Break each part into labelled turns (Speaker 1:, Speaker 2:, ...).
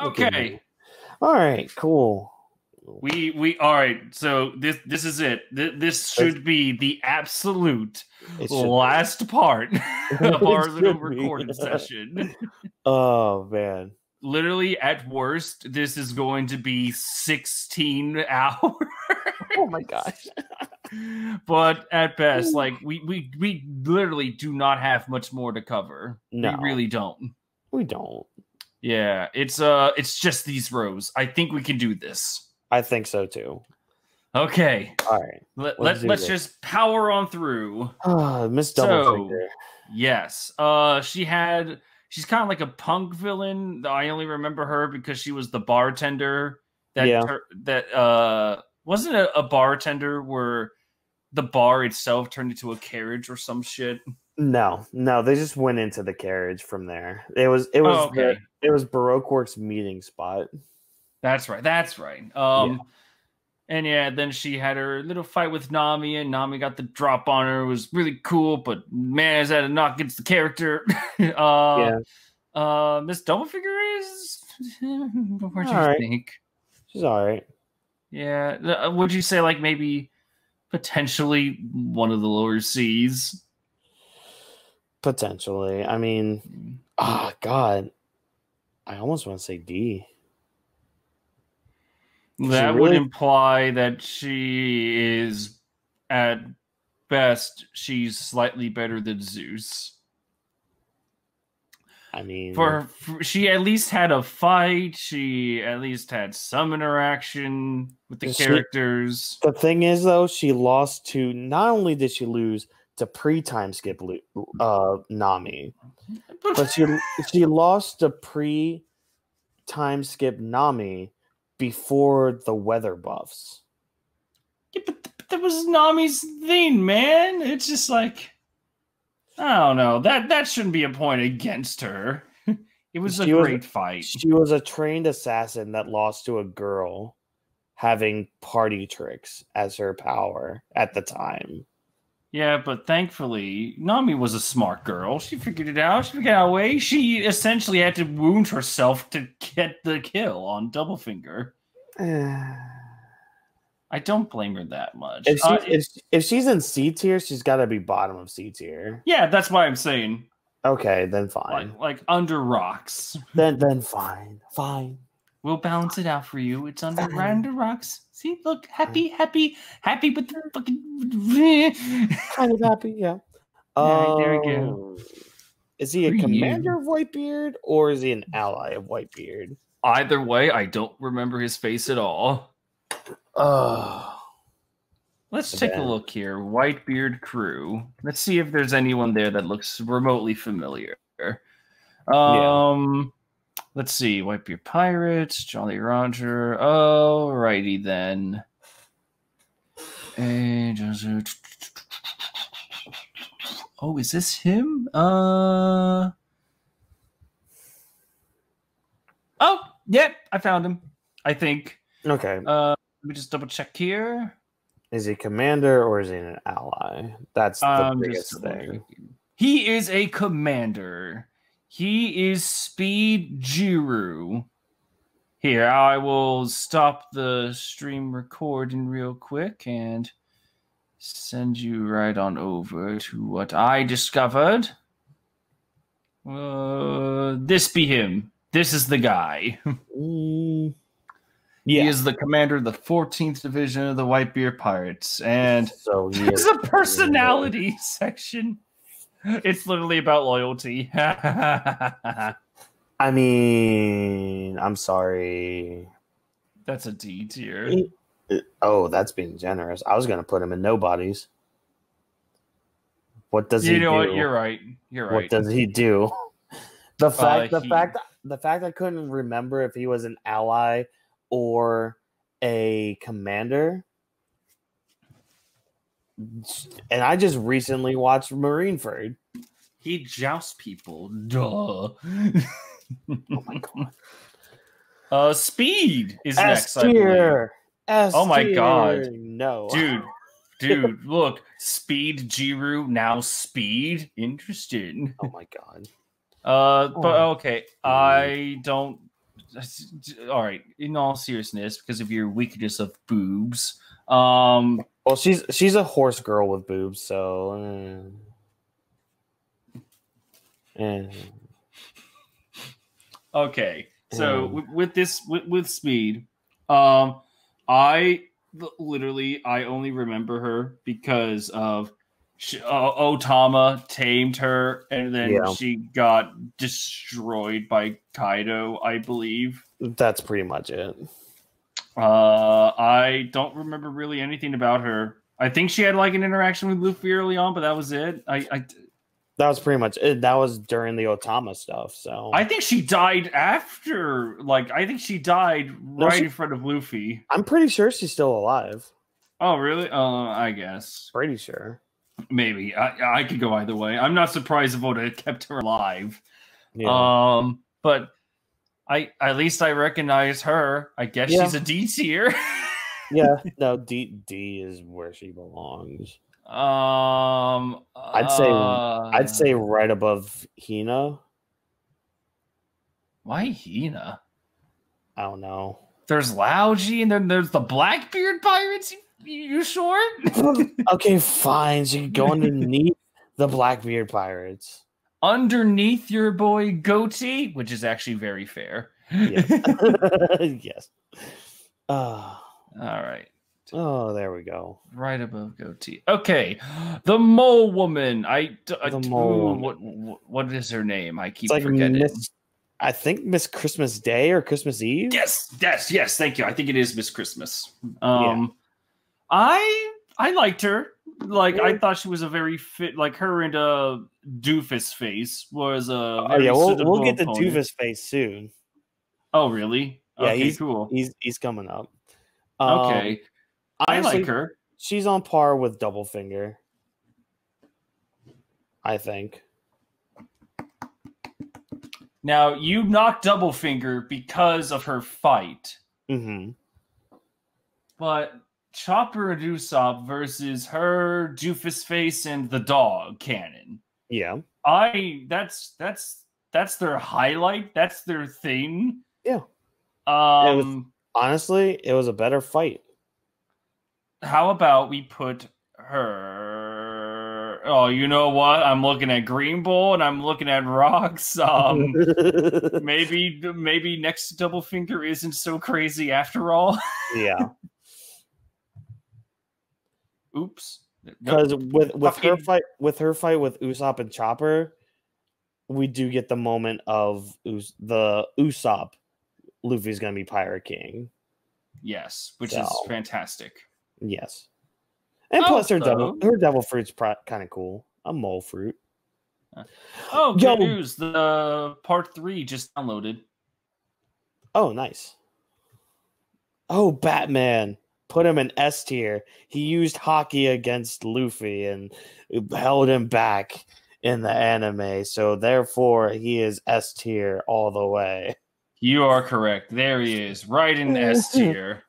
Speaker 1: Okay.
Speaker 2: All right. Cool.
Speaker 1: We we all right. So this this is it. Th- This should be the absolute last part of our little
Speaker 2: be.
Speaker 1: recording session.
Speaker 2: Oh man.
Speaker 1: Literally, at worst, this is going to be 16 hours.
Speaker 2: Oh my gosh.
Speaker 1: but at best, like we we we literally do not have much more to cover.
Speaker 2: No.
Speaker 1: We really don't.
Speaker 2: We don't.
Speaker 1: Yeah, it's uh it's just these rows. I think we can do this.
Speaker 2: I think so too.
Speaker 1: Okay.
Speaker 2: All right.
Speaker 1: Let,
Speaker 2: Let's
Speaker 1: let, let's
Speaker 2: this.
Speaker 1: just power on through.
Speaker 2: Ah, Miss
Speaker 1: So- Yes. Uh she had she's kind of like a punk villain. I only remember her because she was the bartender that
Speaker 2: Yeah.
Speaker 1: tur- that uh wasn't it a bartender where the bar itself turned into a carriage or some shit.
Speaker 2: No, no, they just went into the carriage from there. It was it was
Speaker 1: Oh, okay.
Speaker 2: it was Baroque Works meeting spot.
Speaker 1: That's right. That's right. Um and yeah, then she had her little fight with Nami, and Nami got the drop on her. It was really cool, but man, is that a knock against the character? uh
Speaker 2: yeah,
Speaker 1: uh Miss Doublefinger is what do you
Speaker 2: Alright.
Speaker 1: think?
Speaker 2: she's all right.
Speaker 1: Yeah. uh, Would you say like maybe potentially one of the lower C's?
Speaker 2: Potentially. I mean, ah, God, I almost want to say D.
Speaker 1: That would
Speaker 2: really-
Speaker 1: imply that she is at best she's slightly better than Zeus.
Speaker 2: I mean,
Speaker 1: For, for she at least had a fight, she at least had some interaction with the
Speaker 2: She-
Speaker 1: characters.
Speaker 2: the thing is though, she lost to. Not only did she lose to pre-time skip uh, Nami, but she she lost to pre-time skip Nami before the weather buffs.
Speaker 1: Yeah, but, th- but that was Nami's thing, man. It's just like I don't know. That that shouldn't be a point against her. It was a
Speaker 2: She was-
Speaker 1: great fight.
Speaker 2: She was a trained assassin that lost to a girl having party tricks as her power at the time.
Speaker 1: Yeah, but thankfully, Nami was a smart girl. She figured it out. She figured out a way. She essentially had to wound herself to get the kill on Doublefinger. I don't blame her that much.
Speaker 2: if, she,
Speaker 1: Uh,
Speaker 2: if, if she's in C tier, she's got to be bottom of C tier.
Speaker 1: yeah, that's why I'm saying
Speaker 2: Okay, then fine.
Speaker 1: like, like under rocks.
Speaker 2: Then then fine, fine.
Speaker 1: We'll balance it out for you. It's under
Speaker 2: Fine.
Speaker 1: right under rocks. See, look, happy, happy, happy with the fucking.
Speaker 2: Kind of happy, yeah.
Speaker 1: Alright, there we go.
Speaker 2: Um, Is he a
Speaker 1: For you.
Speaker 2: commander of Whitebeard or is he an ally of Whitebeard?
Speaker 1: Either way, I don't remember his face at all.
Speaker 2: Oh,
Speaker 1: Let's take a look here. Whitebeard crew. Let's see if there's anyone there that looks remotely familiar. Um, let's see. Whitebeard pirates, Jolly Roger. Alrighty then. And Oh, is this him? Uh. Oh, yep, I found him. I think.
Speaker 2: okay.
Speaker 1: Uh, let me just double check here.
Speaker 2: Is he commander or is he an ally? That's the biggest thing.
Speaker 1: He is a commander. He is Speed Jiru. Here, I will stop the stream recording real quick and send you right on over to what I discovered. Uh, this be him. This is the guy.
Speaker 2: Mm,
Speaker 1: He is the commander of the 14th Division of the Whitebeard Pirates. And
Speaker 2: so he
Speaker 1: There's
Speaker 2: is
Speaker 1: a personality section. It's literally about loyalty.
Speaker 2: I mean, I'm sorry.
Speaker 1: That's a D tier.
Speaker 2: Oh, that's being generous. I was gonna put him in nobodies. What does he do?
Speaker 1: You
Speaker 2: he
Speaker 1: know
Speaker 2: do?
Speaker 1: what? You're right. You're right.
Speaker 2: What does he do? The uh, fact, the
Speaker 1: he-
Speaker 2: fact, the fact I couldn't remember if he was an ally or a commander. And I just recently watched Marineford.
Speaker 1: He jousts people. Duh.
Speaker 2: Oh my god!
Speaker 1: uh, Speed is next.
Speaker 2: S
Speaker 1: I believe.
Speaker 2: tier.
Speaker 1: Oh my. God.
Speaker 2: No,
Speaker 1: Dude, dude, look. Speed Jiru now Speed. Interesting.
Speaker 2: Oh my god!
Speaker 1: Uh, but
Speaker 2: Oh.
Speaker 1: okay, I don't all right. In all seriousness, because of your weakness of boobs, um,
Speaker 2: Well, she's she's a horse girl with boobs, so. eh. Eh.
Speaker 1: Okay, so
Speaker 2: Mm.
Speaker 1: with, with this with, with speed, um, I literally I only remember her because of she, uh, Otama tamed her, and then
Speaker 2: Yeah.
Speaker 1: she got destroyed by Kaido, I believe.
Speaker 2: That's pretty much it.
Speaker 1: Uh, I don't remember really anything about her. I think she had like an interaction with Luffy early on, but that was it. I I,
Speaker 2: That was pretty much it. That was during the Otama stuff. So
Speaker 1: I think she died after. Like I think she died right
Speaker 2: she-
Speaker 1: in front of Luffy.
Speaker 2: I'm pretty sure she's still alive.
Speaker 1: Oh, really? Uh, I guess
Speaker 2: Pretty sure.
Speaker 1: maybe I I could go either way. I'm not surprised if Oda kept her alive.
Speaker 2: Yeah.
Speaker 1: Um, but I at least I recognize her. I guess
Speaker 2: Yeah.
Speaker 1: she's a D tier.
Speaker 2: yeah. No, D D is where she belongs.
Speaker 1: um,
Speaker 2: I'd say-
Speaker 1: uh,
Speaker 2: I'd say right above Hina.
Speaker 1: why Hina?
Speaker 2: I don't know.
Speaker 1: There's Lao G, and then there's the Blackbeard pirates. You, you sure?
Speaker 2: okay, fine. She can go underneath the Blackbeard pirates.
Speaker 1: Underneath your boy Goatee, which is actually very fair.
Speaker 2: Yeah. yes. Uh,
Speaker 1: All right.
Speaker 2: oh, there we go.
Speaker 1: Right above goatee. Okay, the mole woman. I.
Speaker 2: The mole
Speaker 1: ooh, what, what is her name? I keep
Speaker 2: like
Speaker 1: forgetting.
Speaker 2: Miss. I think Miss Christmas Day or Christmas Eve.
Speaker 1: Yes, yes, yes. Thank you. I think it is Miss Christmas. Um, I I liked her. Like I thought she was a very fit. Like her and uh Doofus face was a.
Speaker 2: Oh yeah, we'll, we'll get to
Speaker 1: opponent.
Speaker 2: Doofus face soon.
Speaker 1: Oh really?
Speaker 2: Yeah,
Speaker 1: okay,
Speaker 2: he's-
Speaker 1: cool.
Speaker 2: He's he's coming up. Um,
Speaker 1: okay, I
Speaker 2: honestly,
Speaker 1: like her.
Speaker 2: She's on par with Double Finger. I think.
Speaker 1: Now you knocked Double Finger because of her fight.
Speaker 2: Mm-hmm.
Speaker 1: But Chopper and Usopp versus her, Doofus Face, and the dog cannon.
Speaker 2: Yeah.
Speaker 1: I that's that's that's their highlight. That's their thing.
Speaker 2: Yeah.
Speaker 1: Um
Speaker 2: was- Honestly, it was a better fight.
Speaker 1: how about we put her Oh, you know what? I'm looking at Green Bull and I'm looking at rocks. Um maybe maybe next Double Finger isn't so crazy after all.
Speaker 2: yeah,
Speaker 1: Oops. Nope.
Speaker 2: because with with her fight with her fight with Usopp and Chopper, we do get the moment of Us- the Usopp. Luffy's gonna be Pirate King.
Speaker 1: Yes, which is fantastic.
Speaker 2: Yes, and plus her devil her devil fruit's kind of cool. A mole fruit.
Speaker 1: Oh, good
Speaker 2: Yo.
Speaker 1: news. The part three just downloaded.
Speaker 2: Oh, nice. Oh, Batman. Put him in S tier. He used haki against Luffy and held him back in the anime. So therefore he is S tier all the way.
Speaker 1: You are correct. There he is, right in S tier.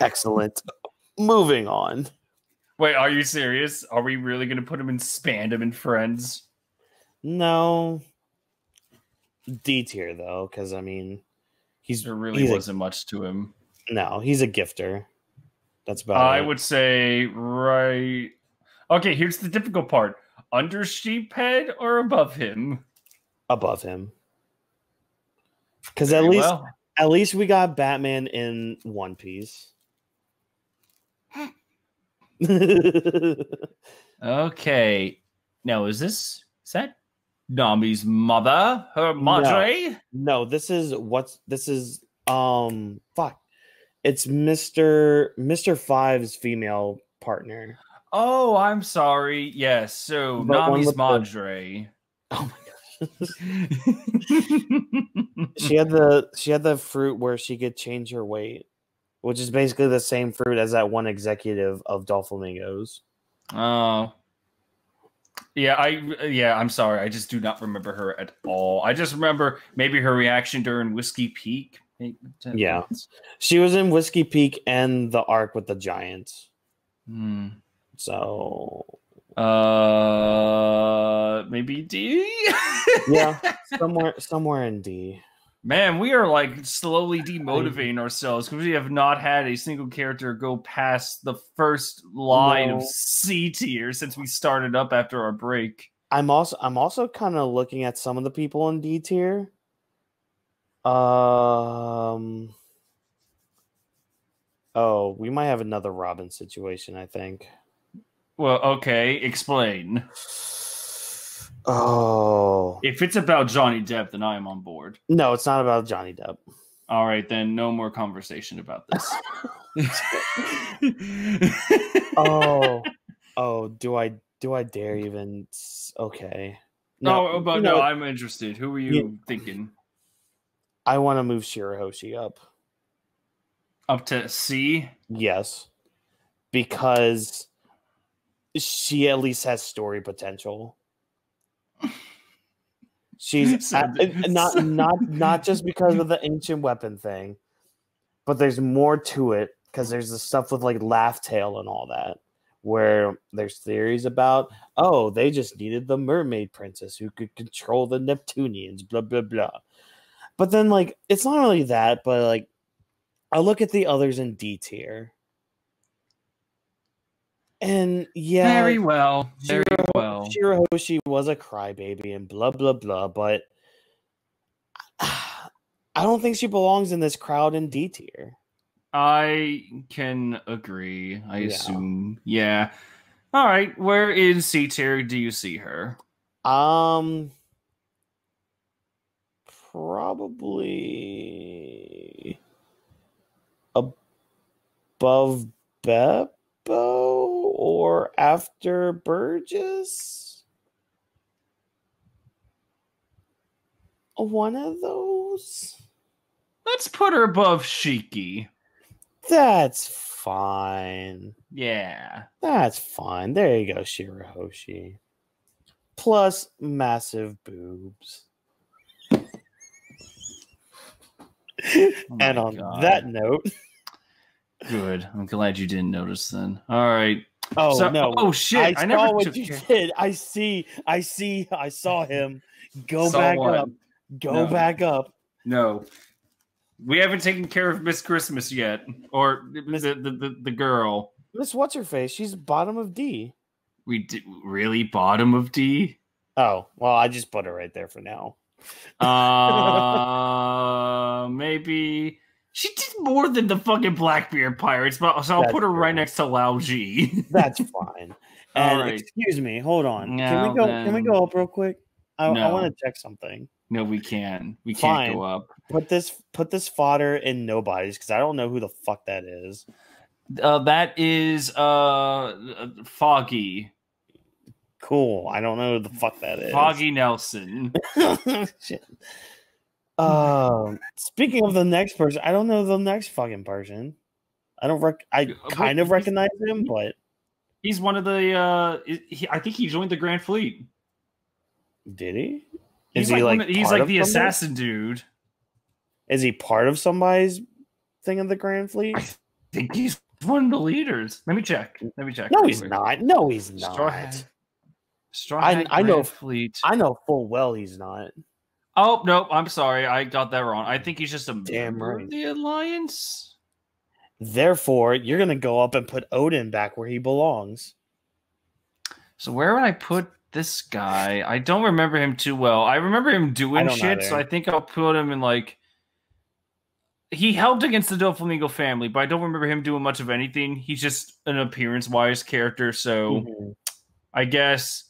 Speaker 2: Excellent. Moving on.
Speaker 1: Wait, are you serious? Are we really gonna put him in Spandam and Friends?
Speaker 2: No. D tier though, because I mean he's
Speaker 1: There really
Speaker 2: he's
Speaker 1: wasn't much to him.
Speaker 2: No, he's a gifter. That's about
Speaker 1: I
Speaker 2: it.
Speaker 1: would say right. Okay, here's the difficult part: under Sheephead or above him?
Speaker 2: above him. Because at least
Speaker 1: well.
Speaker 2: At least we got Batman in One Piece.
Speaker 1: Okay. Now is this is that Nami's mother? Her madre?
Speaker 2: no, this is what's this is um fuck. It's Mr. Mr. Five's female partner.
Speaker 1: Oh, I'm sorry. Yes. So
Speaker 2: one
Speaker 1: Nami's
Speaker 2: with the-
Speaker 1: madre.
Speaker 2: Oh my She had the she had the fruit where she could change her weight, which is basically the same fruit as that one executive of Doflamingos.
Speaker 1: Oh. Yeah, I uh, yeah, I'm sorry. I just do not remember her at all. I just remember maybe her reaction during Whiskey Peak. Maybe-
Speaker 2: Yeah. She was in Whiskey Peak and the arc with the giants.
Speaker 1: Hmm.
Speaker 2: So
Speaker 1: Uh maybe D?
Speaker 2: Yeah. somewhere somewhere in D.
Speaker 1: Man, we are like slowly demotivating ourselves because we have not had a single character go past the first line
Speaker 2: No.
Speaker 1: of C tier since we started up after our break.
Speaker 2: I'm also I'm also kind of looking at some of the people in D tier. Um. Oh, we might have another Robin situation. I think.
Speaker 1: Well, okay, explain.
Speaker 2: Oh
Speaker 1: If it's about Johnny Depp, then I am on board.
Speaker 2: no, it's not about Johnny Depp.
Speaker 1: All right, then no more conversation about this.
Speaker 2: Oh, oh, do I do I dare even? Okay.
Speaker 1: no, but
Speaker 2: you
Speaker 1: no, I'm interested. Who are you
Speaker 2: You-
Speaker 1: thinking?
Speaker 2: I want to move Shirahoshi up.
Speaker 1: Up to C?
Speaker 2: Yes, because she at least has story potential. She's
Speaker 1: So
Speaker 2: uh, not not not just because of the ancient weapon thing, but there's more to it because there's the stuff with like Laugh Tale and all that, where there's theories about oh they just needed the mermaid princess who could control the Neptunians, blah blah blah. But then like it's not really that, but like I look at the others in D tier. And yeah,
Speaker 1: Very well. Very
Speaker 2: Shiro-
Speaker 1: well.
Speaker 2: Shirahoshi was a crybaby and blah blah blah, but I don't think she belongs in this crowd in D tier.
Speaker 1: I can agree. I
Speaker 2: Yeah.
Speaker 1: assume. Yeah. All right. Where in C tier do you see her?
Speaker 2: Um probably above Bepo or after Burgess. One of those.
Speaker 1: Let's put her above Shiki.
Speaker 2: That's fine.
Speaker 1: Yeah.
Speaker 2: That's fine. There you go, Shirahoshi. Plus massive boobs.
Speaker 1: Oh
Speaker 2: and on oh
Speaker 1: God.
Speaker 2: that note,
Speaker 1: Good. I'm glad you didn't notice then. All right.
Speaker 2: oh
Speaker 1: So-
Speaker 2: no,
Speaker 1: Oh shit!
Speaker 2: I,
Speaker 1: I,
Speaker 2: saw what you
Speaker 1: care-
Speaker 2: did. I see, I see, I saw him. Go
Speaker 1: Saw
Speaker 2: back
Speaker 1: what?
Speaker 2: up. Go
Speaker 1: No.
Speaker 2: back up.
Speaker 1: No, we haven't taken care of Miss Christmas yet, or the the, the, the girl.
Speaker 2: Miss What's Her Face? She's bottom of D.
Speaker 1: We did really bottom of D.
Speaker 2: Oh well, I just put her right there for now.
Speaker 1: Uh, maybe she did more than the fucking Blackbeard pirates, but so I'll
Speaker 2: That's
Speaker 1: put her right next to Lao G.
Speaker 2: That's fine. And
Speaker 1: right.
Speaker 2: excuse me, hold on. can we go? Can we go up real quick? I, I want to check something.
Speaker 1: no, we can. We can't go up.
Speaker 2: Put this put this fodder in nobody's because I don't know who the fuck that is.
Speaker 1: Uh, that is uh Foggy.
Speaker 2: Cool. I don't know who the fuck that is.
Speaker 1: Foggy Nelson.
Speaker 2: Shit. Um, speaking of the next person, I don't know the next fucking person. I don't rec. I
Speaker 1: Uh,
Speaker 2: kind of recognize him, but
Speaker 1: He's one of the. uh he, I think he joined the Grand Fleet.
Speaker 2: did he?
Speaker 1: He's
Speaker 2: Is
Speaker 1: like,
Speaker 2: he
Speaker 1: one
Speaker 2: like
Speaker 1: he's like the
Speaker 2: somebody?
Speaker 1: assassin dude.
Speaker 2: Is he part of somebody's thing of the Grand Fleet?
Speaker 1: I think he's one of the leaders. Let me check. Let me check.
Speaker 2: No, he's not. No, he's not.
Speaker 1: Straw Hat. Straw
Speaker 2: I- I know-
Speaker 1: Fleet.
Speaker 2: I know full well he's not.
Speaker 1: oh no, I'm sorry. I got that wrong. I think he's just a
Speaker 2: Damn
Speaker 1: member
Speaker 2: right.
Speaker 1: of the alliance.
Speaker 2: Therefore, you're gonna go up and put Oden back where he belongs.
Speaker 1: So where would I put this guy? I don't remember him too well. I remember him doing shit, so. I think I'll put him in like. He helped against the Doflamingo family, but I don't remember him doing much of anything. He's just an appearance-wise character, so
Speaker 2: Mhm.
Speaker 1: I guess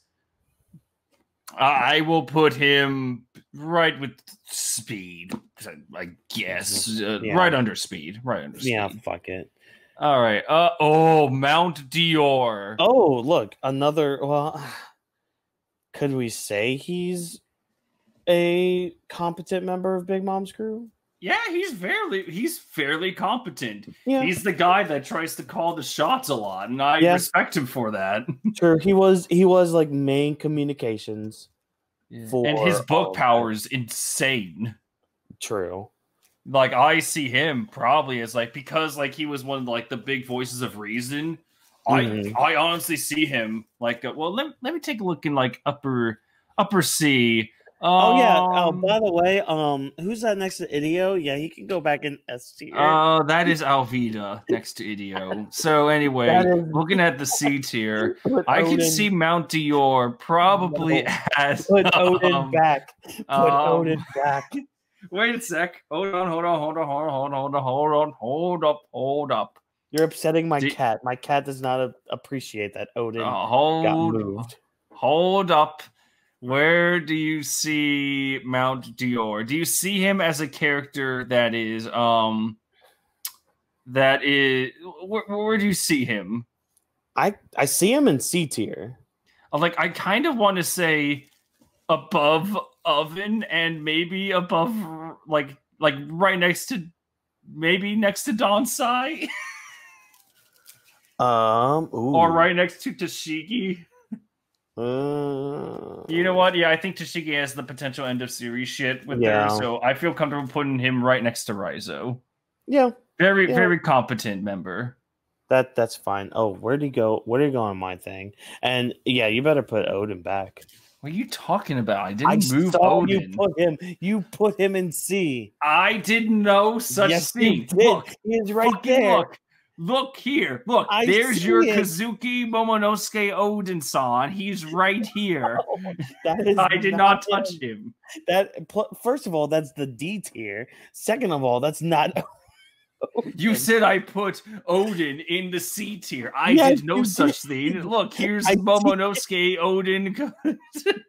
Speaker 1: I will put him right with speed. I I guess uh,
Speaker 2: Yeah.
Speaker 1: right under speed, right under speed.
Speaker 2: Yeah, fuck it.
Speaker 1: All right. Uh oh, Mount Dior.
Speaker 2: Oh, look, another. Well, could we say he's a competent member of Big Mom's crew?
Speaker 1: Yeah, he's fairly he's fairly competent.
Speaker 2: Yeah,
Speaker 1: He's the guy that tries to call the shots a lot, and I
Speaker 2: Yeah.
Speaker 1: respect him for that.
Speaker 2: sure. He was he was like main communications. For
Speaker 1: and his book power is insane.
Speaker 2: True.
Speaker 1: Like I see him probably as like because like he was one of like the big voices of reason.
Speaker 2: Mhm.
Speaker 1: I I honestly see him like uh, well let, let me take a look in like upper upper C
Speaker 2: Oh yeah. Oh, by the way, um, who's that next to Ideo? Yeah, he can go back in S tier.
Speaker 1: Uh, that is Alvida next to Ideo. So anyway,
Speaker 2: is-
Speaker 1: looking at the C tier, I can see Mont-d'Or probably
Speaker 2: No.
Speaker 1: as
Speaker 2: put Oden
Speaker 1: um,
Speaker 2: back. Put
Speaker 1: um,
Speaker 2: Oden back.
Speaker 1: Wait a sec. Hold on, hold on, hold on, hold on, hold on, hold on, hold on, hold up, hold up.
Speaker 2: You're upsetting my cat. My cat does not appreciate that Oden
Speaker 1: Uh,
Speaker 2: got
Speaker 1: hold,
Speaker 2: moved.
Speaker 1: hold up. Where do you see Mont-d'Or? Do you see him as a character that is um that is where, where do you see him?
Speaker 2: I I see him in C tier.
Speaker 1: Uh, Like I kind of want to say above oven and maybe above like like right next to maybe next to Don Donsai
Speaker 2: Um, ooh.
Speaker 1: or right next to Tashigi.
Speaker 2: Uh,
Speaker 1: You know what? Yeah, I think Tashigi has the potential end of series shit with
Speaker 2: Yeah.
Speaker 1: her, so I feel comfortable putting him right next to Raizo.
Speaker 2: Yeah,
Speaker 1: Very,
Speaker 2: Yeah.
Speaker 1: very competent member.
Speaker 2: that that's fine. Oh, where'd he go? Where'd he go on my thing? And yeah, you better put Oden back.
Speaker 1: What are you talking about? I
Speaker 2: I
Speaker 1: didn't move
Speaker 2: saw
Speaker 1: Oden.
Speaker 2: you put him. You put him in C.
Speaker 1: I didn't know such
Speaker 2: yes,
Speaker 1: thing. Look,
Speaker 2: he is right
Speaker 1: fucking
Speaker 2: there.
Speaker 1: look. Look here. Look,
Speaker 2: I
Speaker 1: there's your
Speaker 2: it.
Speaker 1: Kozuki Momonosuke Oden-san. He's right here.
Speaker 2: No, oh, that is
Speaker 1: I did not
Speaker 2: him.
Speaker 1: touch him.
Speaker 2: that. pl- First of all, that's the D tier. Second of all, that's not.
Speaker 1: You said I put Oden in the C tier. I
Speaker 2: Yes,
Speaker 1: did no such
Speaker 2: did.
Speaker 1: thing. Look, here's
Speaker 2: I
Speaker 1: Momonosuke Oden.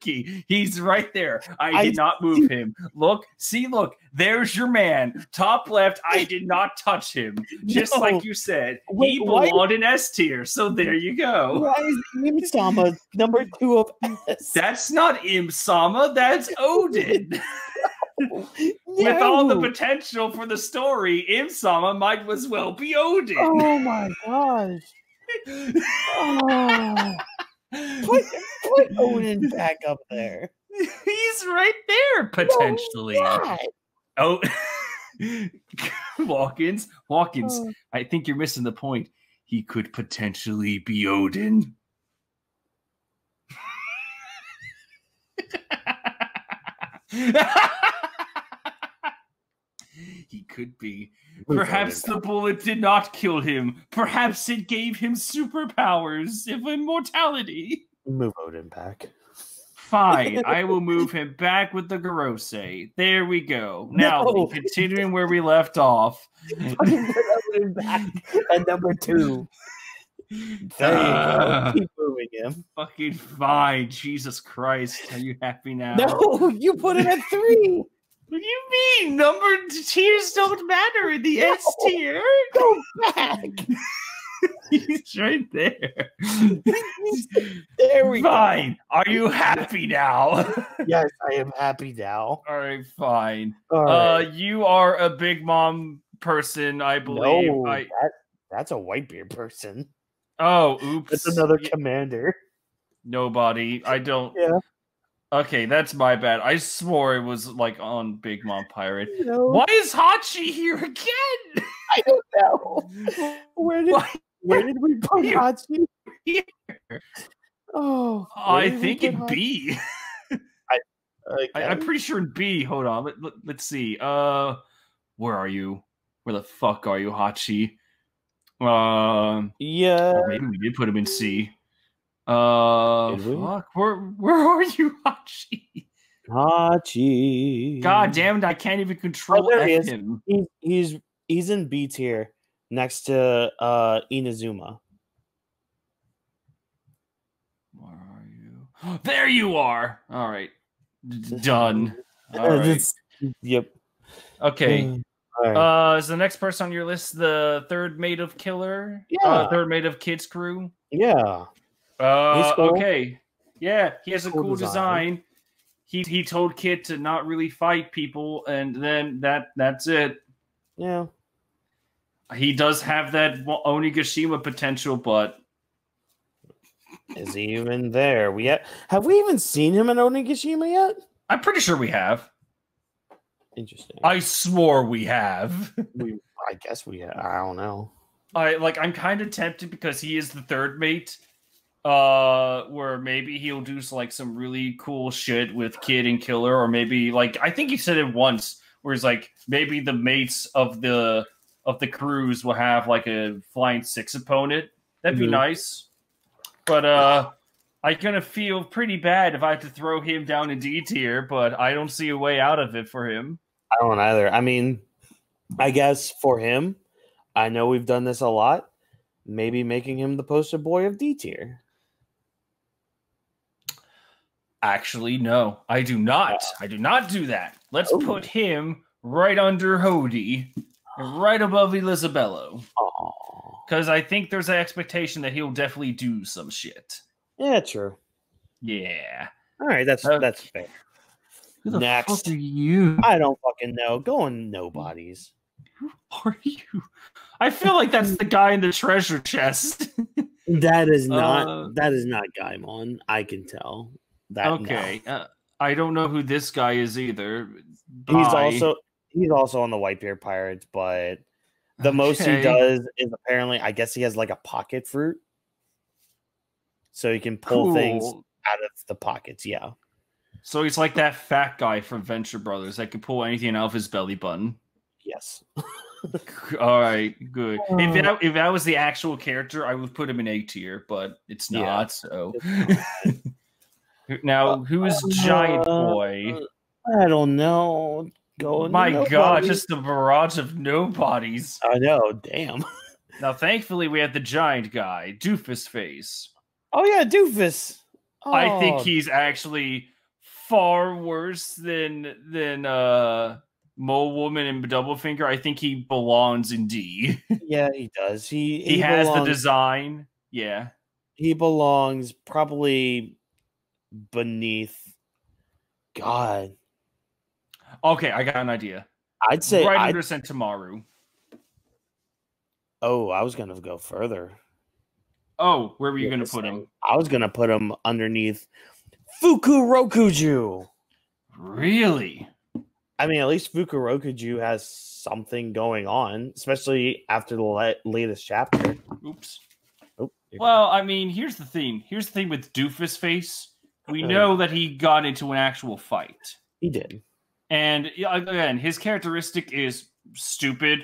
Speaker 1: He's right there. I
Speaker 2: I
Speaker 1: did not move him. Look, see, look, there's your man. Top left, I did not touch him. Just
Speaker 2: No.
Speaker 1: like you said. he
Speaker 2: Wait, why-
Speaker 1: in S tier. So there you go.
Speaker 2: Why is Im-sama number two of S?
Speaker 1: That's not Im-sama, that's Oden. With all the potential for the story, Im-sama might as well be Oden.
Speaker 2: Oh my gosh. Oh. Put, put Oden back up there.
Speaker 1: He's right there potentially.
Speaker 2: God.
Speaker 1: Oh, Whawkins, Whawkins.
Speaker 2: Oh.
Speaker 1: I think you're missing the point. He could potentially be Oden. he could be. Perhaps the bullet did not kill him. Perhaps it gave him superpowers of immortality.
Speaker 2: Move Oden back.
Speaker 1: Fine, I will move him back with the Gorosei. There we go. Now,
Speaker 2: No.
Speaker 1: continuing where we left off.
Speaker 2: Put Oden back at number two. There
Speaker 1: Ah.
Speaker 2: Keep moving him.
Speaker 1: Fucking fine. Jesus Christ. Are you happy now?
Speaker 2: No, you put him at three.
Speaker 1: What do you mean? Number tiers don't matter in the S tier.
Speaker 2: Go back.
Speaker 1: He's right there.
Speaker 2: There we go.
Speaker 1: Fine. Are you happy now?
Speaker 2: Yes, I am happy now.
Speaker 1: All right, fine.
Speaker 2: All
Speaker 1: Uh, you are a big mom person, I believe.
Speaker 2: no,
Speaker 1: I,
Speaker 2: that, that's a white beard person.
Speaker 1: oh, oops.
Speaker 2: That's another commander.
Speaker 1: Nobody. I don't.
Speaker 2: Yeah.
Speaker 1: Okay, that's my bad. I swore it was like on Big Mom Pirate.
Speaker 2: You know,
Speaker 1: Why is Hachi here again?
Speaker 2: I don't know. Where did
Speaker 1: Why?
Speaker 2: where did we put
Speaker 1: Here.
Speaker 2: Hachi?
Speaker 1: Here.
Speaker 2: Oh,
Speaker 1: I think
Speaker 2: put
Speaker 1: in
Speaker 2: Hachi?
Speaker 1: B.
Speaker 2: Okay.
Speaker 1: I, I'm pretty sure in B. Hold on. Let, let, let's see. Uh, where are you? Where the fuck are you, Hachi? Um,
Speaker 2: yeah.
Speaker 1: maybe we did put him in C. Uh, fuck. Where where are you, Hachi?
Speaker 2: Hachi.
Speaker 1: God damn it! I can't even control
Speaker 2: Oh, he
Speaker 1: him.
Speaker 2: He's he's he's in B tier next to uh Inazuma.
Speaker 1: Where are you? There you are. All right, D- done. All right.
Speaker 2: Yep.
Speaker 1: Okay.
Speaker 2: All right.
Speaker 1: Uh, is the next person on your list the third mate of Killer?
Speaker 2: Yeah.
Speaker 1: Uh, third mate of Kids Crew.
Speaker 2: yeah.
Speaker 1: Uh,
Speaker 2: cool.
Speaker 1: okay. Yeah, he has a
Speaker 2: Cool
Speaker 1: cool,
Speaker 2: design.
Speaker 1: design. He he told Kid to not really fight people, and then that that's it.
Speaker 2: Yeah.
Speaker 1: He does have that Onigashima potential, but
Speaker 2: Is he even there? We ha- have we even seen him in Onigashima yet?
Speaker 1: I'm pretty sure we have.
Speaker 2: Interesting.
Speaker 1: I swore we have.
Speaker 2: we, I guess we. Ha- I don't know.
Speaker 1: I like. I'm kind of tempted because he is the third mate uh where maybe he'll do like some really cool shit with kid and killer or maybe like i think he said it once where it's like maybe the mates of the of the crews will have like a flying six opponent that'd be
Speaker 2: Mhm.
Speaker 1: nice but uh i'm gonna feel pretty bad if i have to throw him down in d tier but i don't see a way out of it for him
Speaker 2: I don't either. I mean, I guess for him, I know we've done this a lot. Maybe making him the poster boy of D tier.
Speaker 1: Actually, no, I do not. I do not do that. Let's
Speaker 2: Oh.
Speaker 1: put him right under Hody right above Elisabello.
Speaker 2: Oh,
Speaker 1: Because I think there's an expectation that he'll definitely do some shit.
Speaker 2: yeah, true.
Speaker 1: Yeah.
Speaker 2: All right, that's
Speaker 1: Uh,
Speaker 2: that's fair.
Speaker 1: Who the
Speaker 2: Next.
Speaker 1: fuck are you?
Speaker 2: I don't fucking know. Going nobodies.
Speaker 1: Who are you? I feel like that's the guy in the treasure chest.
Speaker 2: That is not.
Speaker 1: Uh,
Speaker 2: that is not Gaimon. I can tell. That
Speaker 1: okay. Uh, I don't know who this guy is either.
Speaker 2: He's also he's also on the Whitebeard Pirates, but the most he does is apparently, I guess he has like a pocket fruit, so he can pull things out of the pockets. Yeah,
Speaker 1: So he's like that fat guy from Venture Brothers that can pull anything out of his belly button.
Speaker 2: yes.
Speaker 1: All right, good. If that if that was the actual character, I would put him in A tier, but it's
Speaker 2: Yeah.
Speaker 1: not. So
Speaker 2: It's
Speaker 1: now, who is Giant
Speaker 2: Uh,
Speaker 1: Boy?
Speaker 2: I don't know. Going
Speaker 1: My God, just a barrage of nobodies.
Speaker 2: I know. Damn.
Speaker 1: Now, thankfully, we have the giant guy, Doofus Face.
Speaker 2: Oh yeah, Doofus.
Speaker 1: I think
Speaker 2: Oh,
Speaker 1: he's actually far worse than than uh Mole Woman and Double Finger. I think he belongs in D.
Speaker 2: Yeah, he does. He
Speaker 1: he, has
Speaker 2: belongs,
Speaker 1: the design. Yeah.
Speaker 2: He belongs probably beneath. God,
Speaker 1: Okay, I got an idea.
Speaker 2: I'd say.
Speaker 1: right
Speaker 2: I'd,
Speaker 1: under Sentomaru.
Speaker 2: oh, I was gonna go further.
Speaker 1: Oh, where were you to put him?
Speaker 2: I was gonna put him underneath Fuku Rokuju.
Speaker 1: Really?
Speaker 2: I mean, at least Fuku Rokuju has something going on, especially after the la- latest chapter.
Speaker 1: Oops.
Speaker 2: Oh,
Speaker 1: Well, I mean, here's the thing. Here's the thing with Doofus Face. We know that he got into an actual fight.
Speaker 2: he did.
Speaker 1: And yeah, again, his characteristic is stupid.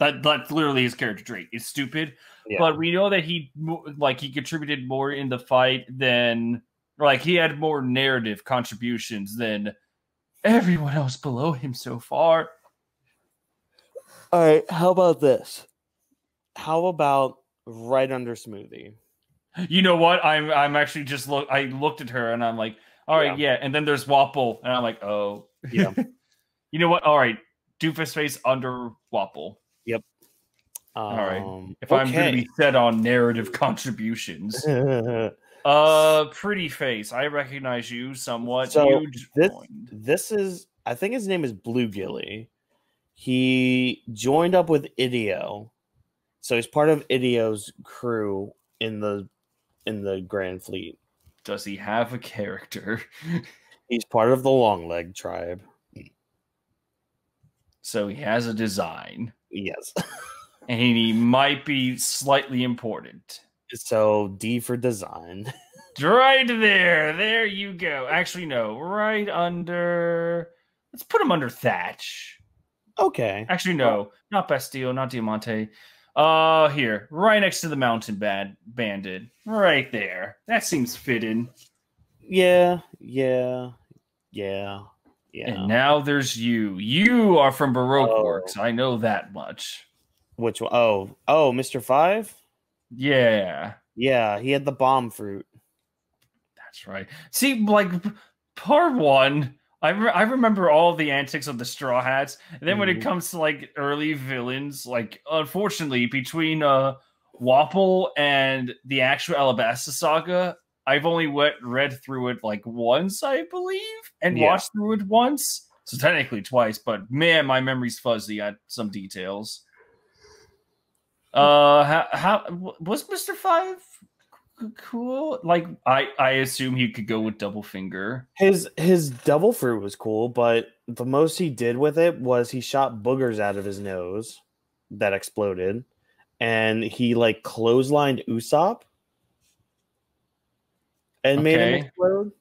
Speaker 1: That that's literally his character trait. is stupid.
Speaker 2: Yeah.
Speaker 1: But we know that he like he contributed more in the fight than like he had more narrative contributions than everyone else below him so far.
Speaker 2: All right, how about this? How about right under Smoothie?
Speaker 1: You know what? I'm I'm actually just look. I looked at her and I'm like, all right, yeah. And then there's Wapol, and I'm like, oh,
Speaker 2: Yeah.
Speaker 1: you know what? All right, Doofus face under Wapol.
Speaker 2: Um,
Speaker 1: right. If I'm going to be set on narrative contributions,
Speaker 2: okay.
Speaker 1: uh, pretty face. I recognize you somewhat.
Speaker 2: So,
Speaker 1: you
Speaker 2: this- this is, I think his name is Blue Gilly. He joined up with Ideo, so he's part of Ideo's crew in the in the Grand Fleet.
Speaker 1: Does he have a character?
Speaker 2: He's part of the Long Leg tribe.
Speaker 1: so he has a design,
Speaker 2: Yes.
Speaker 1: and he might be slightly important.
Speaker 2: so D for design.
Speaker 1: Right there. There you go. Actually, no. Right under. Let's put him under Thatch.
Speaker 2: Okay.
Speaker 1: Actually, no. Not Bastille, not Diamante. Uh, here. Right next to the Mountain Bad Bandit. Right there. That seems fitting.
Speaker 2: Yeah. Yeah. Yeah. Yeah.
Speaker 1: And now there's you. You are from Baroque
Speaker 2: Oh.
Speaker 1: Works. I know that much.
Speaker 2: Which one? Oh, oh, Mr. Five?
Speaker 1: Yeah.
Speaker 2: Yeah, he had the bomb fruit.
Speaker 1: That's right. See, like part one, I re- I remember all the antics of the Straw Hats, and then when it
Speaker 2: Mhm.
Speaker 1: comes to like early villains, like unfortunately between uh Wapol and the actual Alabasta saga, I've only wet, read through it like once, I believe, and
Speaker 2: Yeah.
Speaker 1: watched through it once. So technically twice, but man, my memory's fuzzy on some details. Uh, how, how was Mister Five cool? Like, I I assume he could go with double finger.
Speaker 2: His his double fruit was cool, but the most he did with it was he shot boogers out of his nose that exploded, and he like clotheslined Usopp. and made him explode.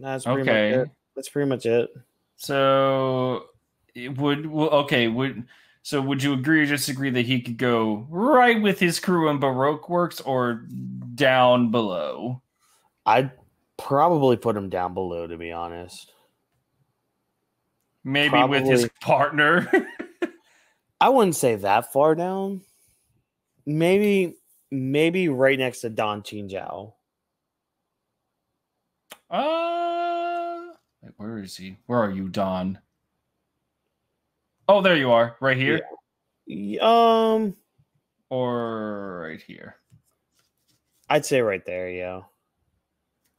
Speaker 2: That's pretty
Speaker 1: Okay.
Speaker 2: much it. That's pretty much it.
Speaker 1: So it would well, okay would so would you agree or disagree that he could go right with his crew in Baroque Works or down below?
Speaker 2: I'd probably put him down below, to be honest.
Speaker 1: Maybe with his partner.
Speaker 2: I wouldn't say that far down. Maybe, maybe right next to Don Chinjao.
Speaker 1: uh wait, where is he? Where are you, Don? Oh, there you are, right here
Speaker 2: Y- Um,
Speaker 1: or right here.
Speaker 2: I'd say right there. Yeah.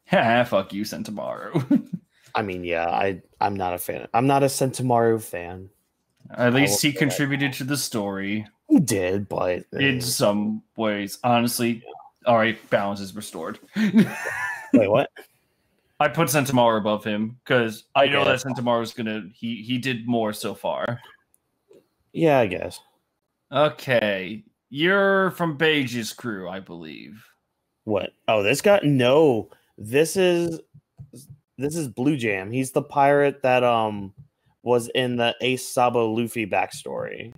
Speaker 1: Ha, fuck you, Sentomaru.
Speaker 2: I mean, yeah. I I'm not a fan. I'm not a Sentomaru fan.
Speaker 1: At least he
Speaker 2: say that.
Speaker 1: contributed to the story.
Speaker 2: He did, but
Speaker 1: in some ways. Honestly, all right, balance is restored.
Speaker 2: wait, what?
Speaker 1: I put Sentomaru above him because I know
Speaker 2: Okay.
Speaker 1: that Sentomaru's gonna he he did more so far.
Speaker 2: Yeah, I guess.
Speaker 1: Okay, you're from Bege's crew, I believe.
Speaker 2: What? Oh, this guy? No, this is this is Blue Jam. He's the pirate that um was in the Ace Sabo Luffy backstory.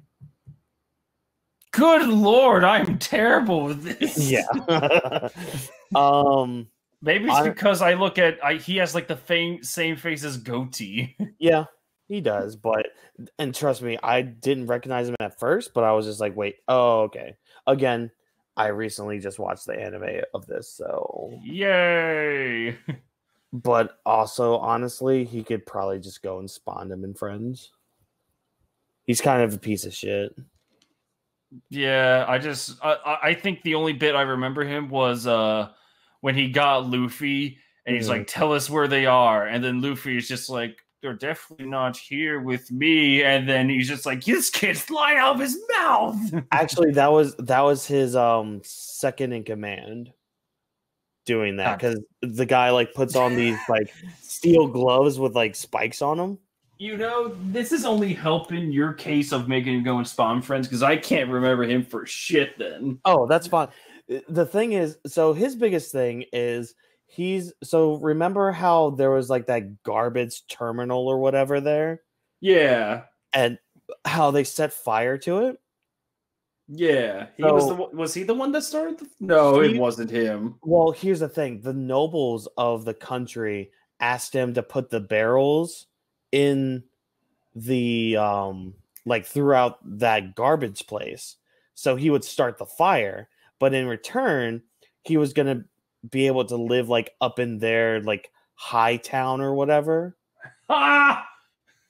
Speaker 1: Good lord, I'm terrible with this.
Speaker 2: Yeah. um.
Speaker 1: maybe it's
Speaker 2: I-
Speaker 1: because I look at I, he has like the same same face as goatee.
Speaker 2: Yeah, he does. But and trust me, I didn't recognize him at first, but I was just like, wait, oh, okay. Again, I recently just watched the anime of this, so.
Speaker 1: Yay!
Speaker 2: But also, honestly, he could probably just go and spawn him in friends. He's kind of a piece of shit.
Speaker 1: Yeah, I just I, I- think the only bit I remember him was uh when he got Luffy and he's
Speaker 2: Mhm.
Speaker 1: like, "Tell us where they are," and then Luffy is just like, "They're definitely not here with me," and then he's just like, "This kid's flying out of his mouth."
Speaker 2: Actually, that was that was his um second in command doing that because the guy like puts on these like steel gloves with like spikes on them.
Speaker 1: you know, this is only helping your case of making him go and spawn friends because I can't remember him for shit. Then
Speaker 2: Oh, that's fine. The thing is, so his biggest thing is he's so remember how there was like that garbage terminal or whatever there,
Speaker 1: yeah,
Speaker 2: and how they set fire to it.
Speaker 1: yeah, he was the one- was he the one that started? The, no,
Speaker 2: He-
Speaker 1: it wasn't him.
Speaker 2: Well, here's the thing: the nobles of the country asked him to put the barrels in the um like throughout that garbage place, so he would start the fire. But in return, he was gonna be able to live like up in their like high town or whatever.
Speaker 1: Ah!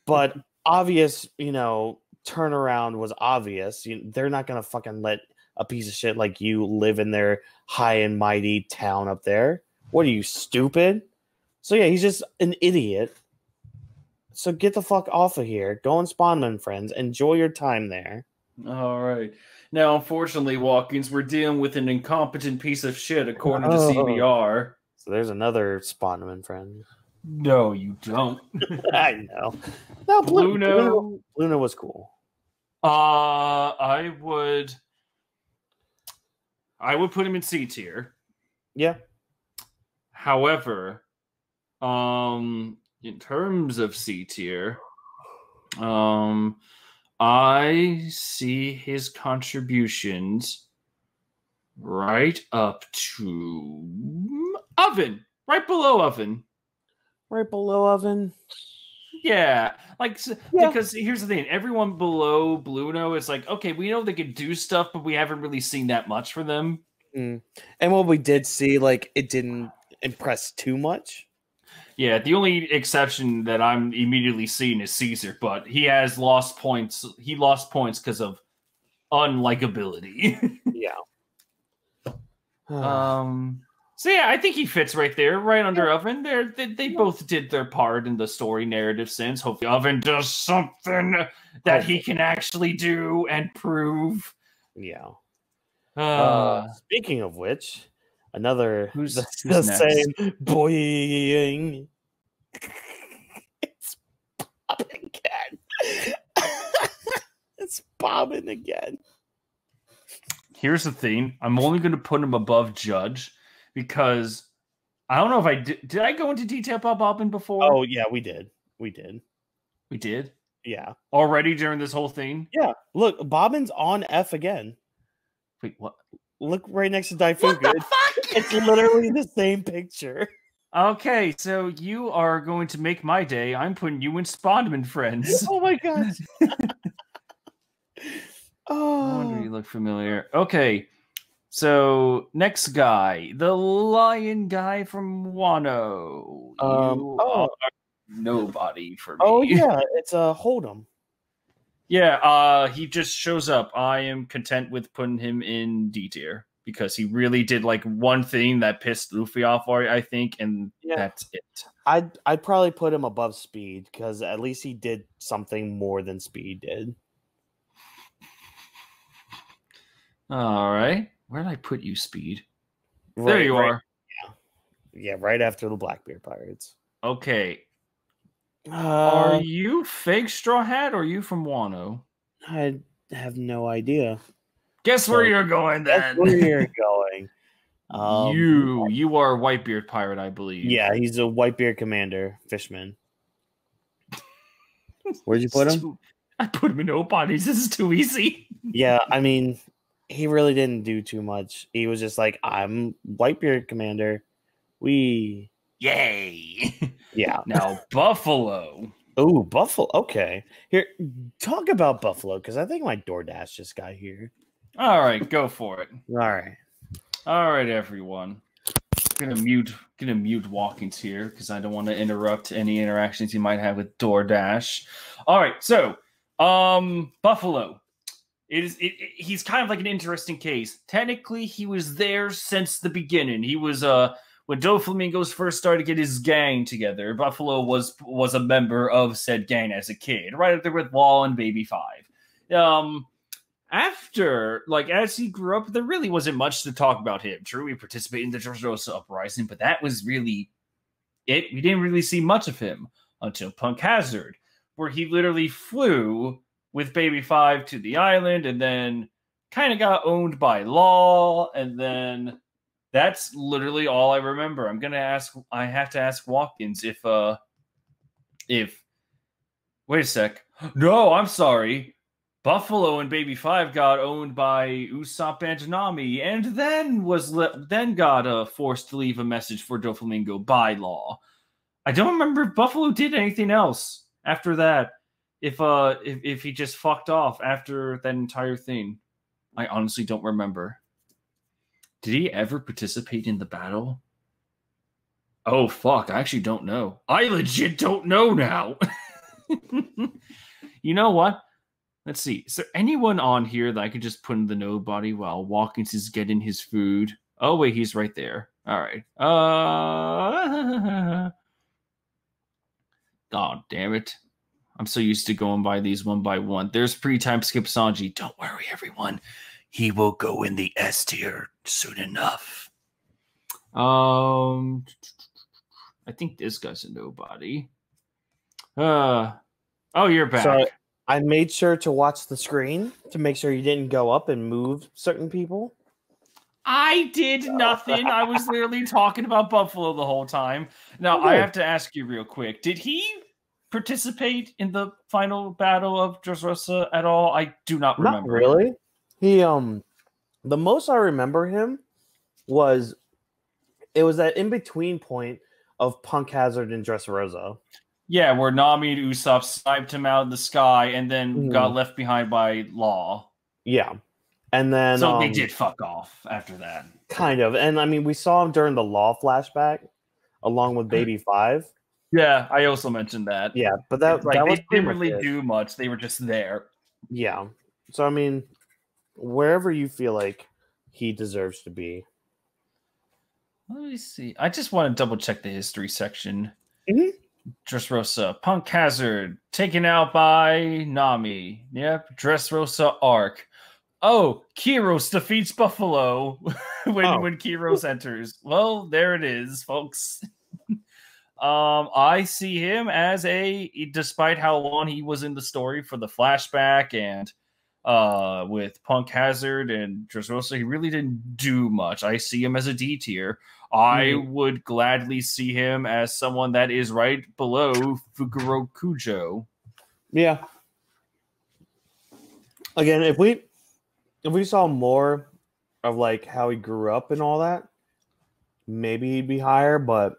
Speaker 2: But obvious, you know, turnaround was obvious. You, they're not gonna fucking let a piece of shit like you live in their high and mighty town up there. What are you stupid? So yeah, he's just an idiot. So get the fuck off of here. Go and spawn them, friends. Enjoy your time there.
Speaker 1: All right. Now, unfortunately, Whawkins, we're dealing with an incompetent piece of shit, according to
Speaker 2: Oh.
Speaker 1: CBR.
Speaker 2: So there's another spawnman friend.
Speaker 1: No, you don't.
Speaker 2: I know. No, Blue,
Speaker 1: Bruno.
Speaker 2: Bruno, Bruno was cool.
Speaker 1: Uh, I would. I would put him in C tier.
Speaker 2: Yeah.
Speaker 1: However, um, in terms of C tier, um, I see his contributions right up to Oven, right below Oven.
Speaker 2: Right below oven.
Speaker 1: Yeah, like
Speaker 2: Yeah.
Speaker 1: because here's the thing: everyone below Bruno is like, okay, we know they can do stuff, but we haven't really seen that much from them.
Speaker 2: Mm. And what we did see, like, it didn't impress too much.
Speaker 1: Yeah, the only exception that I'm immediately seeing is Caesar, but he has lost points. He lost points because of unlikability.
Speaker 2: Yeah.
Speaker 1: um. So yeah, I think he fits right there, right under Oven. They're, they they both did their part in the story narrative sense. Hopefully, Oven does something that he can actually do and prove.
Speaker 2: yeah.
Speaker 1: Uh,
Speaker 2: Uh, speaking of which, another
Speaker 1: Who's-
Speaker 2: the,
Speaker 1: who's
Speaker 2: the same boing. it's Bobbin again. it's Bobbin again.
Speaker 1: here's the thing: I'm only going to put him above Judge because I don't know if I did. Did I go into detail about Bobbin before?
Speaker 2: Oh yeah, we did. We did.
Speaker 1: we did
Speaker 2: Yeah.
Speaker 1: already during this whole thing.
Speaker 2: Yeah. Look, Bobbin's on F again.
Speaker 1: Wait, what?
Speaker 2: Look right next to
Speaker 1: What
Speaker 2: Daifuku.
Speaker 1: the
Speaker 2: It's,
Speaker 1: fuck?
Speaker 2: it's literally the same picture.
Speaker 1: Okay, so you are going to make my day. I'm putting you in Spandam friends.
Speaker 2: Oh my gosh.
Speaker 1: No wonder
Speaker 2: oh.
Speaker 1: you look familiar. Okay, so next guy, the lion guy from Wano.
Speaker 2: Um,
Speaker 1: You
Speaker 2: oh.
Speaker 1: are nobody for me.
Speaker 2: oh yeah, it's a uh, Hold'em.
Speaker 1: Yeah. Uh, he just shows up. I am content with putting him in D tier because he really did like one thing that pissed Luffy off. I think, and
Speaker 2: Yeah.
Speaker 1: that's it.
Speaker 2: I'd I'd probably put him above Speed because at least he did something more than Speed did.
Speaker 1: All right, where did I put you, Speed? there you
Speaker 2: right-
Speaker 1: are.
Speaker 2: Yeah, right after the Blackbeard Pirates.
Speaker 1: Okay,
Speaker 2: Uh,
Speaker 1: are you fake Straw Hat or are you from Wano?
Speaker 2: I have no idea.
Speaker 1: Guess where you're going then.
Speaker 2: where you're going. Um,
Speaker 1: you you are Whitebeard pirate, I believe.
Speaker 2: Yeah, he's a Whitebeard commander, Fishman. Where'd you put him?
Speaker 1: too- I put him in no bodies. This is too easy.
Speaker 2: Yeah, I mean, he really didn't do too much. He was just like, I'm Whitebeard commander. We,
Speaker 1: Yay!
Speaker 2: yeah.
Speaker 1: now Buffalo.
Speaker 2: Oh, Buffalo. Okay. Here, talk about Buffalo because I think my DoorDash just got here.
Speaker 1: All right, go for it.
Speaker 2: All right.
Speaker 1: All right, everyone. Gonna mute gonna mute Whawkins here because I don't want to interrupt any interactions you might have with DoorDash. All right, so um Buffalo. It is it, it- he's kind of like an interesting case. Technically, he was there since the beginning. He was uh when Doflamingos first started to get his gang together, Buffalo was was a member of said gang as a kid, right up there with Wall and Baby Five. Um after, like, as he grew up, there really wasn't much to talk about him. True, he participated in the Dressrosa uprising, but that was really it. We didn't really see much of him until Punk Hazard, where he literally flew with Baby Five to the island and then kind of got owned by Law, and then that's literally all I remember. I'm gonna ask. I have to ask Whawkins if uh if wait a sec. No, I'm sorry. Buffalo and Baby Five got owned by Usopp and Nami, and then was le- then got uh, forced to leave a message for Doflamingo by law. I don't remember if Buffalo did anything else after that. If uh if, if he just fucked off after that entire thing, I honestly don't remember. Did he ever participate in the battle? Oh fuck, I actually don't know. I legit don't know now. you know what? Let's see. Is there anyone on here that I could just put in the nobody while Whawkins is getting his food? Oh wait, he's right there. All right. Uh God damn it. I'm so used to going by these one by one. There's pre-time skip Sanji. Don't worry, everyone. He will go in the S tier soon enough. Um I think this guy's a nobody. Uh oh, you're back.
Speaker 2: So I made sure to watch the screen to make sure you didn't go up and move certain people.
Speaker 1: I did nothing. I was literally talking about Buffalo the whole time. Now I have to ask you real quick: Did he participate in the final battle of Dressrosa at all? I do not remember.
Speaker 2: Not
Speaker 1: remember.
Speaker 2: really. He um the most I remember him was it was that in between point of Punk Hazard and Dressrosa.
Speaker 1: Yeah, where Nami and Usopp sniped him out of the sky and then got
Speaker 2: Mhm.
Speaker 1: left behind by Law.
Speaker 2: Yeah. And then
Speaker 1: so they
Speaker 2: um,
Speaker 1: did fuck off after that.
Speaker 2: kind of. And I mean we saw him during the law flashback along with Baby Five.
Speaker 1: Yeah, I also mentioned that.
Speaker 2: Yeah, but that,
Speaker 1: like
Speaker 2: that
Speaker 1: they didn't really
Speaker 2: it.
Speaker 1: do much. They were just there.
Speaker 2: Yeah. So I mean, wherever you feel like he deserves to be.
Speaker 1: Let me see. I just want to double check the history section.
Speaker 2: Mhm.
Speaker 1: Dressrosa, Punk Hazard, taken out by Nami. Yep, Dressrosa arc. Oh, Kyros defeats Buffalo when
Speaker 2: Oh.
Speaker 1: when Kyros enters. Well, there it is, folks. um, I see him as a, despite how long he was in the story for the flashback and uh with Punk Hazard and Dressrosa, he really didn't do much. I see him as a D tier. I
Speaker 2: Mhm.
Speaker 1: would gladly see him as someone that is right below Fuguro Kujo.
Speaker 2: Yeah. Again, if we if we saw more of like how he grew up and all that, maybe he'd be higher. But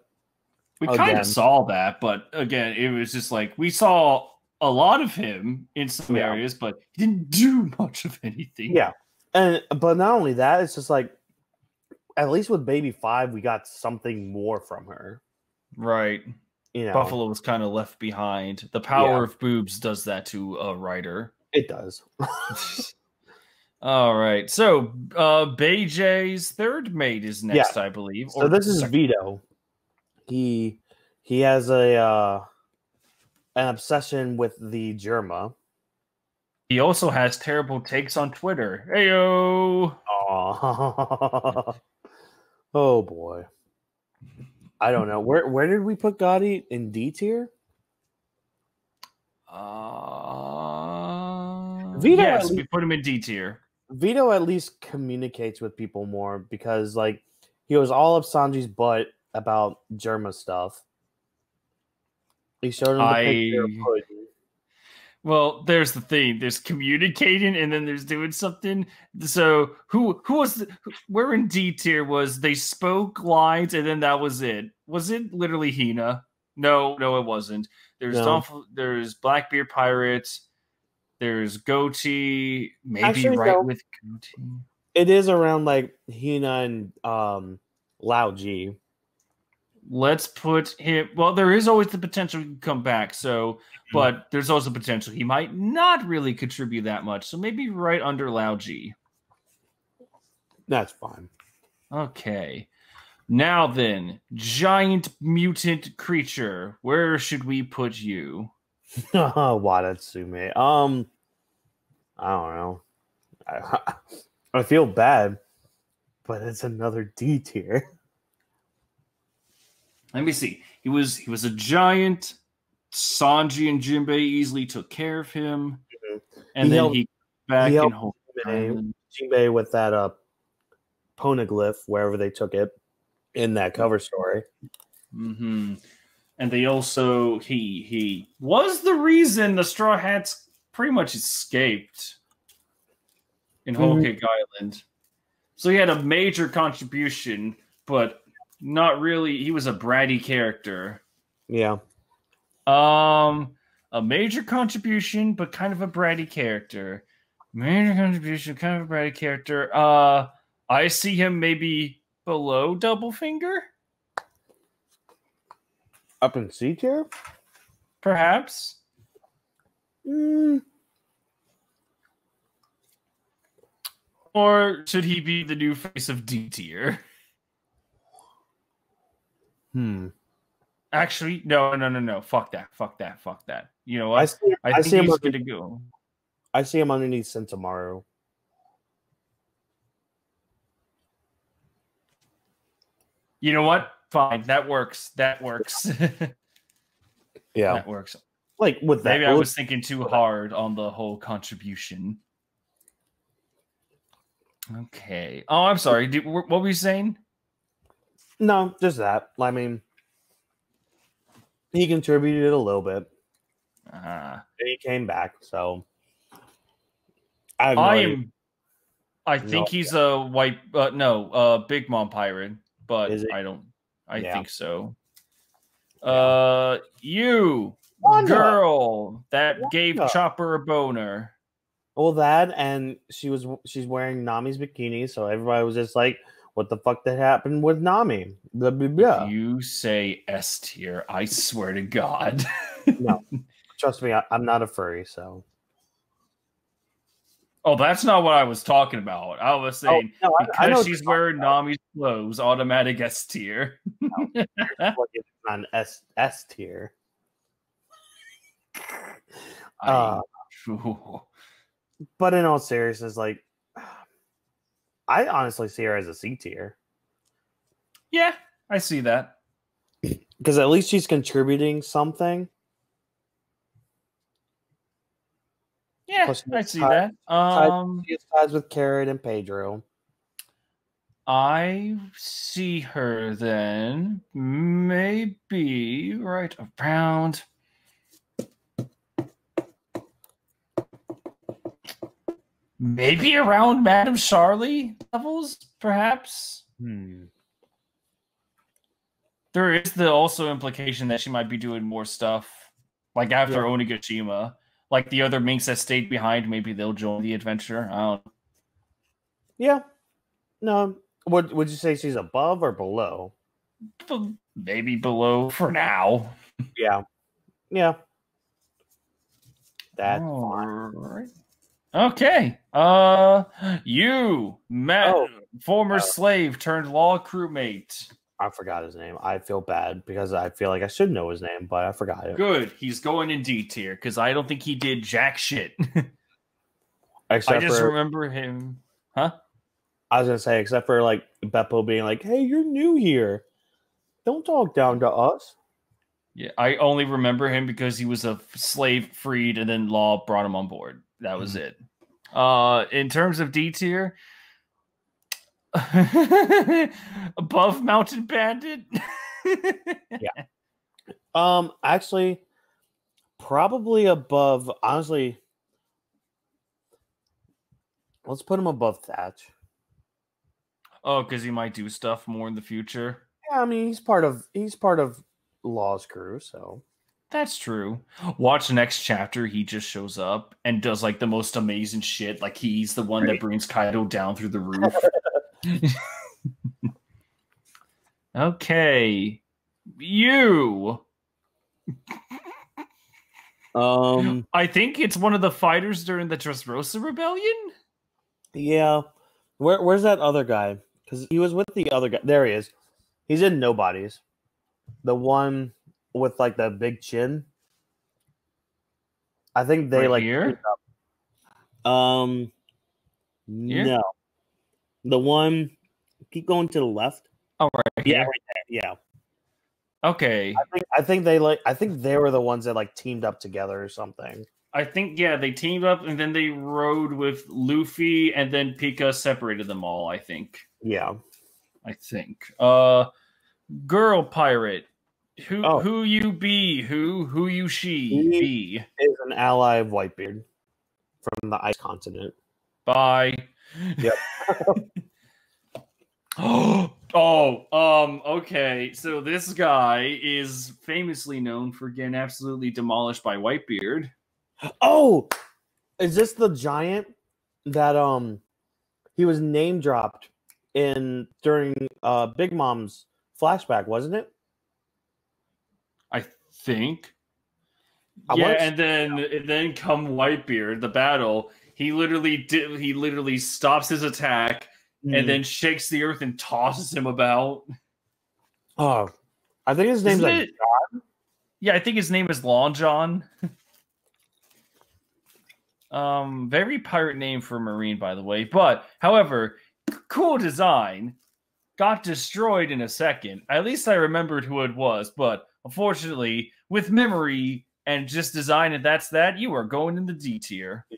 Speaker 1: We kind of saw that, but again, it was just like we saw a lot of him in some
Speaker 2: Yeah.
Speaker 1: areas, but he didn't do much of anything.
Speaker 2: yeah, and but not only that, it's just like at least with Baby Five, we got something more from her.
Speaker 1: Right.
Speaker 2: You know,
Speaker 1: Buffalo was kind of left behind. The power
Speaker 2: Yeah.
Speaker 1: of boobs does that to a writer.
Speaker 2: it does.
Speaker 1: All right. So, uh Bege's third mate is next, I believe.
Speaker 2: So this is
Speaker 1: sec-
Speaker 2: Vito. He he has a uh an obsession with the Germa.
Speaker 1: he also has terrible takes on Twitter. Heyo.
Speaker 2: Oh boy. I don't know. Where where did we put Gotti in D tier?
Speaker 1: Uh,
Speaker 2: Vito
Speaker 1: yes, we put him in D tier.
Speaker 2: Vito at least communicates with people more because like he was all up Sanji's butt about Germa stuff. He showed him the picture of
Speaker 1: I- Well, there's the thing. There's communicating, and then there's doing something. So who who was the, in D tier was they spoke lines, and then that was it. Was it literally Hina? No, no, it wasn't. There's
Speaker 2: No.
Speaker 1: Dolph, there's Blackbeard Pirates. There's Gotti. Maybe
Speaker 2: Actually,
Speaker 1: right
Speaker 2: no.
Speaker 1: with Gotti.
Speaker 2: It is around like Hina and um Lao G.
Speaker 1: Let's put him. Well, there is always the potential he can come back. So,
Speaker 2: Hmm.
Speaker 1: but there's also potential he might not really contribute that much. So maybe right under G.
Speaker 2: That's fine.
Speaker 1: Okay. Now then, giant mutant creature. Where should we put you?
Speaker 2: Wadatsumi. Um, I don't know. I, I feel bad, but it's another D tier.
Speaker 1: Let me see. He was he was a giant. Sanji and Jinbei easily took care of him,
Speaker 2: Mhm.
Speaker 1: and
Speaker 2: He
Speaker 1: then
Speaker 2: helped-
Speaker 1: he back
Speaker 2: he
Speaker 1: in
Speaker 2: helped Jinbei, Jinbei with that uh poneglyph wherever they took it in that cover story.
Speaker 1: Mm-hmm. And they also he he was the reason the Straw Hats pretty much escaped in Whole
Speaker 2: Mhm.
Speaker 1: Cake Island. So he had a major contribution, but not really. He was a bratty character.
Speaker 2: Yeah.
Speaker 1: Um, a major contribution, but kind of a bratty character. Major contribution, kind of a bratty character. Uh, I see him maybe below Double Finger,
Speaker 2: Up in C tier?
Speaker 1: perhaps.
Speaker 2: Mm,
Speaker 1: Or should he be the new face of D tier?
Speaker 2: hmm.
Speaker 1: Actually, no, no, no, no. Fuck that. Fuck that. Fuck that. You know
Speaker 2: I see,
Speaker 1: I,
Speaker 2: I see him
Speaker 1: going to go.
Speaker 2: I see him underneath Sentomaru.
Speaker 1: You know what? Fine. That works. That works.
Speaker 2: Yeah.
Speaker 1: that works.
Speaker 2: Like with that.
Speaker 1: Maybe I was thinking too hard on the whole contribution. Okay. Oh, I'm sorry. Did, what were you saying?
Speaker 2: No, just that. I mean, he contributed a little bit.
Speaker 1: Uh,
Speaker 2: he came back, so I no
Speaker 1: I am. I
Speaker 2: No
Speaker 1: think he's a white. Uh, no, uh, Big Mom pirate, but I don't. I
Speaker 2: Yeah.
Speaker 1: think so. Uh, you
Speaker 2: Wanda!
Speaker 1: girl that gave Chopper a boner.
Speaker 2: Well, that and she was she's wearing Nami's bikini, so everybody was just like, "What the fuck that happened with Nami?" Blah, blah, blah.
Speaker 1: You say S tier. I swear to God.
Speaker 2: No, trust me, I, I'm not a furry, so
Speaker 1: oh, that's not what I was talking about. I was saying
Speaker 2: oh, no, I, I
Speaker 1: because
Speaker 2: know
Speaker 1: she's wearing Nami's clothes, automatic S tier.
Speaker 2: it's on S S tier.
Speaker 1: I-
Speaker 2: Uh, but in all seriousness, like, I honestly see her as a C tier
Speaker 1: yeah, I see that.
Speaker 2: because at least she's contributing something.
Speaker 1: Yeah,
Speaker 2: Plus
Speaker 1: I see
Speaker 2: tied-
Speaker 1: that. Um,
Speaker 2: She has ties with Carrot and Pedro.
Speaker 1: I see her then. Maybe right around. Maybe around Madame Shyarly levels, perhaps.
Speaker 2: Hmm.
Speaker 1: There is the also implication that she might be doing more stuff, like after
Speaker 2: Yeah.
Speaker 1: Onigashima. Like the other minks that stayed behind, maybe they'll join the adventure. I don't.
Speaker 2: Yeah. No. Would would you say she's above or below?
Speaker 1: Maybe below for now.
Speaker 2: Yeah. Yeah. That
Speaker 1: Alright. Okay. Uh, you, Matt,
Speaker 2: Oh.
Speaker 1: former
Speaker 2: Uh,
Speaker 1: slave turned law crewmate.
Speaker 2: I forgot his name. I feel bad because I feel like I should know his name, but I forgot it.
Speaker 1: Good. He's going in D tier because I don't think he did jack shit. I just
Speaker 2: for
Speaker 1: remember him. Huh?
Speaker 2: I was gonna say, except for like Bepo being like, "Hey, you're new here. Don't talk down to us."
Speaker 1: Yeah, I only remember him because he was a slave freed, and then Law brought him on board. That was it. Uh, in terms of D tier, above Mountain Bandit. Yeah.
Speaker 2: Um, actually, probably above. Honestly, let's put him above Thatch.
Speaker 1: oh, because he might do stuff more in the future.
Speaker 2: Yeah, I mean, he's part of he's part of Law's crew, so
Speaker 1: That's true. Watch the next chapter. He just shows up and does like the most amazing shit. Like he's the one that brings Kaido down through the roof. okay, you.
Speaker 2: um,
Speaker 1: I think it's one of the fighters during the Dressrosa Rebellion.
Speaker 2: yeah. Where where's that other guy? Because he was with the other guy. There he is. He's in Nobodies. The one with like the big chin. I think they
Speaker 1: Right
Speaker 2: like
Speaker 1: here?
Speaker 2: Um,
Speaker 1: Here?
Speaker 2: no, the one. Keep going to the left.
Speaker 1: Oh, right.
Speaker 2: Yeah, right. Yeah.
Speaker 1: Okay.
Speaker 2: I think, I think they like. I think they were the ones that like teamed up together or something.
Speaker 1: I think yeah, they teamed up and then they rode with Luffy and then Pica separated them all. I think.
Speaker 2: Yeah.
Speaker 1: I think. Uh, girl pirate. Who
Speaker 2: Oh.
Speaker 1: who you be? Who who you she
Speaker 2: He-
Speaker 1: be?
Speaker 2: Is an ally of Whitebeard from the Ice Continent.
Speaker 1: Bye.
Speaker 2: Yep.
Speaker 1: oh, um, okay. So this guy is famously known for getting absolutely demolished by Whitebeard.
Speaker 2: Oh, is this the giant that um he was name dropped in during uh Big Mom's flashback, wasn't it?
Speaker 1: Think.
Speaker 2: I
Speaker 1: yeah, and then and then come Whitebeard, the battle. He literally did. He literally stops his attack
Speaker 2: Mhm.
Speaker 1: and then shakes the earth and tosses him about.
Speaker 2: oh, I think his name's
Speaker 1: Isn't
Speaker 2: like
Speaker 1: it- Yeah, I think his name is Long John. um, very pirate name for a marine, by the way. But however, cool design. Got destroyed in a second. At least I remembered who it was. But unfortunately, with memory and just design, and that's that. You are going in the D tier.
Speaker 2: Yeah.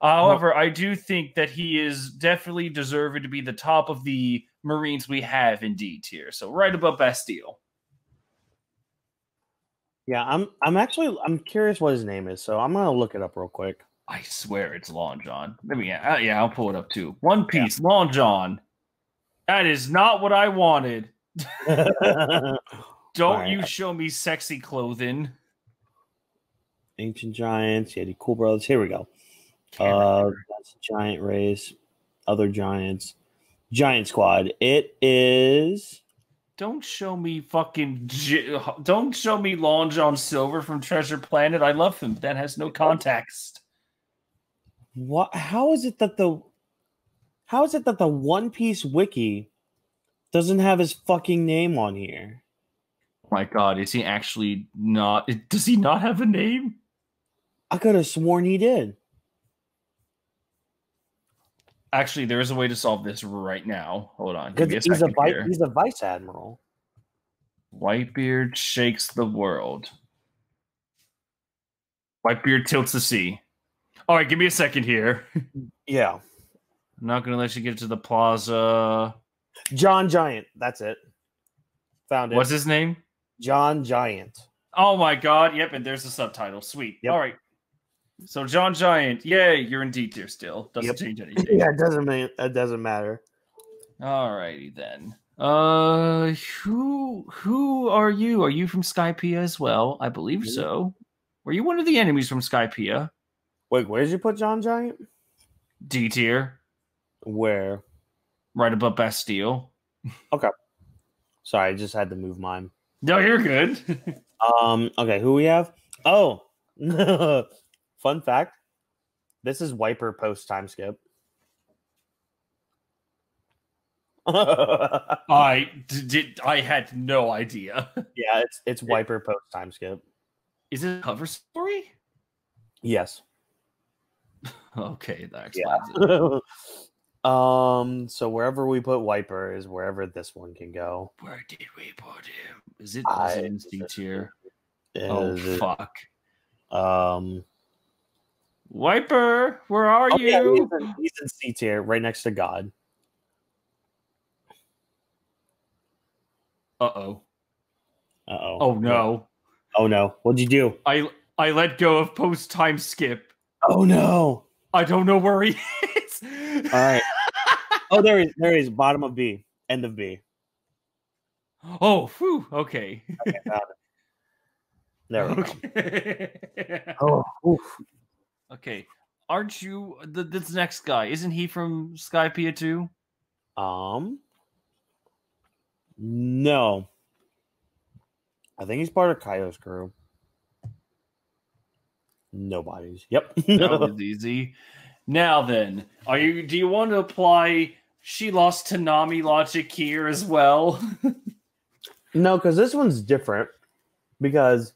Speaker 1: However, I do think that he is definitely deserving to be the top of the Marines we have in D tier. So right above Bastille.
Speaker 2: yeah. I'm I'm actually I'm curious what his name is, so I'm gonna look it up real quick.
Speaker 1: I swear it's Long John. Let me, yeah, uh, yeah, I'll pull it up too. One Piece, Long John. That is not what I wanted. Don't
Speaker 2: Alright.
Speaker 1: you show me sexy clothing.
Speaker 2: Ancient Giants, Yeti Cool Brothers. Here we go. Uh, that's Giant Race, other Giants, Giant Squad. It is.
Speaker 1: Don't show me fucking. J- don't show me Long John Silver from Treasure Planet. I love him. That has no context.
Speaker 2: What? How is it that the? How is it that the One Piece wiki doesn't have his fucking name on here?
Speaker 1: My God, is he actually not? Does he not have a name?
Speaker 2: I could have sworn he did.
Speaker 1: Actually, there is a way to solve this right now. Hold on. A
Speaker 2: he's a
Speaker 1: here.
Speaker 2: he's a vice admiral.
Speaker 1: Whitebeard shakes the world. Whitebeard tilts the sea. All right, give me a second here.
Speaker 2: Yeah.
Speaker 1: I'm not going to let you get to the plaza.
Speaker 2: John Giant. That's it. Found it.
Speaker 1: What's his name?
Speaker 2: John Giant.
Speaker 1: Oh my god. Yep, and there's the subtitle. Sweet.
Speaker 2: Yep.
Speaker 1: All right. So John Giant, yay, you're in D tier still. Doesn't
Speaker 2: Yep.
Speaker 1: change anything.
Speaker 2: Yeah, it doesn't mean it doesn't matter.
Speaker 1: Alrighty then. Uh who who are you? Are you from Skypea as well? I believe
Speaker 2: Mhm.
Speaker 1: so. Were you one of the enemies from Skypea?
Speaker 2: Wait, where did you put John Giant?
Speaker 1: D tier,
Speaker 2: Where?
Speaker 1: right above Bastille. Okay.
Speaker 2: Sorry, I just had to move mine.
Speaker 1: No, you're good.
Speaker 2: Um, okay, who we have? Oh, fun fact. This is Wiper post time skip. yeah,
Speaker 1: I did I had no idea.
Speaker 2: Yeah, it's it's Wiper post time skip.
Speaker 1: Is it a cover story?
Speaker 2: Yes.
Speaker 1: Okay, that explains it.
Speaker 2: Um, so wherever we put Wiper is wherever this one can go.
Speaker 1: Where did we put him? Is it, is
Speaker 2: I-
Speaker 1: it in C tier? Oh
Speaker 2: it-
Speaker 1: fuck.
Speaker 2: um,
Speaker 1: Wiper, where are
Speaker 2: oh, yeah,
Speaker 1: you?
Speaker 2: he's, in, he's in C tier, right next to God.
Speaker 1: Uh oh.
Speaker 2: Uh oh.
Speaker 1: Oh no.
Speaker 2: Oh no. What'd you do?
Speaker 1: I I let go of post time skip.
Speaker 2: Oh no.
Speaker 1: I don't know where he is.
Speaker 2: All right. Oh, there he is. There he is. Bottom of B. End of B.
Speaker 1: Oh, whew, okay.
Speaker 2: Okay. There we go. Oh, oof.
Speaker 1: okay. Aren't you the this next guy? Isn't he from Skypea too?
Speaker 2: Um. No. I think he's part of Kaio's crew. Nobody's. Yep.
Speaker 1: That was easy. Now then, are you do you want to apply she lost to Nami logic here as well?
Speaker 2: no, because this one's different. Because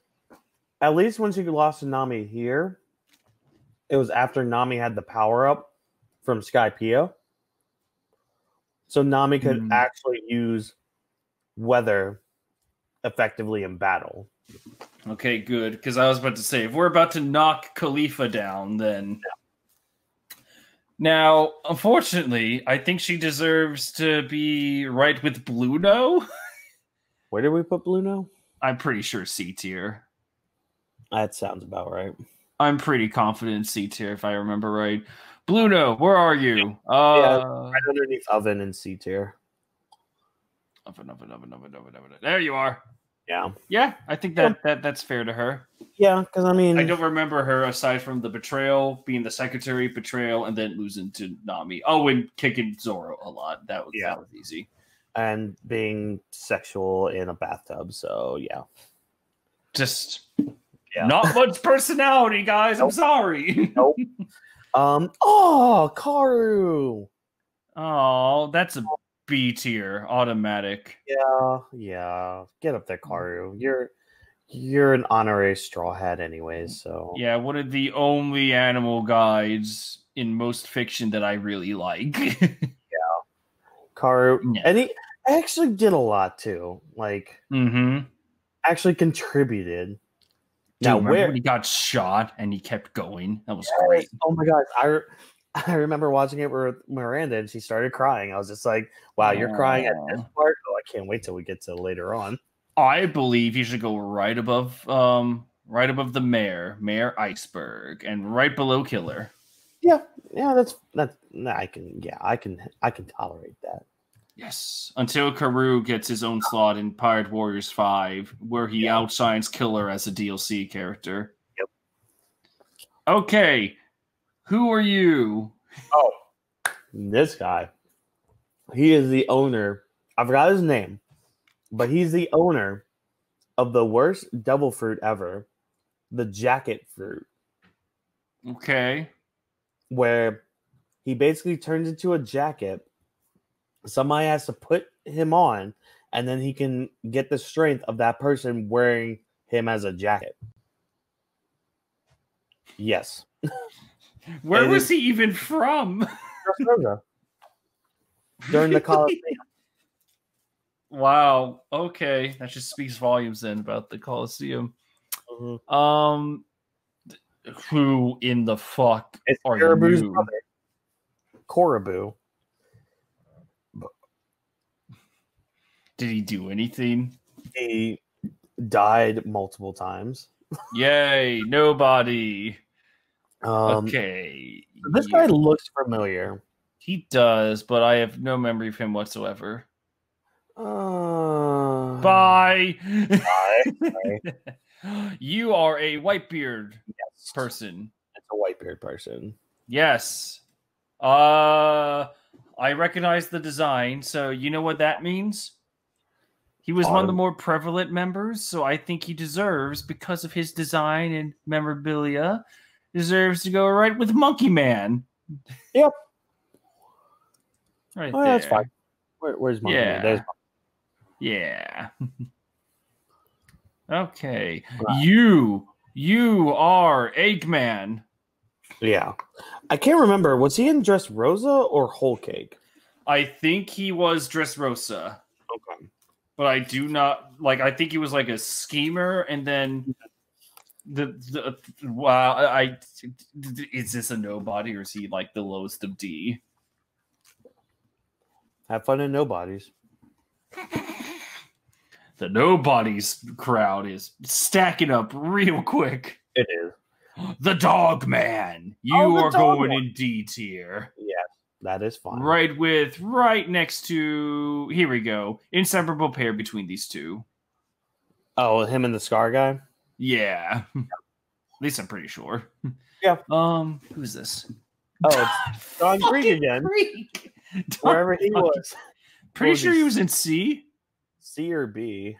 Speaker 2: at least when she lost to Nami here, it was after Nami had the power up from Skypiea. So Nami could
Speaker 1: Hmm.
Speaker 2: actually use weather effectively in battle.
Speaker 1: Okay, good. Because I was about to say, if we're about to knock Kalifa down, then. Now, unfortunately, I think she deserves to be right with Bluno.
Speaker 2: Where did we put Bluno?
Speaker 1: I'm pretty sure C tier.
Speaker 2: That sounds about right.
Speaker 1: I'm pretty confident C tier if I remember right. Bluno, where are you? Uh,
Speaker 2: Right underneath Oven and C tier.
Speaker 1: oven, oven, oven, oven, oven, oven. There you are.
Speaker 2: Yeah.
Speaker 1: Yeah, I think that, that that's fair to her.
Speaker 2: Yeah, because I mean,
Speaker 1: I don't remember her aside from the betrayal, being the secretary betrayal, and then losing to Nami. Oh, and kicking Zoro a lot. That was
Speaker 2: Yeah.
Speaker 1: that was easy.
Speaker 2: and being sexual in a bathtub. So yeah.
Speaker 1: Just
Speaker 2: Yeah.
Speaker 1: not much personality, guys. I'm sorry.
Speaker 2: Nope. Um. Oh, Karu.
Speaker 1: oh, that's a B tier, automatic.
Speaker 2: Yeah, yeah. Get up there, Karu. You're you're an honorary straw hat, anyways. So
Speaker 1: Yeah, one of the only animal guides in most fiction that I really like. yeah.
Speaker 2: Karu,
Speaker 1: Yeah.
Speaker 2: and he actually did a lot too. Like
Speaker 1: mm-hmm.
Speaker 2: actually contributed.
Speaker 1: Now,
Speaker 2: Now where?
Speaker 1: when he got shot and he kept going? That was
Speaker 2: Yes.
Speaker 1: great.
Speaker 2: Oh my god, I I remember watching it with Miranda, and she started crying. I was just like, "Wow, you're crying at this part." Oh, I can't wait till we get to later on.
Speaker 1: I believe you should go right above um right above the mayor, Mayor Iceberg, and right below Killer.
Speaker 2: Yeah, yeah, that's that's. nah, I can, yeah, I can, I can tolerate that.
Speaker 1: Yes. Until Karu gets his own slot in Pirate Warriors 5, where he
Speaker 2: Yeah.
Speaker 1: outshines Killer as a DLC character.
Speaker 2: Yep.
Speaker 1: Okay. Who are you?
Speaker 2: Oh, this guy, he is the owner. I forgot his name, but he's the owner of the worst devil fruit ever, the jacket fruit,
Speaker 1: Okay.
Speaker 2: where he basically turns into a jacket. Somebody has to put him on, and then he can get the strength of that person wearing him as a jacket. Yes.
Speaker 1: Where
Speaker 2: It
Speaker 1: was he even from?
Speaker 2: During the Coliseum.
Speaker 1: Wow. Okay. That just speaks volumes then about the Coliseum.
Speaker 2: Mhm.
Speaker 1: Um who in the fuck
Speaker 2: It's
Speaker 1: are
Speaker 2: Caribou's
Speaker 1: you?
Speaker 2: brother, Coribou.
Speaker 1: Did he do anything?
Speaker 2: He died multiple times.
Speaker 1: Yay, nobody.
Speaker 2: Um,
Speaker 1: okay.
Speaker 2: This
Speaker 1: yeah,
Speaker 2: guy looks familiar.
Speaker 1: he does, but I have no memory of him whatsoever.
Speaker 2: Uh,
Speaker 1: Bye.
Speaker 2: Bye.
Speaker 1: you are a whitebeard
Speaker 2: Yes.
Speaker 1: person.
Speaker 2: It's a white beard person.
Speaker 1: Yes. Uh I recognize the design, so you know what that means? He was one of the more prevalent members, so I think he deserves, because of his design and memorabilia, deserves to go right with Monkey Man.
Speaker 2: Yep.
Speaker 1: Right
Speaker 2: Oh, that's fine. Where, where's Monkey Man?
Speaker 1: Yeah.
Speaker 2: There's
Speaker 1: Yeah. okay. You you are Eggman.
Speaker 2: Yeah. I can't remember. Was he in Dress Rosa or Whole Cake?
Speaker 1: I think he was Dressrosa.
Speaker 2: Okay.
Speaker 1: but I do not like. I think he was like a schemer, and then mm-hmm. The the wow. I, I is this a nobody or is he like the lowest of D?
Speaker 2: Have fun in Nobodies.
Speaker 1: The nobodies crowd is stacking up real quick.
Speaker 2: It is.
Speaker 1: The dog man, you
Speaker 2: Oh,
Speaker 1: are going
Speaker 2: one.
Speaker 1: in D tier,
Speaker 2: Yes, that is fine.
Speaker 1: right with right next to. Here we go, inseparable pair between these two.
Speaker 2: Oh, him and the Scar guy?
Speaker 1: Yeah, at least I'm pretty sure.
Speaker 2: Yeah.
Speaker 1: Um, who's this?
Speaker 2: Oh, it's Don Krieg again. Wherever he was.
Speaker 1: Pretty
Speaker 2: was
Speaker 1: sure
Speaker 2: he?
Speaker 1: was in C.
Speaker 2: C or B?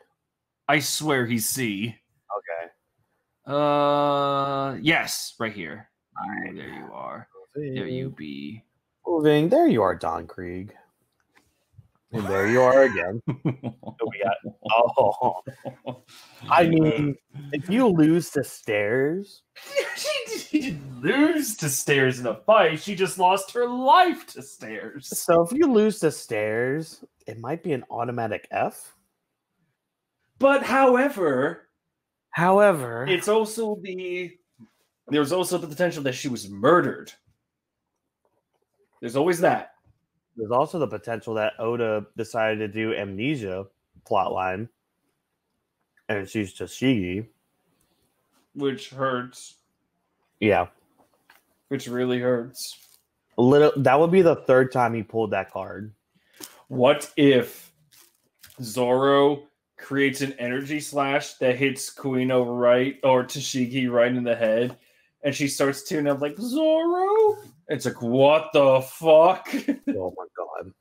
Speaker 1: I swear he's C.
Speaker 2: Okay.
Speaker 1: Uh, yes, right here. There you are. There you be.
Speaker 2: moving. There you are, Don Krieg. And there you are again. So we got, oh, I mean, if you lose to stairs,
Speaker 1: she, she didn't lose to stairs in a fight. She just lost her life to stairs.
Speaker 2: so if you lose to stairs, it might be an automatic F.
Speaker 1: But however,
Speaker 2: However,
Speaker 1: it's also the there's also the potential that she was murdered. There's always that.
Speaker 2: There's also the potential that Oda decided to do amnesia plotline, and she's just Shigi.
Speaker 1: which hurts,
Speaker 2: Yeah,
Speaker 1: which really hurts.
Speaker 2: little. That would be the third time he pulled that card.
Speaker 1: What if Zoro creates an energy slash that hits Kuina right or Tashigi right in the head, and she starts tuning up like Zoro? It's like what the fuck?
Speaker 2: Oh my god!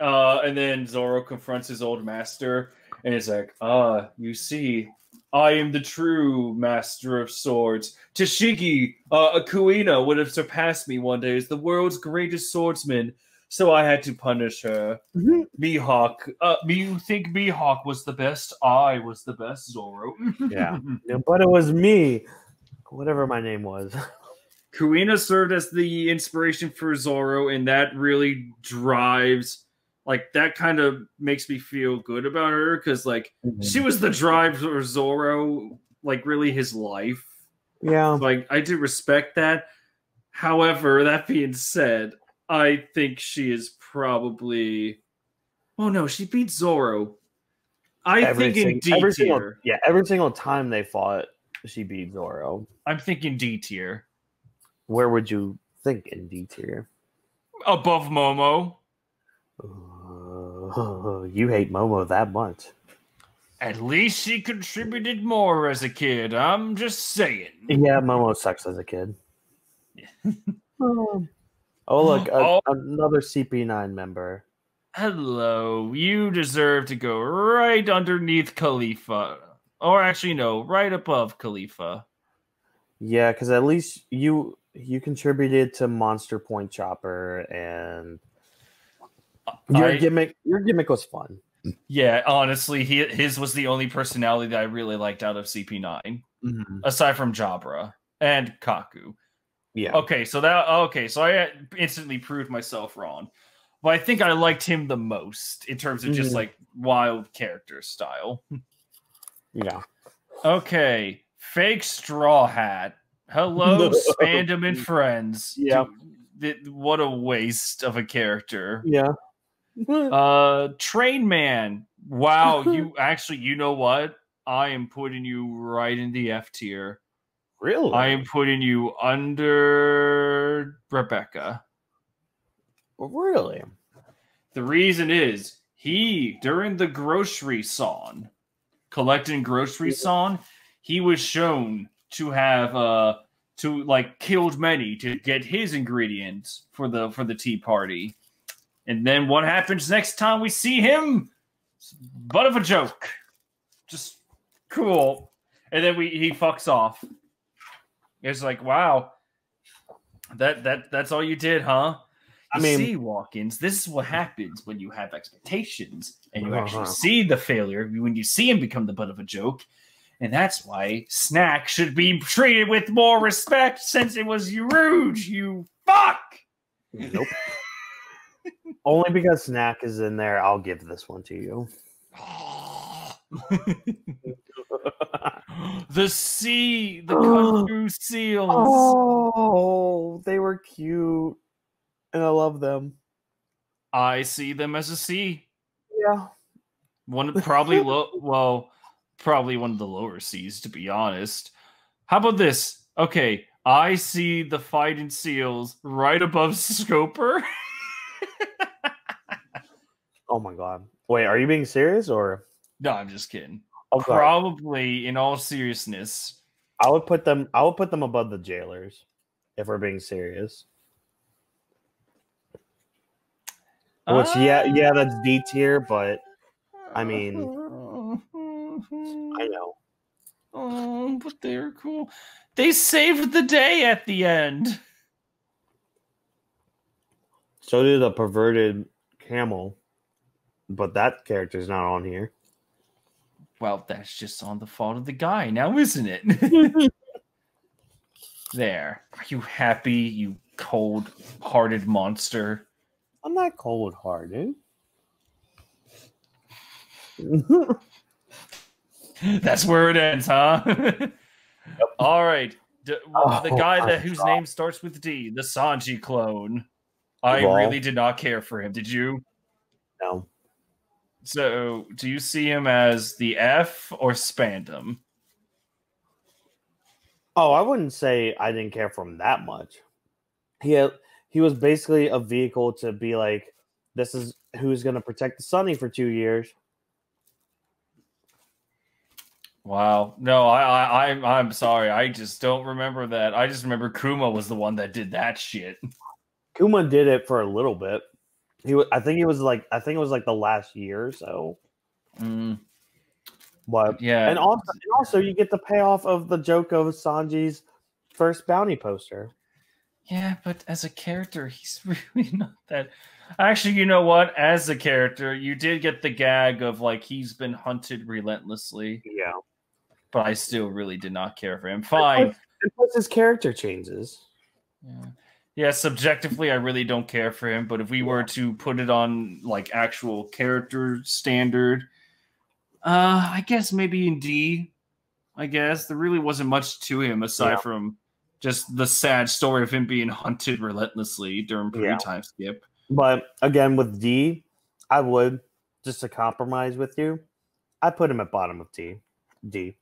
Speaker 1: Uh, and then Zoro confronts his old master, and he's like, "Ah, you see, I am the true master of swords. Tashigi, uh, Akuina would have surpassed me one day as the world's greatest swordsman, so I had to punish her.
Speaker 2: Mhm.
Speaker 1: Mihawk, uh, you think Mihawk was the best? I was the best, Zoro.
Speaker 2: Yeah. Yeah, but it was me, whatever my name was.
Speaker 1: Kuina served as the inspiration for Zoro, and that really drives, like, that kind of makes me feel good about her because, like, mm-hmm. she was the drive for Zoro, like, really his life.
Speaker 2: Yeah,
Speaker 1: Like, I do respect that. However, that being said, I think she is probably. Oh no, she beat Zoro. I
Speaker 2: every,
Speaker 1: think in
Speaker 2: sing-
Speaker 1: D
Speaker 2: every single
Speaker 1: tier.
Speaker 2: yeah every single time they fought, she beat Zoro.
Speaker 1: I'm thinking D tier.
Speaker 2: Where would you think in D tier?
Speaker 1: Above Momo.
Speaker 2: Uh, you hate Momo that much.
Speaker 1: At least she contributed more as a kid. I'm just saying.
Speaker 2: Yeah, Momo sucks as a kid. Um, oh look, a-
Speaker 1: Oh.
Speaker 2: another CP9 member.
Speaker 1: Hello. You deserve to go right underneath Kalifa. Or actually, no, right above Kalifa.
Speaker 2: Yeah, because at least you you contributed to Monster Point Chopper, and your
Speaker 1: I-
Speaker 2: gimmick your gimmick was fun.
Speaker 1: Yeah, honestly, he, his was the only personality that I really liked out of CP9,
Speaker 2: Mm-hmm.
Speaker 1: aside from Jabra and Kaku.
Speaker 2: Yeah,
Speaker 1: Okay, so that okay, so I instantly proved myself wrong. But I think I liked him the most in terms of just
Speaker 2: Mhm.
Speaker 1: like wild character style.
Speaker 2: yeah.
Speaker 1: Okay, fake straw hat. Hello. Spandam and friends.
Speaker 2: Yeah.
Speaker 1: Dude, what a waste of a character.
Speaker 2: Yeah.
Speaker 1: Uh, Train Man. Wow, you actually, you know what? I am putting you right in the F tier.
Speaker 2: really?
Speaker 1: I am putting you under Rebecca.
Speaker 2: really.
Speaker 1: The reason is he during the grocery song, collecting grocery song, he was shown to have uh to like killed many to get his ingredients for the for the tea party. And then what happens next time we see him? Butt of a joke. Just cool. And then we he fucks off. It's like, wow. That that that's all you did, huh?
Speaker 2: I
Speaker 1: You
Speaker 2: mean-
Speaker 1: see, Whawkins, this is what happens when you have expectations and you actually
Speaker 2: Uh-huh.
Speaker 1: see the failure, when you see him become the butt of a joke. And that's why Snack should be treated with more respect since it was you rude, you fuck!
Speaker 2: Nope. Only because Snack is in there, I'll give this one to you.
Speaker 1: the sea, the kung fu seals.
Speaker 2: oh, they were cute, and I love them.
Speaker 1: I see them as a sea.
Speaker 2: Yeah.
Speaker 1: One probably low well, probably one of the lower seas, to be honest. How about this? Okay, I see the fighting seals right above Scopper.
Speaker 2: Oh my god. Wait, are you being serious or?
Speaker 1: no, I'm just kidding.
Speaker 2: God.
Speaker 1: Probably, in all seriousness,
Speaker 2: I would put them. I would put them above the jailers, if we're being serious. Which, yeah, yeah, that's D tier, but I mean- uh, I know.
Speaker 1: Oh, but they're cool. They saved the day at the end.
Speaker 2: So did a perverted camel, but that character's not on here.
Speaker 1: Well, that's just on the fault of the guy now, isn't it? there. Are you happy, you cold hearted monster?
Speaker 2: I'm not cold hearted.
Speaker 1: That's where it ends, huh? All right. D- oh, the
Speaker 2: Oh
Speaker 1: guy that whose
Speaker 2: God.
Speaker 1: name starts with D, the Sanji clone. I really did not care for him. Did you?
Speaker 2: no.
Speaker 1: So, do you see him as the F or Spandam?
Speaker 2: Oh, I wouldn't say I didn't care for him that much. He had, he was basically a vehicle to be like, this is who's going to protect the Sunny for two years.
Speaker 1: Wow. No, I, I, I'm, I'm sorry. I just don't remember that. I just remember Kuma was the one that did that shit.
Speaker 2: Kuma did it for a little bit. He was, I think he was like, I think it was like the last year or so.
Speaker 1: Mm,
Speaker 2: But
Speaker 1: yeah.
Speaker 2: and also, and also, you get the payoff of the joke of Sanji's first bounty poster.
Speaker 1: Yeah, but as a character, he's really not that. Actually, you know what? As a character, you did get the gag of like he's been hunted relentlessly,
Speaker 2: Yeah,
Speaker 1: but I still really did not care for him. Fine.
Speaker 2: plus his character changes.
Speaker 1: Yeah. yeah, subjectively, I really don't care for him, but if we were to put it on like actual character standard, uh, I guess maybe in D. I guess there really wasn't much to him aside
Speaker 2: Yeah.
Speaker 1: from just the sad story of him being hunted relentlessly during pre-time skip.
Speaker 2: But again, with D, I would just to compromise with you. I put him at bottom of T. D.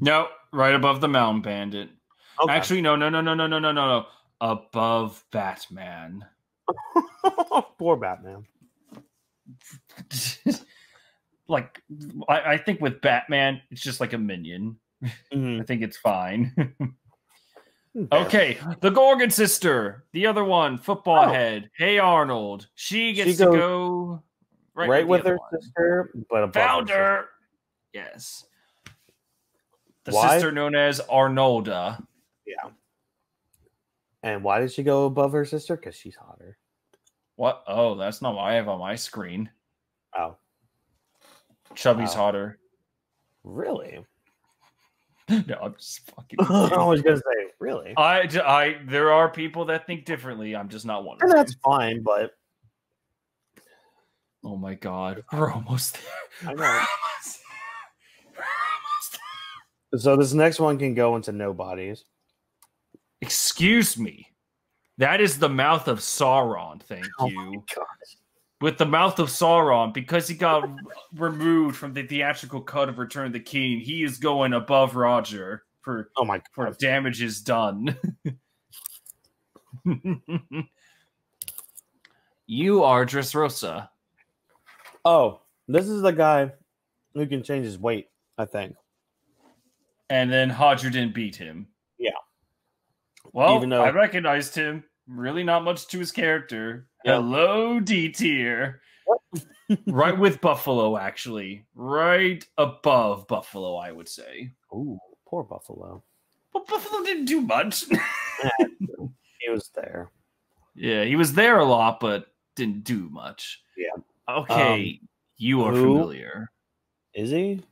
Speaker 1: No, right above the Mountain Bandit.
Speaker 2: Okay.
Speaker 1: Actually, no, no, no, no, no, no, no, no, no. Above Batman.
Speaker 2: poor Batman.
Speaker 1: like, I, I think with Batman, it's just like a minion.
Speaker 2: Mhm.
Speaker 1: I think it's fine. Okay, the Gorgon sister, the other one, football
Speaker 2: Oh.
Speaker 1: head. Hey Arnold, she gets
Speaker 2: She
Speaker 1: to go
Speaker 2: right,
Speaker 1: right,
Speaker 2: with
Speaker 1: the
Speaker 2: her
Speaker 1: one.
Speaker 2: sister, but above her
Speaker 1: Founder. Yes. The
Speaker 2: Why?
Speaker 1: sister known as Arnolda.
Speaker 2: Yeah. And why did she go above her sister? Because she's hotter.
Speaker 1: What? Oh, that's not what I have on my screen.
Speaker 2: Oh,
Speaker 1: Chubby's
Speaker 2: Wow.
Speaker 1: hotter.
Speaker 2: really?
Speaker 1: no, I'm just fucking.
Speaker 2: I was gonna say, really,
Speaker 1: I, I, there are people that think differently. I'm just not one
Speaker 2: and that's fine. But
Speaker 1: Oh my god, we're almost there.
Speaker 2: I know.
Speaker 1: We're almost there. We're almost there.
Speaker 2: So this next one can go into nobodies.
Speaker 1: Excuse me. That is the mouth of Sauron. Thank
Speaker 2: Oh
Speaker 1: you.
Speaker 2: my god.
Speaker 1: with the mouth of Sauron because he got removed from the theatrical cut of Return of the King. He is going above Roger for
Speaker 2: Oh my
Speaker 1: for
Speaker 2: god.
Speaker 1: damages done. you are Dressrosa.
Speaker 2: Oh, this is the guy who can change his weight, I think.
Speaker 1: And then Hodger didn't beat him.
Speaker 2: Yeah.
Speaker 1: Well,
Speaker 2: though-
Speaker 1: I recognized him. Really not much to his character.
Speaker 2: Yeah.
Speaker 1: Hello, D tier. right with Buffalo, actually. Right above Buffalo, I would say.
Speaker 2: Ooh, poor Buffalo.
Speaker 1: But Buffalo didn't do much.
Speaker 2: He was there.
Speaker 1: yeah, he was there a lot, but didn't do much.
Speaker 2: Yeah.
Speaker 1: Okay, um, you are familiar.
Speaker 2: Is he?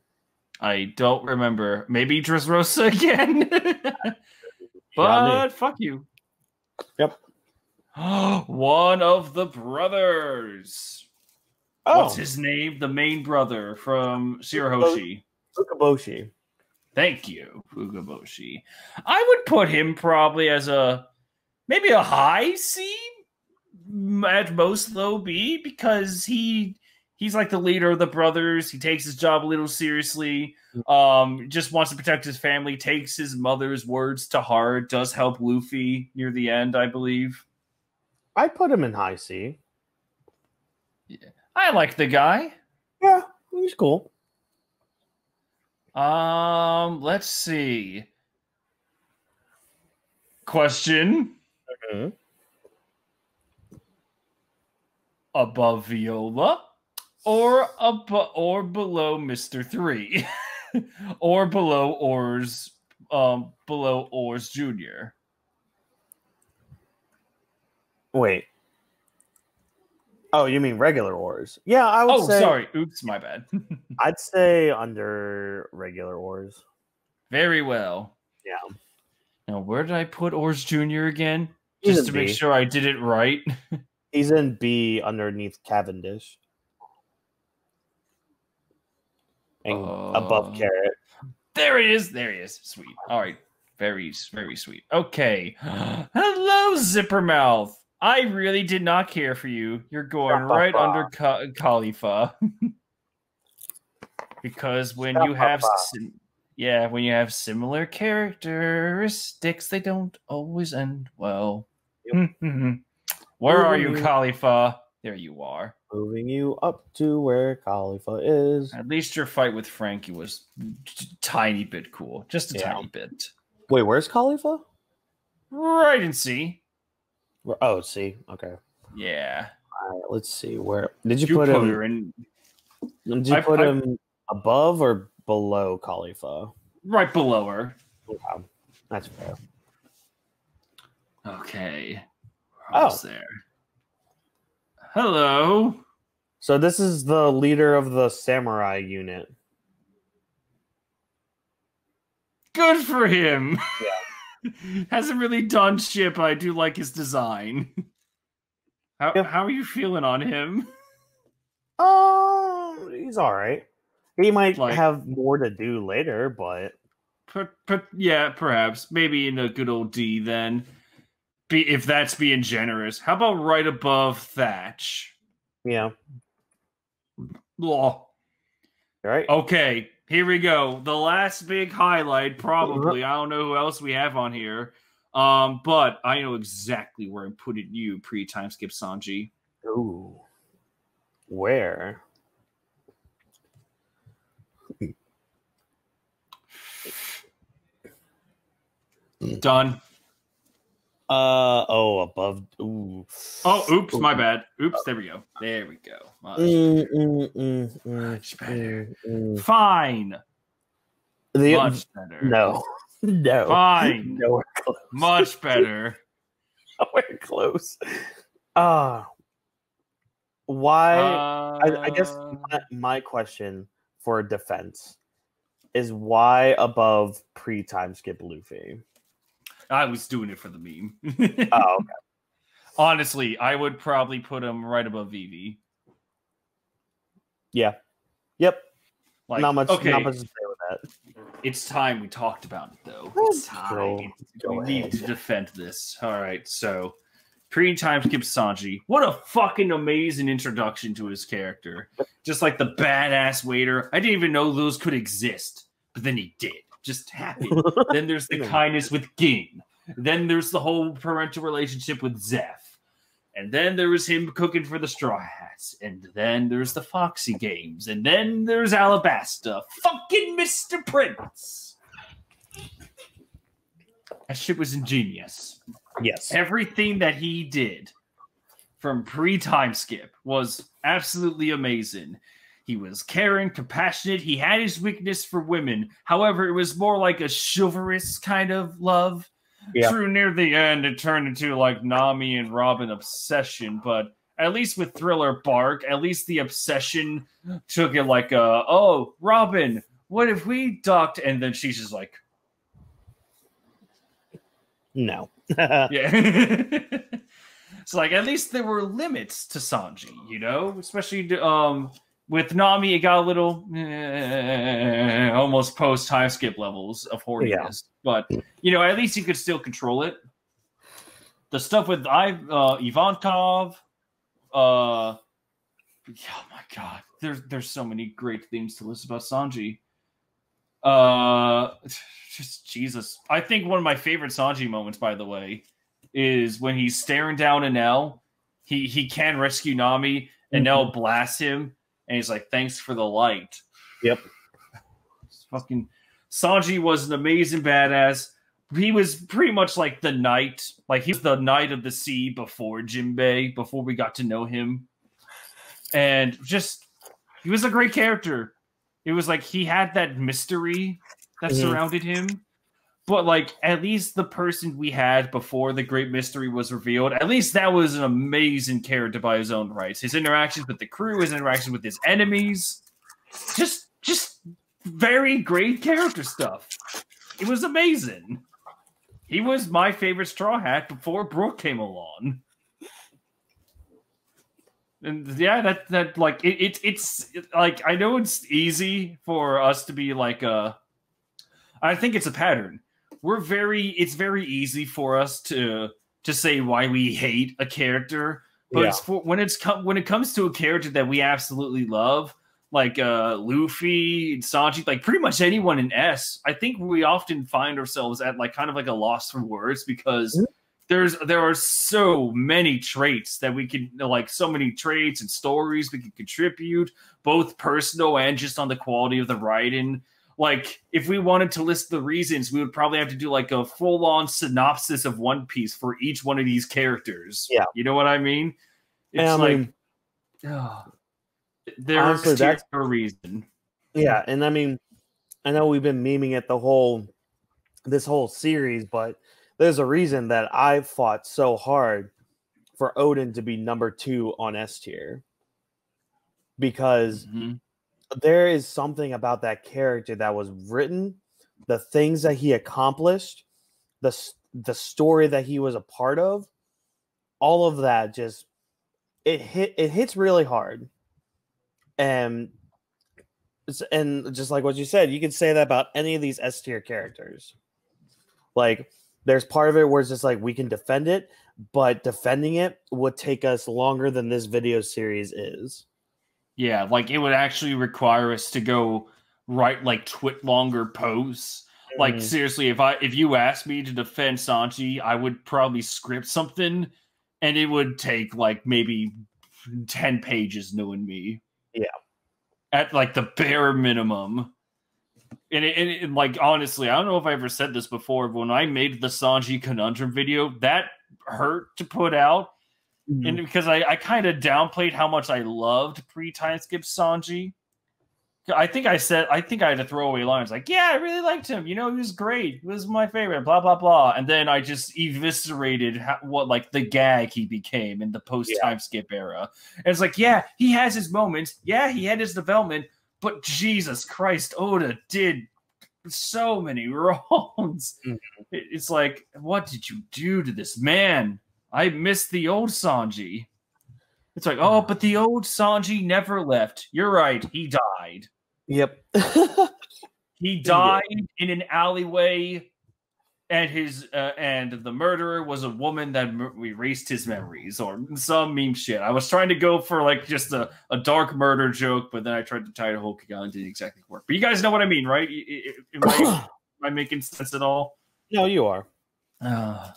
Speaker 1: I don't remember. Maybe Dressrosa again. but fuck you.
Speaker 2: Yep.
Speaker 1: One of the brothers.
Speaker 2: Oh,
Speaker 1: What's his name? The main brother from Shirahoshi.
Speaker 2: Fukaboshi.
Speaker 1: Thank you, Fukaboshi. I would put him probably as a maybe a high C, at most low B, because he he's like the leader of the brothers. He takes his job a little seriously. Um, just wants to protect his family. Takes his mother's words to heart. Does help Luffy near the end, I believe.
Speaker 2: I'd put him in high C.
Speaker 1: I like the guy.
Speaker 2: Yeah, he's cool.
Speaker 1: Um, let's see. Question
Speaker 2: Mhm.
Speaker 1: above Viola or above or below Mr. 3 or below Oars um below Oars Jr.
Speaker 2: Wait. Oh, you mean regular Oars? Yeah, I would
Speaker 1: Oh,
Speaker 2: say.
Speaker 1: sorry. Oops, my bad.
Speaker 2: I'd say under regular Oars.
Speaker 1: Very well.
Speaker 2: Yeah.
Speaker 1: Now, where did I put Oars Jr. again?
Speaker 2: He's
Speaker 1: Just to make sure I did it right.
Speaker 2: He's in B underneath Cavendish. And above
Speaker 1: Uh,
Speaker 2: Carrot.
Speaker 1: There he is. There he is. Sweet. All right. Very, very sweet. Okay. Hello, Zipper Mouth. I really did not care for you. You're going right under Ka- Kalifa. because when you have, sim- yeah, when you have similar characteristics, they don't always end well. Where are you, Kalifa? There you are.
Speaker 2: Moving you up to where Kalifa is.
Speaker 1: At least your fight with Franky was tiny bit cool. Just a
Speaker 2: Yeah.
Speaker 1: tiny bit.
Speaker 2: Wait, where's Kalifa?
Speaker 1: Right see.
Speaker 2: Where- Oh, see. Okay.
Speaker 1: Yeah.
Speaker 2: All right, let's see. Where did you,
Speaker 1: You
Speaker 2: put
Speaker 1: put
Speaker 2: him?
Speaker 1: her in
Speaker 2: Did you
Speaker 1: I-
Speaker 2: put
Speaker 1: I-
Speaker 2: him above or below Kalifa?
Speaker 1: right below her.
Speaker 2: Okay. That's fair.
Speaker 1: Okay.
Speaker 2: Oh.
Speaker 1: There? Hello.
Speaker 2: So this is the leader of the samurai unit.
Speaker 1: Good for him. Hasn't really done shit, but I do like his design. How,
Speaker 2: Yeah.
Speaker 1: how are you feeling on him?
Speaker 2: Oh, he's all right. He might
Speaker 1: Like-
Speaker 2: have more to do later, but
Speaker 1: But, but yeah, perhaps. Maybe in a good old D then. Be, if that's being generous. How about right above Thatch?
Speaker 2: yeah,
Speaker 1: Law.
Speaker 2: right.
Speaker 1: Okay, here we go. The last big highlight, probably. I don't know who else we have on here. Um, but I know exactly where I'm putting you pre time skip Sanji.
Speaker 2: Ooh, where?
Speaker 1: Done.
Speaker 2: Uh oh, above. Ooh.
Speaker 1: Oh, oops, my bad. Oops, there we go. There we go. Much,
Speaker 2: Mm, mm, mm, mm, mm, mm.
Speaker 1: Fine.
Speaker 2: The,
Speaker 1: Much better.
Speaker 2: no, no,
Speaker 1: Fine.
Speaker 2: nowhere close.
Speaker 1: Much better.
Speaker 2: nowhere close. Ah, why? I, I guess
Speaker 1: Uh,
Speaker 2: my, my question for defense is why above pre time skip Luffy?
Speaker 1: I was doing it for the meme.
Speaker 2: Oh, okay.
Speaker 1: Honestly, I would probably put him right above Vivi.
Speaker 2: yeah, yep.
Speaker 1: Like,
Speaker 2: not much.
Speaker 1: Okay,
Speaker 2: Not much to say with that.
Speaker 1: it's time we talked about it, though. It's time.
Speaker 2: go- go
Speaker 1: we need to defend this. All right, so Pre time skip Sanji. What a fucking amazing introduction to his character. Just like the badass waiter. I didn't even know those could exist, but then he did. Just happy. then there's the kindness with Gin. Then there's the whole parental relationship with Zeff. And then there was him cooking for the Straw Hats. And then there's the Foxy games. And then there's Alabasta. Fucking Mr. Prince. That shit was ingenious.
Speaker 2: Yes.
Speaker 1: Everything that he did from pre time skip was absolutely amazing. He was caring, compassionate. He had his weakness for women. However, it was more like a chivalrous kind of love.
Speaker 2: Yeah.
Speaker 1: True, near the end, it turned into like Nami and Robin obsession, but at least with Thriller Bark, at least the obsession took it like, uh, oh, Robin, what if we docked? And then she's just like,
Speaker 2: No.
Speaker 1: yeah. so like at least there were limits to Sanji, you know, especially um with Nami, it got a little eh, almost post time skip levels of horniness, but you know, at least you could still control it. The stuff with I uh, Ivankov, uh, oh my god, there's there's so many great things to list about Sanji. Uh, just Jesus. I think one of my favorite Sanji moments, by the way, is when he's staring down Enel. He he can rescue Nami, and Enel blasts him, and he's like, "Thanks for the light."
Speaker 2: Yep.
Speaker 1: It's fucking Sanji was an amazing badass. He was pretty much like the knight, like he was the knight of the sea before Jinbei, before we got to know him, and just he was a great character. It was like he had that mystery that
Speaker 2: Mhm.
Speaker 1: surrounded him. But like at least the person we had before the great mystery was revealed, at least that was an amazing character by his own rights. His interactions with the crew, his interactions with his enemies, just just very great character stuff. It was amazing. He was my favorite Straw Hat before Brook came along. And yeah, that that like it, it it's like I know it's easy for us to be like uh I think it's a pattern. We're very it's very easy for us to to say why we hate a character, but
Speaker 2: Yeah.
Speaker 1: it's for when it's come when it comes to a character that we absolutely love, like uh Luffy, and Sanji, like pretty much anyone in S, I think we often find ourselves at like kind of like a loss for words because
Speaker 2: Mhm.
Speaker 1: there's there are so many traits that we can like so many traits and stories we can contribute, both personal and just on the quality of the writing. Like if we wanted to list the reasons, we would probably have to do like a full-on synopsis of One Piece for each one of these characters.
Speaker 2: Yeah.
Speaker 1: You know what I mean? It's
Speaker 2: I
Speaker 1: like
Speaker 2: mean,
Speaker 1: Ugh. There's
Speaker 2: Honestly, that's-
Speaker 1: a reason.
Speaker 2: yeah, and I mean, I know we've been memeing at the whole this whole series, but there's a reason that I fought so hard for Oden to be number two on S tier because
Speaker 1: Mhm.
Speaker 2: There is something about that character that was written, the things that he accomplished, the the story that he was a part of, all of that just it hit it hits really hard. And and just like what you said, you could say that about any of these S tier characters. Like there's part of it where it's just like we can defend it, but defending it would take us longer than this video series is.
Speaker 1: Yeah, like it would actually require us to go write like twit longer posts. Like
Speaker 2: Mhm.
Speaker 1: seriously, if I if you asked me to defend Sanji, I would probably script something, and it would take like maybe ten pages, knowing me.
Speaker 2: Yeah.
Speaker 1: at like the bare minimum. And, it, and, it- and, like honestly, I don't know if I ever said this before, but when I made the Sanji conundrum video, that hurt to put out
Speaker 2: Mm-hmm.
Speaker 1: and because I, I kind of downplayed how much I loved pre time skip Sanji. I think I said I think I had to throw away lines like, yeah, I really liked him. You know, he was great. He was my favorite. Blah blah blah. And then I just eviscerated how, what like the gag he became in the post time skip era. And it's like, yeah, he has his moments. Yeah, he had his development. But Jesus Christ, Oda did so many wrongs.
Speaker 2: Mhm.
Speaker 1: It's like, what did you do to this man? I miss the old Sanji. It's like, oh, but the old Sanji never left. You're right. He died.
Speaker 2: Yep.
Speaker 1: He died in an alleyway and his uh, and the murderer was a woman that erased his memories or some meme shit. I was trying to go for like just a, a dark murder joke, but then I tried to tie the whole Kagan and didn't exactly work. But you guys know what I mean, right? Am I, am I making sense at all?
Speaker 2: No, you are.
Speaker 1: Damn.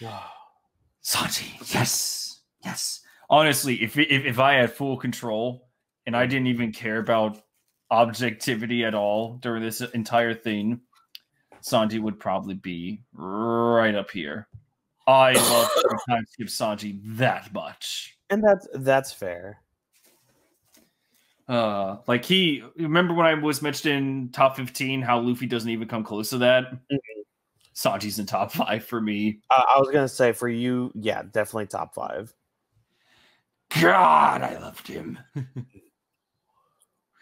Speaker 1: Sanji, yes, yes. Honestly, if, if if I had full control and I didn't even care about objectivity at all during this entire thing, Sanji would probably be right up here. I love time skip Sanji that much.
Speaker 2: And that's that's fair.
Speaker 1: Uh, like he remember when I was mentioning top fifteen, how Luffy doesn't even come close to that.
Speaker 2: Mhm.
Speaker 1: Sanji's in top five for me.
Speaker 2: Uh, I was gonna say for you, yeah, definitely top five.
Speaker 1: God, I loved him.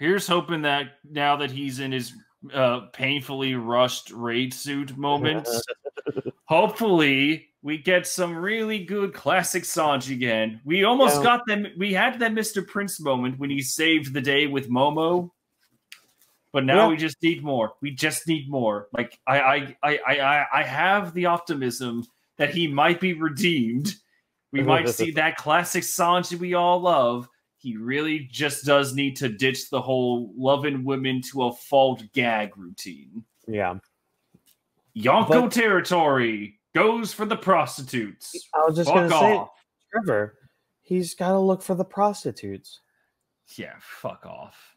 Speaker 1: Here's hoping that now that he's in his uh, painfully rushed raid suit moments, hopefully we get some really good classic Sanji again. We almost
Speaker 2: Yeah.
Speaker 1: got them. We had that Mr. Prince moment when he saved the day with Momo. But now
Speaker 2: Yeah.
Speaker 1: we just need more. We just need more. Like I, I, I, I, I- have the optimism that he might be redeemed. We might see that classic Sanji we all love. He really just does need to ditch the whole loving women to a fault gag routine.
Speaker 2: Yeah,
Speaker 1: Yonko
Speaker 2: But-
Speaker 1: territory goes for the prostitutes.
Speaker 2: I was just
Speaker 1: Fuck
Speaker 2: gonna say,
Speaker 1: off.
Speaker 2: Trevor, he's got to look for the prostitutes.
Speaker 1: Yeah, fuck off.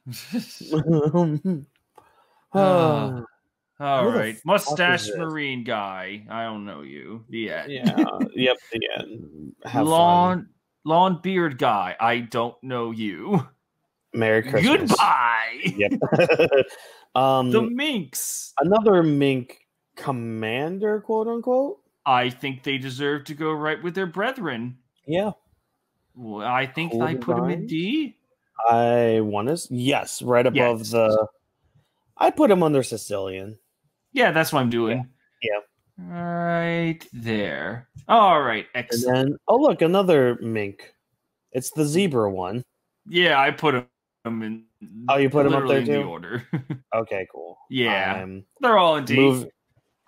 Speaker 2: Uh,
Speaker 1: All
Speaker 2: the
Speaker 1: right, mustache marine guy. I don't know you. Yeah,
Speaker 2: yeah, yep, yeah. Have fun.
Speaker 1: lawn lawn beard guy. I don't know you.
Speaker 2: Merry Christmas.
Speaker 1: Goodbye.
Speaker 2: Yep. um,
Speaker 1: The minks.
Speaker 2: another mink commander, quote unquote.
Speaker 1: I think they deserve to go right with their brethren.
Speaker 2: Yeah,
Speaker 1: Well, I think
Speaker 2: Cool
Speaker 1: I put him in? D.
Speaker 2: I want to. Yes, right above
Speaker 1: Yes.
Speaker 2: the. I put him under Sicilian.
Speaker 1: Yeah, that's what I'm doing.
Speaker 2: Yeah.
Speaker 1: Right there. All right.
Speaker 2: And
Speaker 1: Excellent.
Speaker 2: then, oh look, another mink. It's the zebra one.
Speaker 1: Yeah, I put him in.
Speaker 2: Oh, you put 'em up there
Speaker 1: in
Speaker 2: too?
Speaker 1: The order.
Speaker 2: Okay, cool.
Speaker 1: yeah,
Speaker 2: I'm,
Speaker 1: they're all in D.
Speaker 2: move,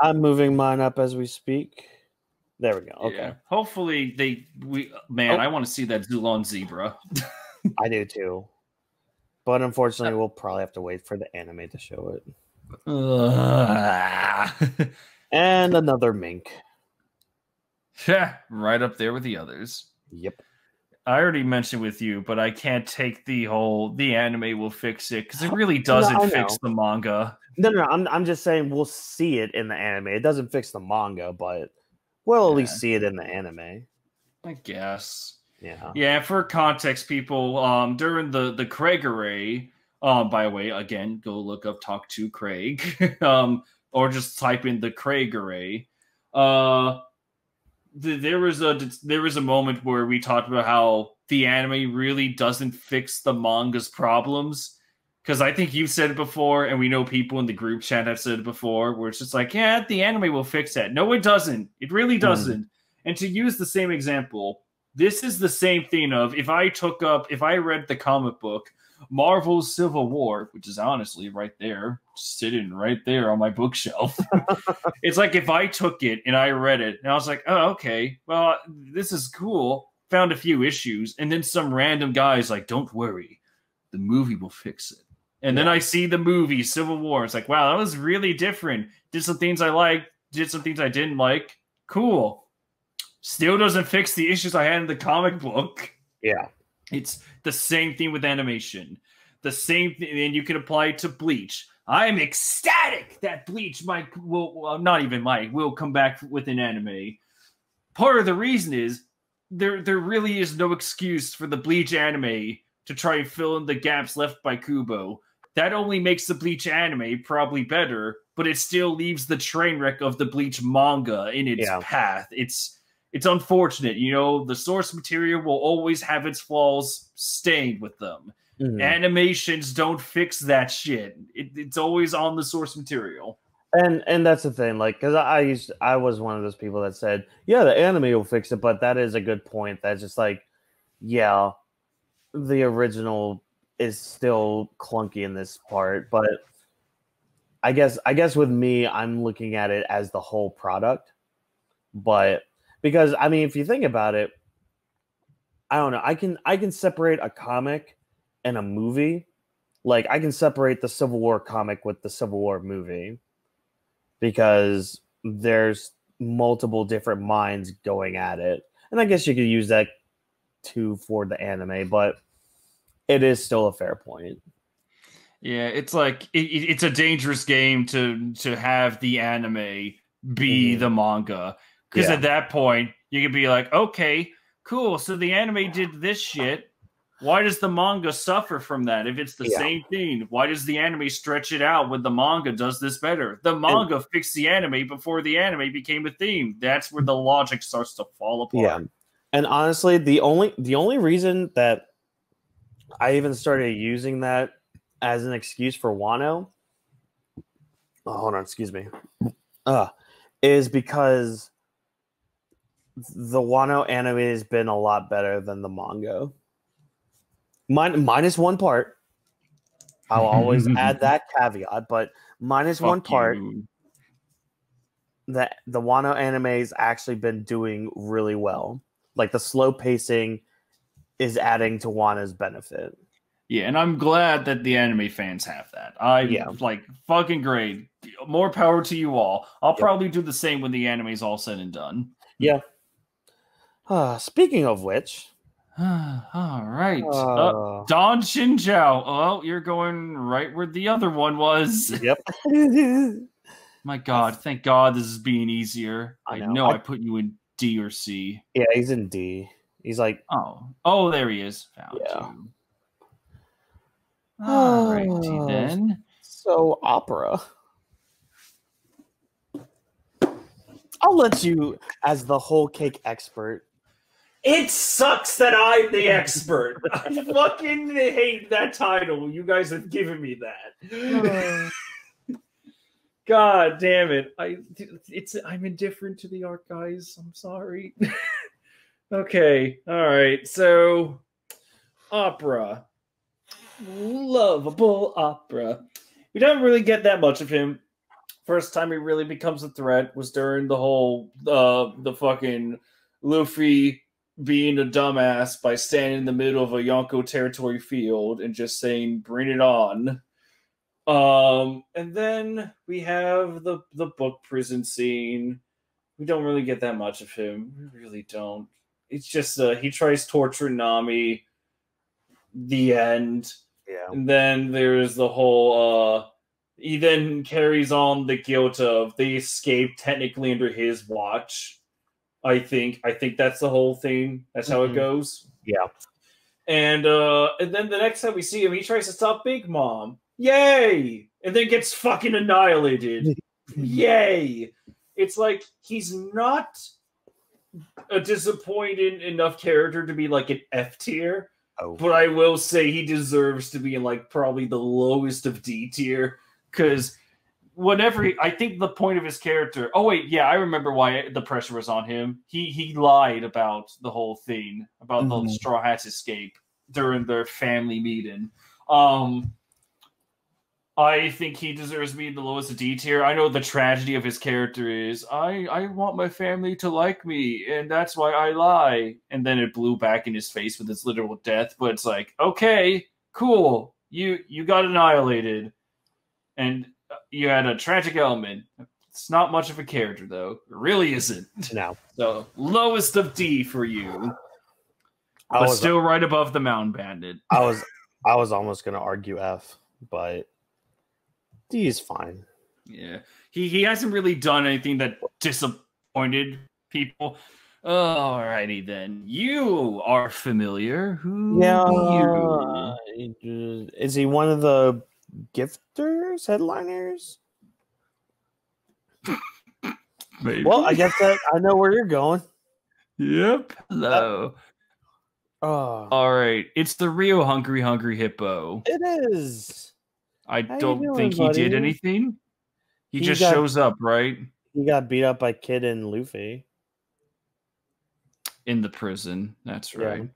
Speaker 2: I'm moving mine up as we speak. There we go. Okay,
Speaker 1: Yeah. Hopefully they we man,
Speaker 2: Oh.
Speaker 1: I want to see that Zulon zebra.
Speaker 2: I do too. But unfortunately, uh, we'll probably have to wait for the anime to show it. And another mink.
Speaker 1: yeah, right up there with the others.
Speaker 2: Yep.
Speaker 1: I already mentioned with you, but I can't take the whole the anime will fix it because it really doesn't
Speaker 2: I
Speaker 1: fix the manga.
Speaker 2: No, no, I'm I'm just saying we'll see it in the anime. It doesn't fix the manga, but we'll at least see it in the anime.
Speaker 1: I guess.
Speaker 2: Yeah.
Speaker 1: Yeah, for context, people, um, during the the Craig array, um, by the way, again, go look up Talk to Craig, um, or just type in the Craig array. Uh, th- there was a there was a moment where we talked about how the anime really doesn't fix the manga's problems. Because I think you've said it before, and we know people in the group chat have said it before, where it's just like, yeah, the anime will fix that. No, it doesn't. It really doesn't. And to use the same example, this is the same thing of if I took up, if I read the comic book Marvel's Civil War, which is honestly right there, sitting right there on my bookshelf. it's like if I took it and I read it and I was like, oh, okay, well, this is cool. Found a few issues, and then some random guy's like, don't worry, the movie will fix it. And then I see the movie Civil War. It's like, wow, that was really different. Did some things I liked, did some things I didn't like. Cool. Still doesn't fix the issues I had in the comic book.
Speaker 2: Yeah.
Speaker 1: It's the same thing with animation. The same thing, and you can apply it to Bleach. I'm ecstatic that Bleach might, will, well, not even might, will come back with an anime. Part of the reason is there, there really is no excuse for the Bleach anime to try and fill in the gaps left by Kubo. That only makes the Bleach anime probably better, but it still leaves the train wreck of the Bleach manga in its
Speaker 2: Yeah.
Speaker 1: path. It's it's unfortunate, you know. The source material will always have its flaws stained with them.
Speaker 2: Mhm.
Speaker 1: Animations don't fix that shit. It, it's always on the source material.
Speaker 2: And and that's the thing, like, because I used I was one of those people that said, yeah, the anime will fix it, but that is a good point. That's just like, yeah, the original is still clunky in this part, but I guess I guess with me, I'm looking at it as the whole product. But because I mean, if you think about it, I don't know. I can I can separate a comic and a movie. Like I can separate the Civil War comic with the Civil War movie because there's multiple different minds going at it. And I guess you could use that too for the anime, but it is still a fair point.
Speaker 3: Yeah, it's like it, it's a dangerous game to to have the anime be mm. the manga because yeah. at that point you could be like, okay, cool. So the anime did this shit. Why does the manga suffer from that? If it's the yeah. same thing, why does the anime stretch it out when the manga does this better? The manga and, fixed the anime before the anime became a theme. That's where the logic starts to fall apart. Yeah.
Speaker 2: And honestly, the only the only reason that I even started using that as an excuse for Wano, oh, hold on, excuse me, uh, is because the Wano anime has been a lot better than the manga. Min- minus one part. I'll always add that caveat, but minus Fuck one part. You. That the Wano anime's actually been doing really well. Like the slow pacing is adding to Wano's benefit.
Speaker 3: Yeah, and I'm glad that the anime fans have that. I yeah. like fucking great. More power to you all. I'll probably do the same when the anime's all said and done.
Speaker 2: Yeah, uh, speaking of which,
Speaker 3: all right, uh, uh, Don Chinjao. Oh, you're going right where the other one was.
Speaker 2: Yep.
Speaker 3: My God, thank God this is being easier. I know, I, know I, I, put you in D or C.
Speaker 2: Yeah, he's in D. He's like,
Speaker 3: oh, oh, there he is. Found yeah. you. All righty then.
Speaker 2: So opera. I'll let you, as the whole cake expert,
Speaker 1: it sucks that I'm the expert. I fucking hate that title. You guys have given me that. God damn it. I it's I'm indifferent to the art, guys. I'm sorry. okay. All right. So opera. Lovable opera. We don't really get that much of him. First time he really becomes a threat was during the whole uh the fucking Luffy being a dumbass by standing in the middle of a Yonko territory field and just saying, bring it on. Um, and then we have the the book prison scene. We don't really get that much of him. We really don't. It's just uh, he tries torturing Nami. The end.
Speaker 2: Yeah.
Speaker 1: And then there's the whole uh he then carries on the guilt of they escaped technically under his watch I think I think that's the whole thing. That's how mm-hmm. it goes.
Speaker 2: Yeah.
Speaker 1: And uh and then the next time we see him, he tries to stop Big Mom. Yay! And then gets fucking annihilated. Yay! It's like he's not a disappointing enough character to be like an F tier. Oh. But I will say he deserves to be in like probably the lowest of D tier because whatever he, I think the point of his character. Oh wait, yeah, I remember why the pressure was on him. He he lied about the whole thing about mm-hmm. the Straw Hats escape during their family meeting. Um, I think he deserves to be the lowest D tier. I know the tragedy of his character is I I want my family to like me, and that's why I lie. And then it blew back in his face with his literal death. But it's like, okay, cool, you you got annihilated, and you had a tragic element. It's not much of a character though. It really isn't.
Speaker 2: No.
Speaker 1: So lowest of D for you. I but was, still right above the Mountain Bandit.
Speaker 2: I was I was almost gonna argue F, but D is fine.
Speaker 3: Yeah. He he hasn't really done anything that disappointed people. Alrighty then. You are familiar. Who
Speaker 2: yeah, you? Is he one of the gifters, headliners. Maybe. Well, I guess that I know where you're going.
Speaker 3: Yep. Hello.
Speaker 2: Oh.
Speaker 3: All right. It's the real Hungry Hungry Hippo.
Speaker 2: It is.
Speaker 3: I How don't doing, think he buddy? did anything. He, he just got, shows up, right?
Speaker 2: He got beat up by Kid and Luffy.
Speaker 3: In the prison. That's right.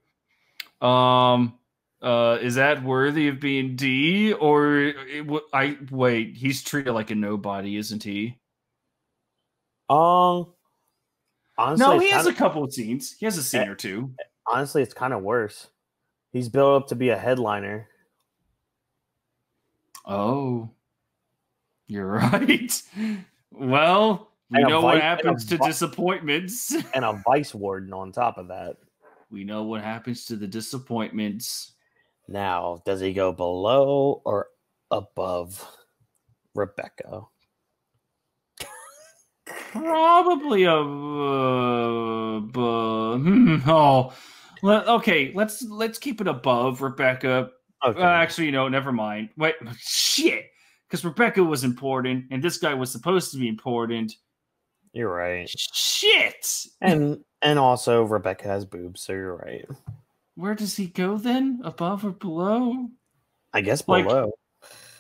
Speaker 3: Yeah. Um
Speaker 1: Uh, is that worthy of being D or it I wait? He's treated like a nobody, isn't he?
Speaker 2: Um, honestly,
Speaker 1: no, he has
Speaker 2: kinda-
Speaker 1: a couple of scenes. He has a scene
Speaker 2: Eh,
Speaker 1: or two.
Speaker 2: honestly, it's kind of worse. He's built up to be a headliner.
Speaker 1: Oh, you're right. Well, we know
Speaker 2: vi-
Speaker 1: what happens to disappointments.
Speaker 2: and a vice warden on top of that.
Speaker 1: we know what happens to the disappointments.
Speaker 2: Now, does he go below or above Rebecca?
Speaker 1: Probably a. Uh, hmm, oh, let, okay. Let's let's keep it above Rebecca.
Speaker 2: Okay.
Speaker 1: Uh, actually, no, never mind. Wait, shit. Because Rebecca was important, and this guy was supposed to be important.
Speaker 2: you're right.
Speaker 1: Shit.
Speaker 2: And and also Rebecca has boobs, so you're right.
Speaker 1: Where does he go then? Above or below?
Speaker 2: I guess
Speaker 1: Like-
Speaker 2: below.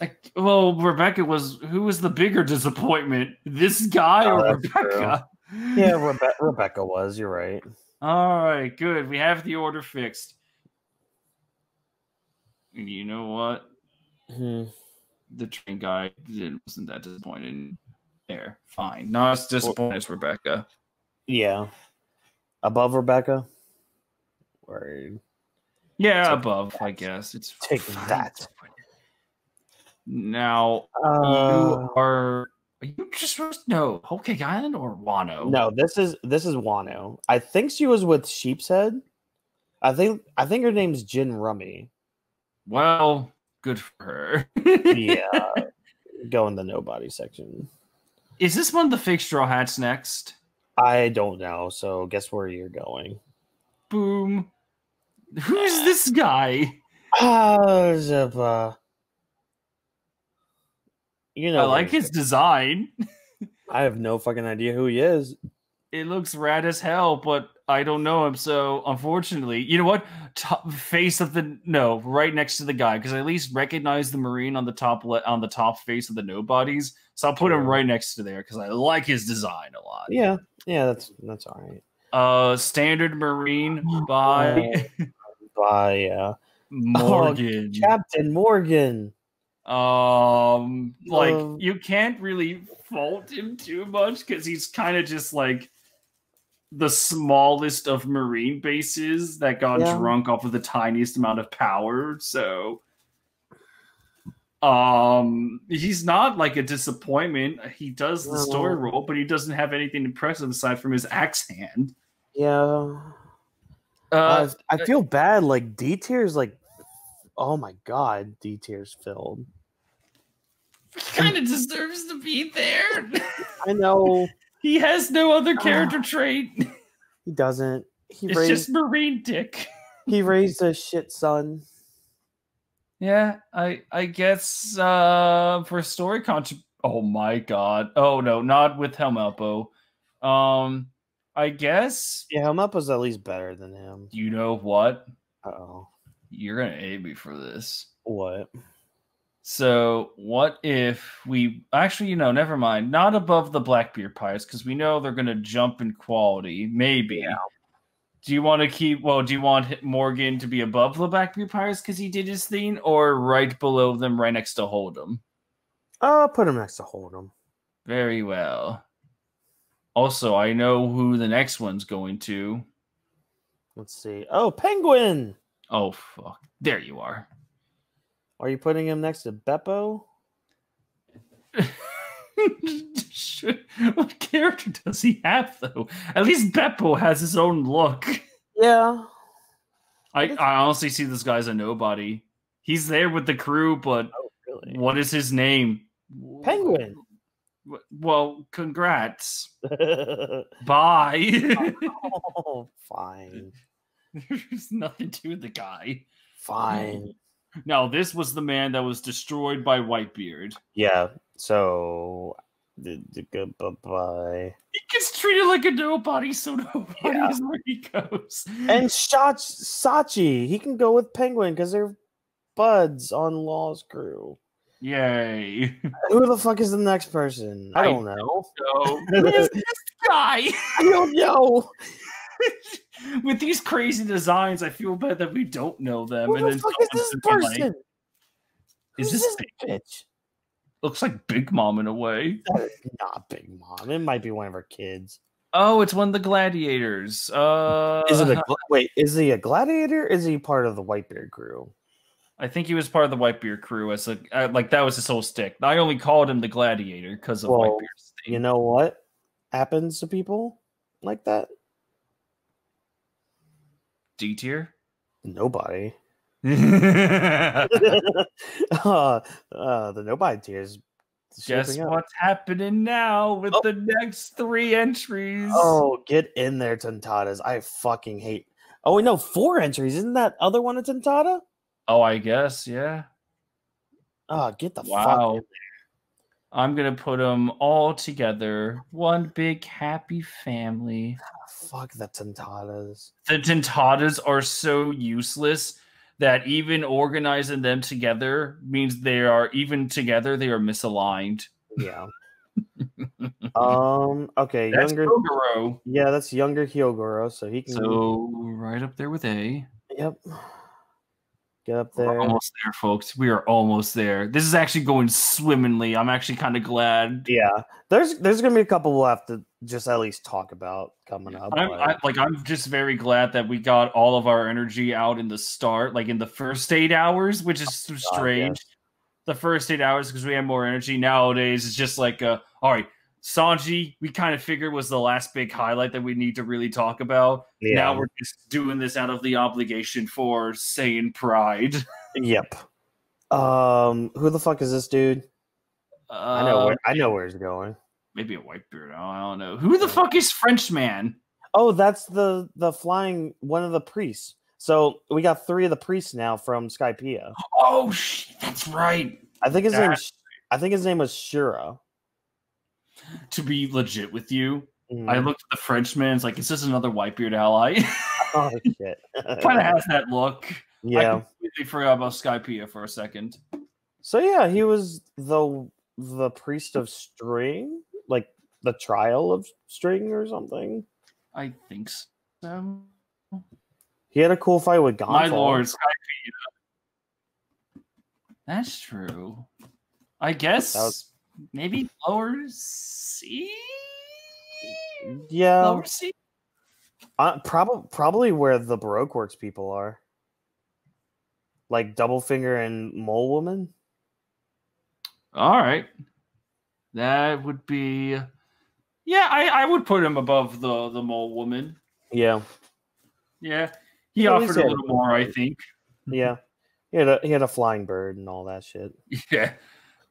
Speaker 1: I, well, Rebecca was who was the bigger disappointment? This guy
Speaker 2: Oh,
Speaker 1: or
Speaker 2: that's true.
Speaker 1: Rebecca?
Speaker 2: yeah, Rebe- Rebecca was. You're right.
Speaker 1: All right, good. We have the order fixed. And you know what?
Speaker 2: Hmm.
Speaker 1: The train guy didn't, wasn't that disappointed. There, fine. Not as disappointed as Rebecca.
Speaker 2: Yeah. Above Rebecca. Word.
Speaker 1: Yeah,
Speaker 2: Take
Speaker 1: above, I guess. It's
Speaker 2: Take
Speaker 1: fine.
Speaker 2: that.
Speaker 1: Now
Speaker 2: Uh,
Speaker 1: you are. Are you just no Whole Cake Island or Wano?
Speaker 2: no, this is this is Wano. I think she was with Sheepshead. I think I think her name's Ginrummy.
Speaker 1: Well, good for her.
Speaker 2: Yeah. Go in the nobody section.
Speaker 1: Is this one of the fake straw hats next?
Speaker 2: I don't know, so guess where you're going.
Speaker 1: Boom. Who's this guy?
Speaker 2: Zippa. You know,
Speaker 1: I like his design.
Speaker 2: I have no fucking idea who he is.
Speaker 1: It looks rad as hell, but I don't know him. So unfortunately, you know what? Top, face of the no, right next to the guy, because I at least recognize the marine on the top le- on the top face of the nobodies. So I'll put him right next to there because I like his design a lot.
Speaker 2: Yeah, yeah, that's that's all right.
Speaker 1: Uh, standard marine by
Speaker 2: Bye, yeah.
Speaker 1: Morgan.
Speaker 2: Captain Morgan.
Speaker 1: Um, like
Speaker 2: Um,
Speaker 1: you can't really fault him too much because he's kind of just like the smallest of marine bases that got
Speaker 2: Yeah.
Speaker 1: drunk off of the tiniest amount of power. So, um, he's not like a disappointment. He does the story role, but he doesn't have anything impressive aside from his axe hand.
Speaker 2: Yeah.
Speaker 1: Uh,
Speaker 2: I, I feel bad. Like D tier's like, oh my god, D tier's filled.
Speaker 1: He kind of deserves to be there.
Speaker 2: I know
Speaker 1: he has no other character trait.
Speaker 2: he doesn't. He
Speaker 1: It's
Speaker 2: raised
Speaker 1: just marine dick.
Speaker 2: he raised a shit son.
Speaker 1: Yeah, I I guess uh for story contrib Oh my god. Oh no, not with Helmeppo. Um I guess
Speaker 2: Yeah, Helmeppo was at least better than him.
Speaker 1: you know what?
Speaker 2: Oh,
Speaker 1: You're gonna hate me for this.
Speaker 2: what?
Speaker 1: So what if we actually, you know, never mind. Not above the Blackbeard Pirates, because we know they're gonna jump in quality. Maybe. Do you want to keep? Well, do you want Morgan to be above the Blackbeard Pirates because he did his thing, or right below them, right next to Hold'em?
Speaker 2: I'll put him next to Hold'em.
Speaker 1: Very well. Also, I know who the next one's going to.
Speaker 2: Let's see. Oh, Penguin.
Speaker 1: Oh fuck! There you are.
Speaker 2: Are you putting him next to
Speaker 1: Bepo? What character does he have though? At least Bepo has his own look.
Speaker 2: Yeah.
Speaker 1: I, I honestly see this guy's a nobody. He's there with the crew, but
Speaker 2: Oh, really?
Speaker 1: what is his name?
Speaker 2: Penguin.
Speaker 1: Well, congrats. Bye.
Speaker 2: oh, fine.
Speaker 1: There's nothing to the guy.
Speaker 2: Fine.
Speaker 1: Now, this was the man that was destroyed by Whitebeard.
Speaker 2: Yeah. So, the, the, good bye.
Speaker 1: He gets treated like a nobody, so nobody
Speaker 2: Yeah.
Speaker 1: is where he goes.
Speaker 2: And Shach Sachi, he can go with Penguin because they're buds on Law's crew.
Speaker 1: Yay.
Speaker 2: Who the fuck is the next person? I
Speaker 1: I
Speaker 2: don't know.
Speaker 1: So, who is this guy?
Speaker 2: I don't know.
Speaker 1: with these crazy designs, I feel bad that we don't know them.
Speaker 2: Who
Speaker 1: and
Speaker 2: the
Speaker 1: then
Speaker 2: fuck is this
Speaker 1: gonna like,
Speaker 2: person?
Speaker 1: Is
Speaker 2: Who's
Speaker 1: this
Speaker 2: this bitch?
Speaker 1: looks like Big Mom in a way?
Speaker 2: Not Big Mom. It might be one of her kids.
Speaker 1: Oh, it's one of the gladiators. Uh,
Speaker 2: Is it a wait? Is he a gladiator? Is he part of the Whitebeard crew?
Speaker 1: I think he was part of the Whitebeard crew as a uh, like that was his whole stick. I only called him the gladiator because of
Speaker 2: Well,
Speaker 1: Whitebeard's thing.
Speaker 2: You know what happens to people like that?
Speaker 1: D tier.
Speaker 2: Nobody. Uh, uh, the nobody tiers. shaping up.
Speaker 1: what's happening now with
Speaker 2: Oh.
Speaker 1: the next three entries?
Speaker 2: Oh, get in there, Tontattas. I fucking hate. Oh, wait, no, four entries. Isn't that other one a Tontatta?
Speaker 1: Oh, I guess yeah.
Speaker 2: Oh, get the fuck
Speaker 1: Wow. I'm gonna put them all together, one big happy family.
Speaker 2: there. Fuck the Tontattas.
Speaker 1: The Tontattas are so useless that even organizing them together means they are even together they are misaligned.
Speaker 2: Yeah. um. Okay.
Speaker 1: That's
Speaker 2: younger.
Speaker 1: Kogoro.
Speaker 2: Yeah, that's younger Hyogoro, so he can.
Speaker 1: So right up there with A.
Speaker 2: Yep. Get up
Speaker 1: We're almost there, folks. We are almost there. This is actually going swimmingly. I'm actually kind of glad.
Speaker 2: Yeah. There's there's gonna be a couple we'll have to just at least talk about coming up.
Speaker 1: I'm I, like I'm just very glad that we got all of our energy out in the start, like in the first eight hours, which is so strange. The first eight hours because we had more energy. Nowadays, it's just like, uh, all right, Sanji. We kind of figured was the last big highlight that we need to really talk about.
Speaker 2: yeah.
Speaker 1: Now we're just doing this out of the obligation for Saiyan pride.
Speaker 2: Yep. Um. Who the fuck is this dude? I know.
Speaker 1: Uh,
Speaker 2: Where, I know where he's going.
Speaker 1: maybe a white beard. I don't know. Who the fuck is Frenchman?
Speaker 2: Oh, that's the the flying one of the priests. So we got three of the priests now from Skypiea.
Speaker 1: Oh, shit, that's right.
Speaker 2: I think his name.
Speaker 1: That's-
Speaker 2: I think his name was Shura.
Speaker 1: To be legit with you,
Speaker 2: Mhm.
Speaker 1: I looked at the Frenchman. It's like, is this another white Whitebeard ally?
Speaker 2: oh shit.
Speaker 1: kind of has that look. I
Speaker 2: yeah.
Speaker 1: completely forgot about Skypiea for a second.
Speaker 2: So yeah, he was the the priest of string, like the trial of string or something.
Speaker 1: I think so.
Speaker 2: He had a cool fight with Gan Fall.
Speaker 1: My lord, Skypiea. That's true. I guess
Speaker 2: That was-
Speaker 1: maybe lower C.
Speaker 2: Yeah,
Speaker 1: Lower C.
Speaker 2: uh, probably probably where the Baroque Works people are, like Doublefinger and Mole Woman.
Speaker 1: All right. That would be. Yeah, I, I would put him above the the mole woman.
Speaker 2: Yeah,
Speaker 1: Yeah, he
Speaker 2: At
Speaker 1: offered a little more, I think.
Speaker 2: yeah. He had a he had a flying bird and all that shit.
Speaker 1: Yeah.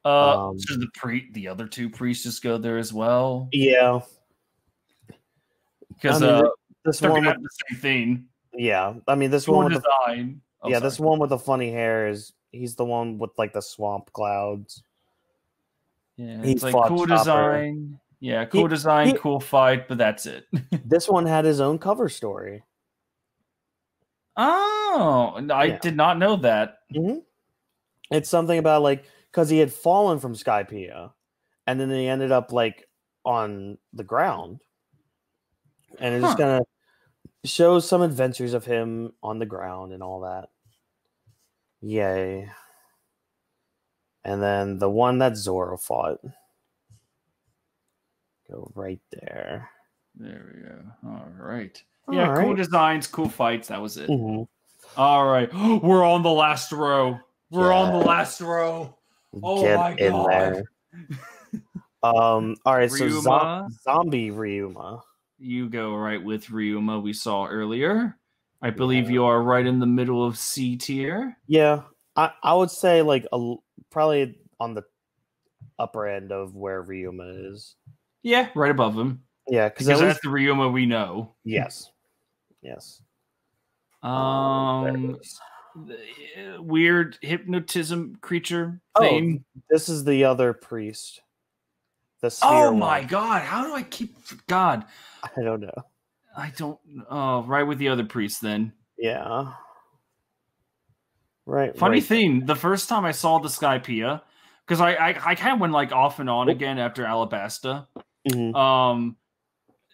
Speaker 1: Uh,
Speaker 2: Um,
Speaker 1: should the pre the other two priests just go there as well?
Speaker 2: Yeah,
Speaker 1: Because
Speaker 2: I mean,
Speaker 1: uh,
Speaker 2: this one. With,
Speaker 1: the same thing.
Speaker 2: yeah, I mean this
Speaker 1: Cool
Speaker 2: one with the
Speaker 1: design. Oh,
Speaker 2: yeah
Speaker 1: sorry.
Speaker 2: this one with the funny hair is he's the one with like the swamp clouds.
Speaker 1: Yeah,
Speaker 2: he
Speaker 1: it's like cool
Speaker 2: Chopper.
Speaker 1: design. Yeah, cool design,
Speaker 2: he-
Speaker 1: cool fight, but that's it.
Speaker 2: This one had his own cover story.
Speaker 1: oh, I
Speaker 2: Yeah.
Speaker 1: did not know that.
Speaker 2: hmm It's something about like because he had fallen from Skypiea, and then he ended up like on the ground, and it just
Speaker 1: Huh.
Speaker 2: kind of shows some adventures of him on the ground and all that. Yay! And then the one that Zoro fought. Go right there.
Speaker 1: There we go. All right. Yeah, cool designs, cool fights. That was it.
Speaker 2: Mhm.
Speaker 1: All right. We're on the last row. We're on the last row. Oh
Speaker 2: Get
Speaker 1: my
Speaker 2: in
Speaker 1: God.
Speaker 2: there. Um. All right. So zo- zombie Ryuma.
Speaker 1: You go right with Ryuma we saw earlier. I believe
Speaker 2: Yeah.
Speaker 1: you are right in the middle of C tier.
Speaker 2: Yeah, I, I would say like a l- probably on the upper end of where Ryuma is.
Speaker 1: Yeah, right above him.
Speaker 2: Yeah, because
Speaker 1: Because that's
Speaker 2: least
Speaker 1: the Ryuma we know.
Speaker 2: yes, yes.
Speaker 1: Um,
Speaker 2: there it is.
Speaker 1: the, weird hypnotism creature
Speaker 2: Oh, this is the other priest. The
Speaker 1: Oh, my
Speaker 2: one.
Speaker 1: god! How do I keep God?
Speaker 2: I don't know.
Speaker 1: I don't. Oh, right with the other priest then.
Speaker 2: Yeah. Right.
Speaker 1: Funny
Speaker 2: right.
Speaker 1: thing, the first time I saw the Skypiea, because I I, I kind of went like off and on
Speaker 2: Oh.
Speaker 1: again after Alabasta.
Speaker 2: Mhm.
Speaker 1: Um,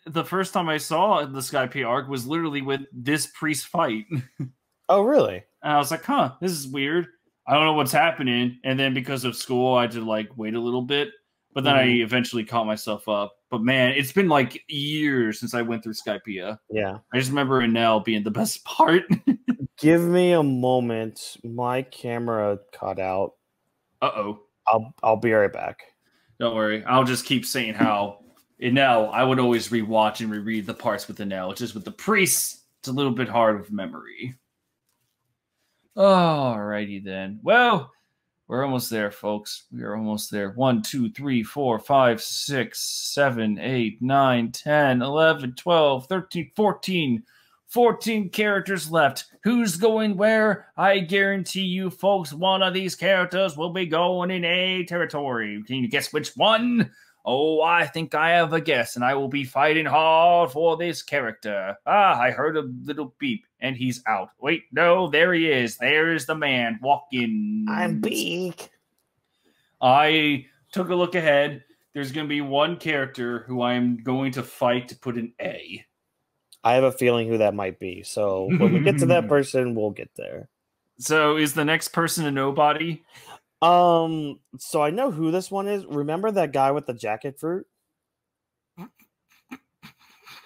Speaker 1: the first time I saw the Skypiea arc was literally with this priest fight.
Speaker 2: Oh, really?
Speaker 1: And I was like, huh, this is weird. I don't know what's happening. And then because of school, I had to like wait a little bit. But then I eventually caught myself up. But man, it's been like years since I went through Skypiea.
Speaker 2: Yeah.
Speaker 1: I just remember Enel being the best part.
Speaker 2: Give me a moment. My camera cut out.
Speaker 1: uh oh.
Speaker 2: I'll I'll be right back.
Speaker 1: Don't worry. I'll just keep saying how Enel, I would always rewatch and reread the parts with Enel. It's just with the priests, it's a little bit hard with memory. Alrighty then. Well, we're almost there, folks. We are almost there. 1, 2, 3, 4, 5, 6, 7, 8, 9, 10, 11, 12, 13, 14. 14 characters left. Who's going where? I guarantee you, folks, one of these characters will be going in A territory. Can you guess which one? Oh, I think I have a guess, and I will be fighting hard for this character. Ah, I heard a little beep, and he's out. Wait, no, there he is. There is the man walking.
Speaker 2: I'm big.
Speaker 1: I took a look ahead. There's going to be one character who I'm going to fight to put an A.
Speaker 2: I have a feeling who that might be. So when we get to that person, we'll get there.
Speaker 1: So is the next person a nobody?
Speaker 2: Um, so I know who this one is. Remember that guy with the jacket fruit?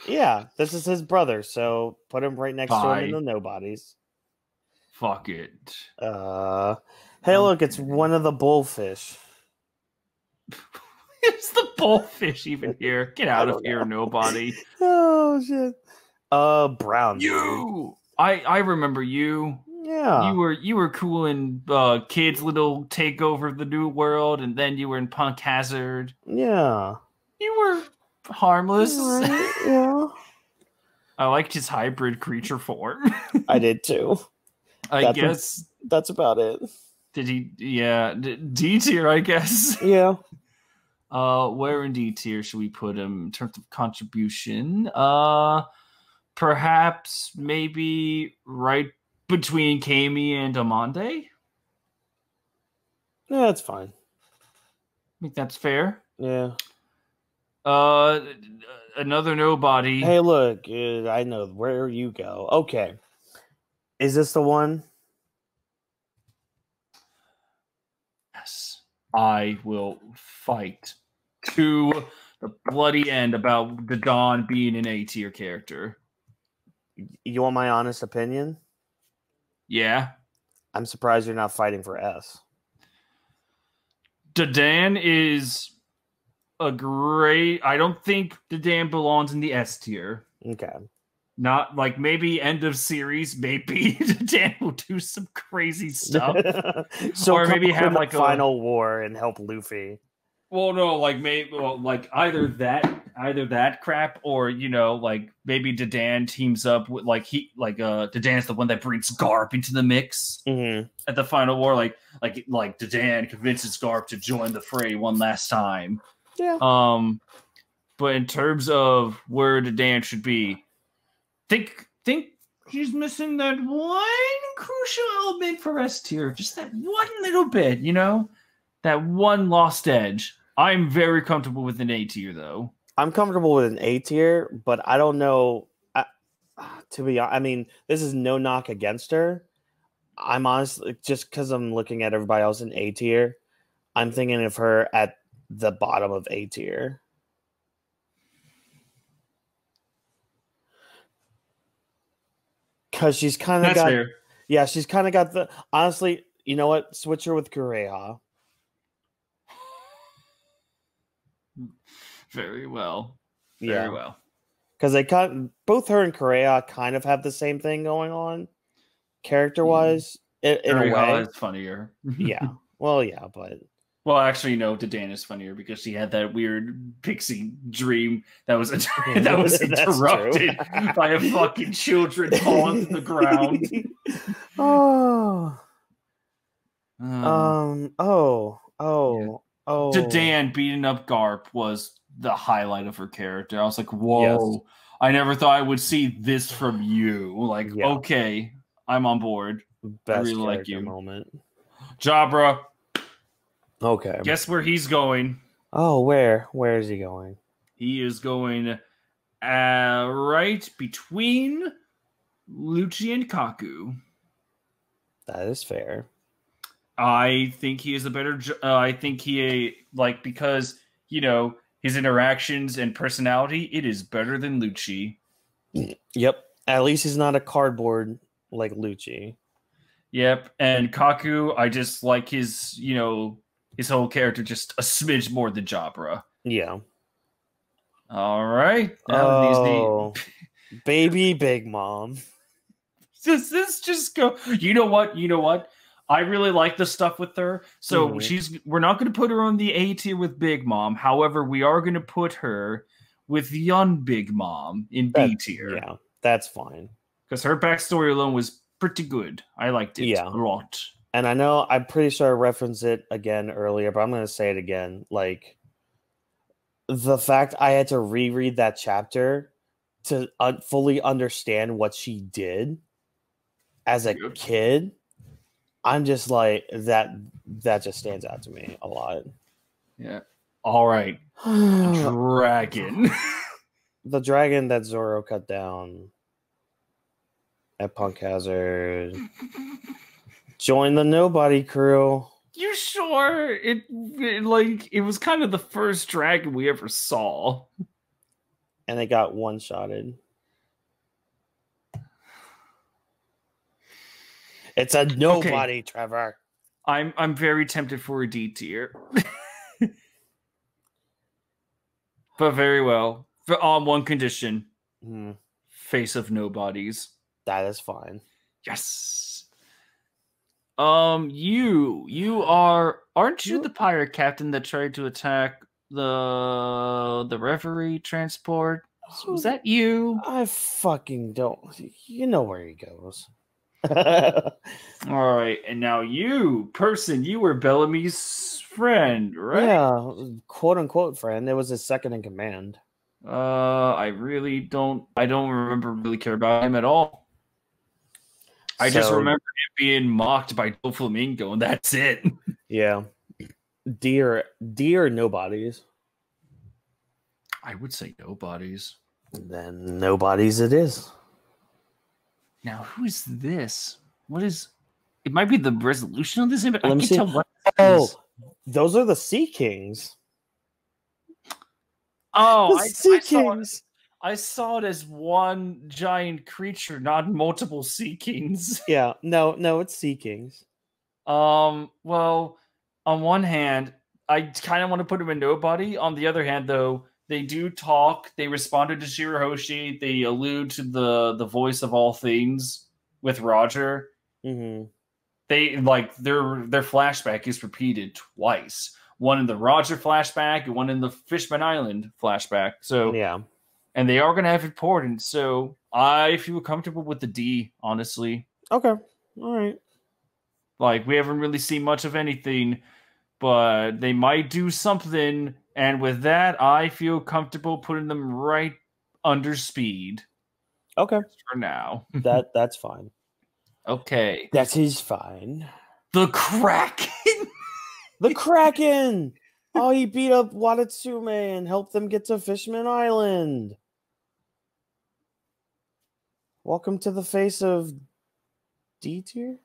Speaker 2: Yeah, this is his brother. So put him right next to him in the nobodies.
Speaker 1: Fuck it.
Speaker 2: Uh, hey, look, it's one of the bullfish.
Speaker 1: Is the bullfish even here? Get out of here,
Speaker 2: know.
Speaker 1: nobody.
Speaker 2: Oh shit. Uh, brown.
Speaker 1: You. I I remember you.
Speaker 2: Yeah.
Speaker 1: You were you were cool in uh, Kid's little takeover of the new world, and then you were in Punk Hazard.
Speaker 2: yeah.
Speaker 1: You were harmless.
Speaker 2: Right, yeah.
Speaker 1: I liked his hybrid creature form.
Speaker 2: I did too.
Speaker 1: I
Speaker 2: That's a-
Speaker 1: guess.
Speaker 2: That's about it.
Speaker 1: Did he? Yeah, D tier, I guess.
Speaker 2: Yeah.
Speaker 1: Uh, where in D tier should we put him in terms of contribution? Uh, perhaps maybe right between Kami and Amande.
Speaker 2: Yeah, that's fine.
Speaker 1: I think that's fair.
Speaker 2: Yeah.
Speaker 1: Uh, another nobody.
Speaker 2: Hey, look, uh, I know where you go. Okay. Is this the one?
Speaker 1: Yes, I will fight to the bloody end about Dadan being an A tier character.
Speaker 2: You want my honest opinion?
Speaker 1: Yeah,
Speaker 2: I'm surprised you're not fighting for S.
Speaker 1: Dadan is a great. I don't think Dadan belongs in the S tier.
Speaker 2: Okay.
Speaker 1: Not like maybe end of series, maybe Dadan will do some crazy stuff.
Speaker 2: so
Speaker 1: Or maybe have like a-
Speaker 2: final war and help Luffy.
Speaker 1: Well, no, like maybe well, like either that, either that crap, or you know, like maybe Dadan teams up with like he, like uh, Dadan's the one that brings Garp into the mix
Speaker 2: hmm
Speaker 1: at the final war. Like, like, like Dadan convinces Garp to join the fray one last time.
Speaker 2: Yeah.
Speaker 1: Um, but in terms of where Dadan should be, think think she's missing that one crucial element for S tier, just that one little bit, you know, that one lost edge. I'm very comfortable with an A tier though.
Speaker 2: I'm comfortable with an A tier, but I don't know. I, to be, honest, I mean, this is no knock against her. I'm honestly just because I'm looking at everybody else in A tier. I'm thinking of her at the bottom of A tier. Because she's kind of got,
Speaker 1: fair.
Speaker 2: yeah, she's kind of got the. Honestly, you know what? Switch her with Kureha.
Speaker 1: Very well. Very
Speaker 2: Yeah,
Speaker 1: well.
Speaker 2: because they kind both her and Kureha kind of have the same thing going on, character wise, in, in a
Speaker 1: Very well
Speaker 2: way.
Speaker 1: is funnier.
Speaker 2: yeah. Well, yeah, but
Speaker 1: Well, actually, no. Dadan is funnier because she had that weird pixie dream that was that was interrupted by a fucking children falling to the ground.
Speaker 2: oh,
Speaker 1: Um,
Speaker 2: um, oh, oh, oh.
Speaker 1: Dadan beating up Garp was the highlight of her character. I was like, whoa! I never thought I would see this from you. Like,
Speaker 2: Yeah.
Speaker 1: okay, I'm on board.
Speaker 2: best
Speaker 1: really like you.
Speaker 2: moment.
Speaker 1: Jabra,
Speaker 2: Okay.
Speaker 1: guess where he's going?
Speaker 2: Oh, where? Where is he going?
Speaker 1: He is going uh, right between Lucci and Kaku.
Speaker 2: That is fair.
Speaker 1: I think he is a better. Uh, I think he like because you know his interactions and personality. It is better than Lucci.
Speaker 2: Yep. At least he's not a cardboard like Lucci.
Speaker 1: Yep, and Kaku. I just like his you know his whole character just a smidge more than Jabra.
Speaker 2: Yeah.
Speaker 1: All right. Now these need-
Speaker 2: Oh, baby Big Mom.
Speaker 1: does this just go you know what you know what i really like the stuff with her so
Speaker 2: Mhm.
Speaker 1: she's we're not going to put her on the a tier with big mom however we are going to put her with young big mom in b tier
Speaker 2: Yeah, that's fine.
Speaker 1: because her backstory alone was pretty good i liked it
Speaker 2: Yeah.
Speaker 1: a lot
Speaker 2: And I know I'm pretty sure I referenced it again earlier, but I'm going to say it again. Like the fact I had to reread that chapter to un- fully understand what she did as a kid, I'm just like that. That just stands out to me a lot.
Speaker 1: yeah all right dragon
Speaker 2: the dragon that Zoro cut down at Punk Hazard. Join the nobody crew.
Speaker 1: you sure it, it like it was kind of the first dragon we ever saw
Speaker 2: and it got one shotted. It's a nobody, Trevor.
Speaker 1: i'm i'm very tempted for a d tier. But very well. For on one condition.
Speaker 2: Hmm,
Speaker 1: face of nobodies.
Speaker 2: That is fine.
Speaker 1: yes. Um you you are aren't you the pirate captain that tried to attack the the referee transport? Was that you?
Speaker 2: I fucking don't. You know where he goes.
Speaker 1: all right and now you person you were bellamy's friend right
Speaker 2: Yeah, quote unquote friend. It was his second in command.
Speaker 1: uh i really don't i don't remember really care about him at all i just remember him being mocked by Doflamingo, and that's it
Speaker 2: Yeah. Dear, dear nobodies.
Speaker 1: i would say nobodies
Speaker 2: Then nobodies it is.
Speaker 1: Now, who is this? What is? It might be the resolution of this image. I
Speaker 2: Let me
Speaker 1: can't
Speaker 2: see.
Speaker 1: tell what.
Speaker 2: Oh,
Speaker 1: is.
Speaker 2: those are the Sea Kings.
Speaker 1: Oh,
Speaker 2: the
Speaker 1: I,
Speaker 2: Sea
Speaker 1: I saw
Speaker 2: Kings.
Speaker 1: I saw it as one giant creature, not multiple sea kings.
Speaker 2: Yeah, no, no, it's Sea Kings.
Speaker 1: Um. Well, on one hand, I kind of want to put him in nobody. On the other hand, though, they do talk. They responded to Shirahoshi. They allude to the the voice of all things with Roger.
Speaker 2: hmm
Speaker 1: they like their their flashback is repeated twice one in the roger flashback and one in the fishman island flashback so
Speaker 2: Yeah.
Speaker 1: and they are going to have importance so i feel comfortable with the d honestly
Speaker 2: Okay. All right.
Speaker 1: like we haven't really seen much of anything but they might do something and with that i feel comfortable putting them right under speed
Speaker 2: Okay.
Speaker 1: for now
Speaker 2: That that's fine.
Speaker 1: okay
Speaker 2: That is fine.
Speaker 1: the kraken
Speaker 2: The Kraken. Oh, he beat up Wadatsumi and helped them get to Fishman Island. Welcome to the face of D tier.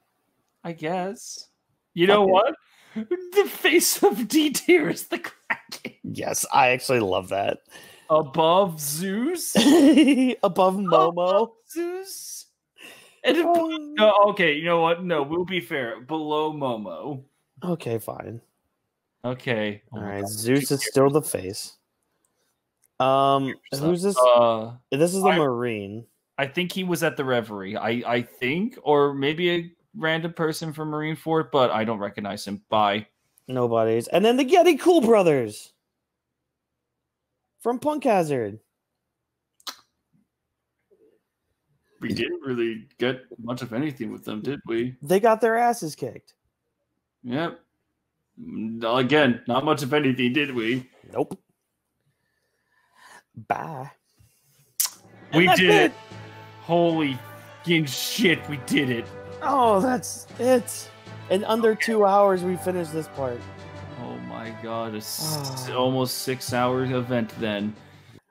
Speaker 1: I guess. You know
Speaker 2: Okay.
Speaker 1: what? The face of D tier is the Kraken.
Speaker 2: Yes, I actually love that.
Speaker 1: Above Zeus?
Speaker 2: Above Momo.
Speaker 1: Zeus? And
Speaker 2: Oh,
Speaker 1: no, okay, you know what? No, we'll be fair. Below Momo.
Speaker 2: okay, fine.
Speaker 1: Okay. Oh
Speaker 2: All right,
Speaker 1: God.
Speaker 2: Zeus is still the face. Um, who's this?
Speaker 1: Uh,
Speaker 2: this is the
Speaker 1: I-
Speaker 2: Marine.
Speaker 1: I think he was at the Reverie. I, I think, or maybe a random person from Marineford, but I don't recognize him. Bye.
Speaker 2: Nobody's. And then the Yeti Cool Brothers from Punk Hazard.
Speaker 1: We didn't really get much of anything with them, did we?
Speaker 2: They got their asses kicked.
Speaker 1: Yep. Again, not much of anything, did we?
Speaker 2: Nope. Bye.
Speaker 1: We did
Speaker 2: it.
Speaker 1: it. Holy fucking shit, we did it.
Speaker 2: Oh, that's it. In under two hours, we finished this part.
Speaker 1: Oh my god, a s-
Speaker 2: Ah.
Speaker 1: almost six hours event then.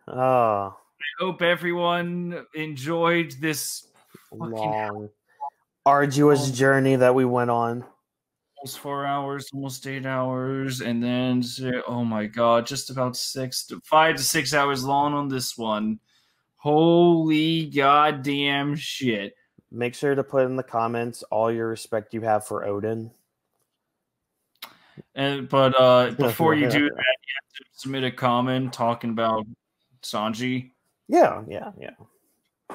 Speaker 2: Oh, I
Speaker 1: hope everyone enjoyed this
Speaker 2: long, arduous
Speaker 1: long.
Speaker 2: journey that we went on.
Speaker 1: almost four hours, almost eight hours, and then oh my god, just about six to five to six hours long on this one. Holy goddamn shit!
Speaker 2: Make sure to put in the comments all your respect you have for Oden.
Speaker 1: And but uh before you do that, you have to submit a comment talking about Sanji.
Speaker 2: Yeah, yeah, yeah.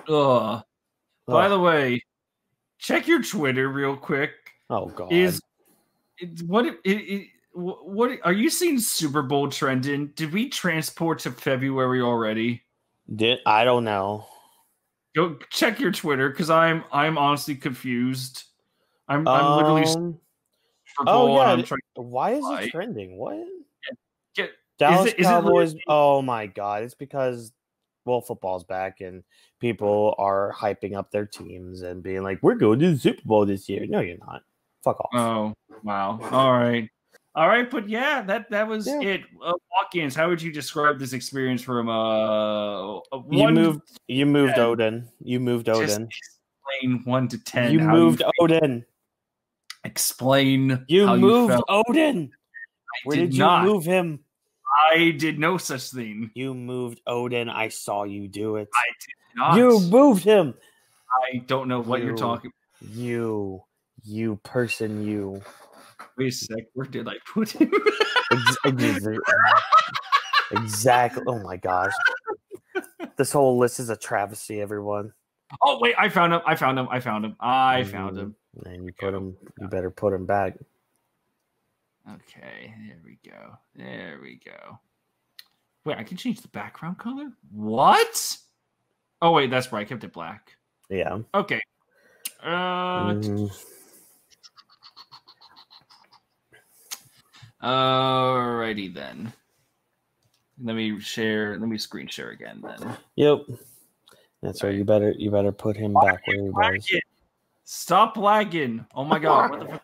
Speaker 1: Ugh. By
Speaker 2: Ugh.
Speaker 1: the way, check your Twitter real quick.
Speaker 2: oh god.
Speaker 1: Is it, what it, it, wh- what are you seeing Super Bowl trending? Did we transport to February already?
Speaker 2: Did I don't know.
Speaker 1: Go check your Twitter because I'm I'm honestly confused. I'm I'm literally
Speaker 2: Um, oh, yeah, it- why is it trending? What?
Speaker 1: get
Speaker 2: Dallas
Speaker 1: it- is
Speaker 2: Cowboys.
Speaker 1: literally-
Speaker 2: oh my god! It's because well, football's back and people are hyping up their teams and being like, "We're going to the Super Bowl this year." No, you're not. Fuck off.
Speaker 1: Oh wow! All right, all right, but yeah, that that was
Speaker 2: Yeah.
Speaker 1: it. Uh, Whawkins. How would you describe this experience from uh? a
Speaker 2: you moved. You moved
Speaker 1: Yeah.
Speaker 2: Oden. You moved
Speaker 1: Just
Speaker 2: Oden.
Speaker 1: explain one to ten.
Speaker 2: You
Speaker 1: how
Speaker 2: moved
Speaker 1: You,
Speaker 2: Oden.
Speaker 1: explain.
Speaker 2: You
Speaker 1: how
Speaker 2: moved
Speaker 1: You felt.
Speaker 2: Oden. Where
Speaker 1: did
Speaker 2: did,
Speaker 1: not.
Speaker 2: you move him?
Speaker 1: I did no such thing.
Speaker 2: You moved Oden. I saw you do it.
Speaker 1: I did not.
Speaker 2: you moved him.
Speaker 1: I don't know what you're
Speaker 2: You.
Speaker 1: talking.
Speaker 2: You. You person. You.
Speaker 1: Wait a sec. Where did I put him?
Speaker 2: Ex- ex- exactly. Oh my gosh. This whole list is a travesty, everyone.
Speaker 1: oh wait, I found him. I found him. I found him. I found him.
Speaker 2: Mm, And you put him. You better put him back.
Speaker 1: Okay, there we go. There we go. Wait, I can change the background color? What? Oh wait, that's right. I kept it black.
Speaker 2: Yeah.
Speaker 1: Okay. Uh
Speaker 2: Mhm.
Speaker 1: Alrighty then. Let me share let me screen share again then.
Speaker 2: Yep. That's right. You better. You better put him back where he was.
Speaker 1: Stop lagging. Oh my god. What the fuck?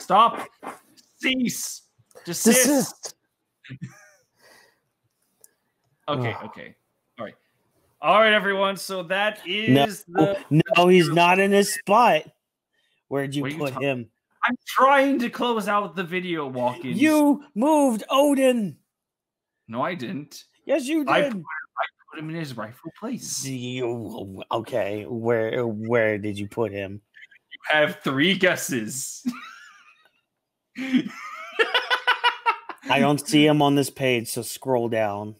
Speaker 1: Stop. Cease. Desist.
Speaker 2: Desist.
Speaker 1: Okay, okay. All right. All right, everyone. So that is No, the
Speaker 2: no, he's not in his spot. Where'd you
Speaker 1: What are you
Speaker 2: put
Speaker 1: talk-
Speaker 2: him?
Speaker 1: I'm trying to close out the video Whawkins.
Speaker 2: You moved Oden.
Speaker 1: No, I didn't.
Speaker 2: Yes, you did.
Speaker 1: I
Speaker 2: did.
Speaker 1: Put him in his rightful place.
Speaker 2: You okay? Where where did you put him?
Speaker 1: You have three guesses.
Speaker 2: I don't see him on this page, so scroll down.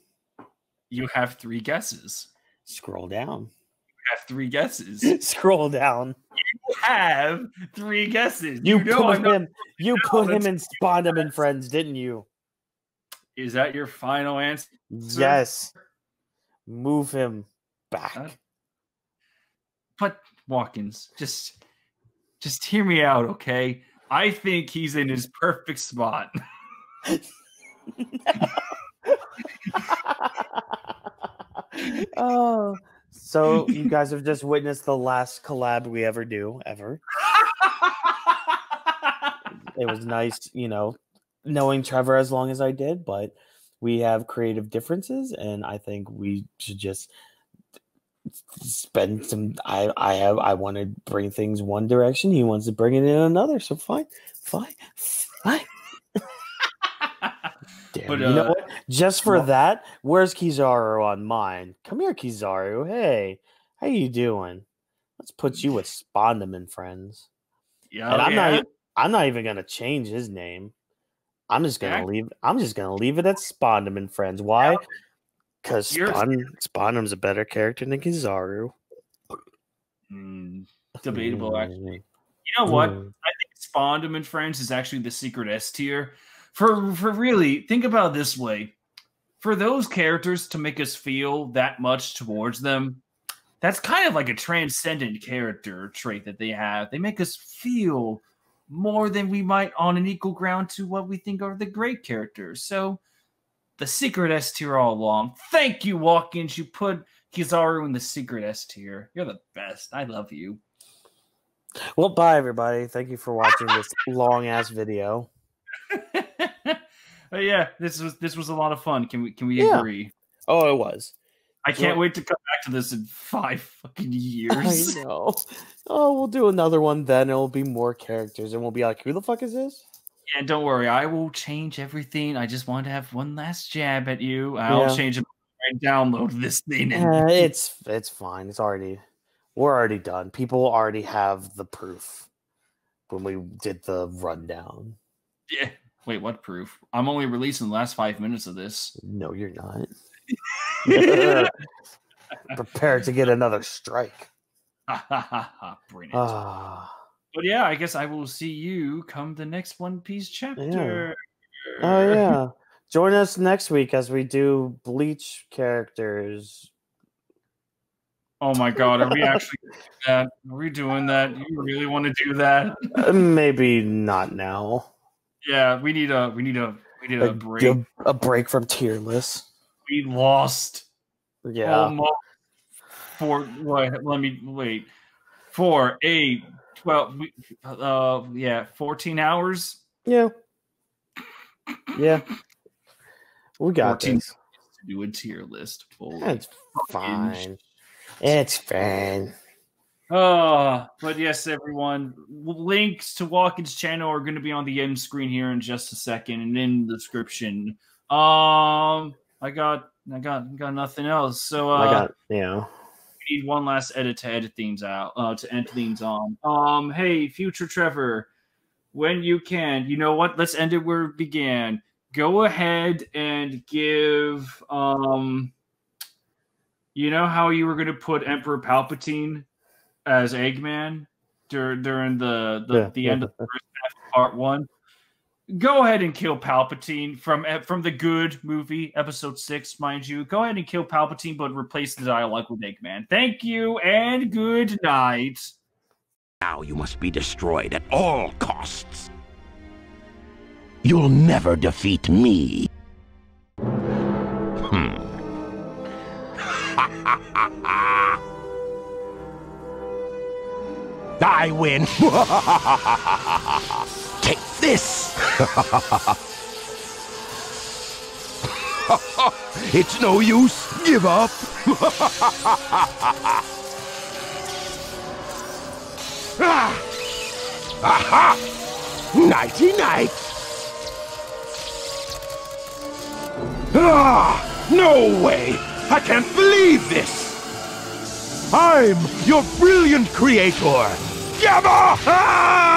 Speaker 1: You have three guesses.
Speaker 2: Scroll down.
Speaker 1: You have three guesses.
Speaker 2: scroll down.
Speaker 1: You have three guesses.
Speaker 2: You,
Speaker 1: know
Speaker 2: put
Speaker 1: I'm
Speaker 2: him. You put him in Spandam and Friends, didn't you?
Speaker 1: Is that your final answer?
Speaker 2: Yes. Move him back.
Speaker 1: Uh, But Whawkins, just just hear me out, okay? I think he's in his perfect spot.
Speaker 2: oh, so you guys have just witnessed the last collab we ever do ever. It was nice, you know, knowing Trevor as long as I did, but we have creative differences, and I think we should just spend some. I I have I want to bring things one direction. He wants to bring it in another. So fine, fine, fine. Damn,
Speaker 1: But,
Speaker 2: you know
Speaker 1: uh?
Speaker 2: Just for
Speaker 1: well-
Speaker 2: that, where's Kizaru on mine? Come here, Kizaru. Hey, how you doing? Let's put you with Spandam and friends.
Speaker 1: yeah,
Speaker 2: and I'm
Speaker 1: yeah.
Speaker 2: not. I'm not even gonna change his name. I'm just gonna
Speaker 1: Yeah.
Speaker 2: leave. I'm just gonna leave it at Spandam and friends. Why? Because
Speaker 1: You're-
Speaker 2: Spond, a better character than Kizaru.
Speaker 1: Mm, debatable, actually.
Speaker 2: Mm,
Speaker 1: You know what?
Speaker 2: mm.
Speaker 1: Spandam and Friends is actually the secret S tier. For for really, think about it this way. For those characters to make us feel that much towards them, that's kind of like a transcendent character trait that they have. They make us feel more than we might on an equal ground to what we think are the great characters. So the secret S tier all along. Thank you, Whawkins. You put Kizaru in the secret S tier. You're the best. I love you.
Speaker 2: Well, bye everybody. Thank you for watching this long ass video.
Speaker 1: But yeah, this was this was a lot of fun. Can we can we
Speaker 2: Yeah.
Speaker 1: agree?
Speaker 2: Oh, it was.
Speaker 1: I can't wait to come back to this in five fucking years.
Speaker 2: I know. Oh, we'll do another one then. It'll be more characters, and we'll be like, "Who the fuck is this?"
Speaker 1: Yeah, don't worry, I will change everything. I just want to have one last jab at you. I'll
Speaker 2: Yeah.
Speaker 1: change it. I download this thing. And
Speaker 2: Uh, it's it's fine. It's already we're already done. People already have the proof when we did the rundown.
Speaker 1: yeah. Wait, what proof? I'm only releasing the last five minutes of this.
Speaker 2: No, you're not. Prepare to get another strike.
Speaker 1: Brilliant.
Speaker 2: Ah,
Speaker 1: but yeah, I guess I will see you come the next One Piece chapter.
Speaker 2: oh yeah. Join us next week as we do Bleach characters.
Speaker 1: Oh my god, are we actually doing that? Are we doing that? Do You really want to do that?
Speaker 2: Uh, maybe not now.
Speaker 1: Yeah, we need a we need a we need a
Speaker 2: A,
Speaker 1: break.
Speaker 2: a, a break from tier list.
Speaker 1: We lost
Speaker 2: Yeah.
Speaker 1: almost four. Wait, let me wait. Four, eight, twelve. we- Uh, yeah, fourteen hours.
Speaker 2: Yeah. Yeah. We got
Speaker 1: 14
Speaker 2: this.
Speaker 1: to do a tier list. Holy fucking
Speaker 2: fine. It's fine.
Speaker 1: Uh, but yes, everyone. Links to Whawkins' channel are going to be on the end screen here in just a second, and in the description. Um, I got, I got, got nothing else. So, uh,
Speaker 2: I got you know.
Speaker 1: we need one last edit to edit things out, uh, to end things on. Um, hey, future Trevor, when you can, you know what? Let's end it where it began. Go ahead and give, um, you know how you were going to put Emperor Palpatine as Eggman dur- during the the,
Speaker 2: Yeah,
Speaker 1: the
Speaker 2: yeah.
Speaker 1: end of the first half of part one. Go ahead and kill Palpatine from from the good movie, episode six, mind you. Go ahead and kill Palpatine, but replace the dialogue with Eggman. Thank you and good night.
Speaker 4: Now you must be destroyed at all costs. You'll never defeat me. I win. Take this. it's no use. Give up. Ah! Aha! Nighty night! Ah! No way! I can't believe this! I'm your brilliant creator! Gamma! Ah!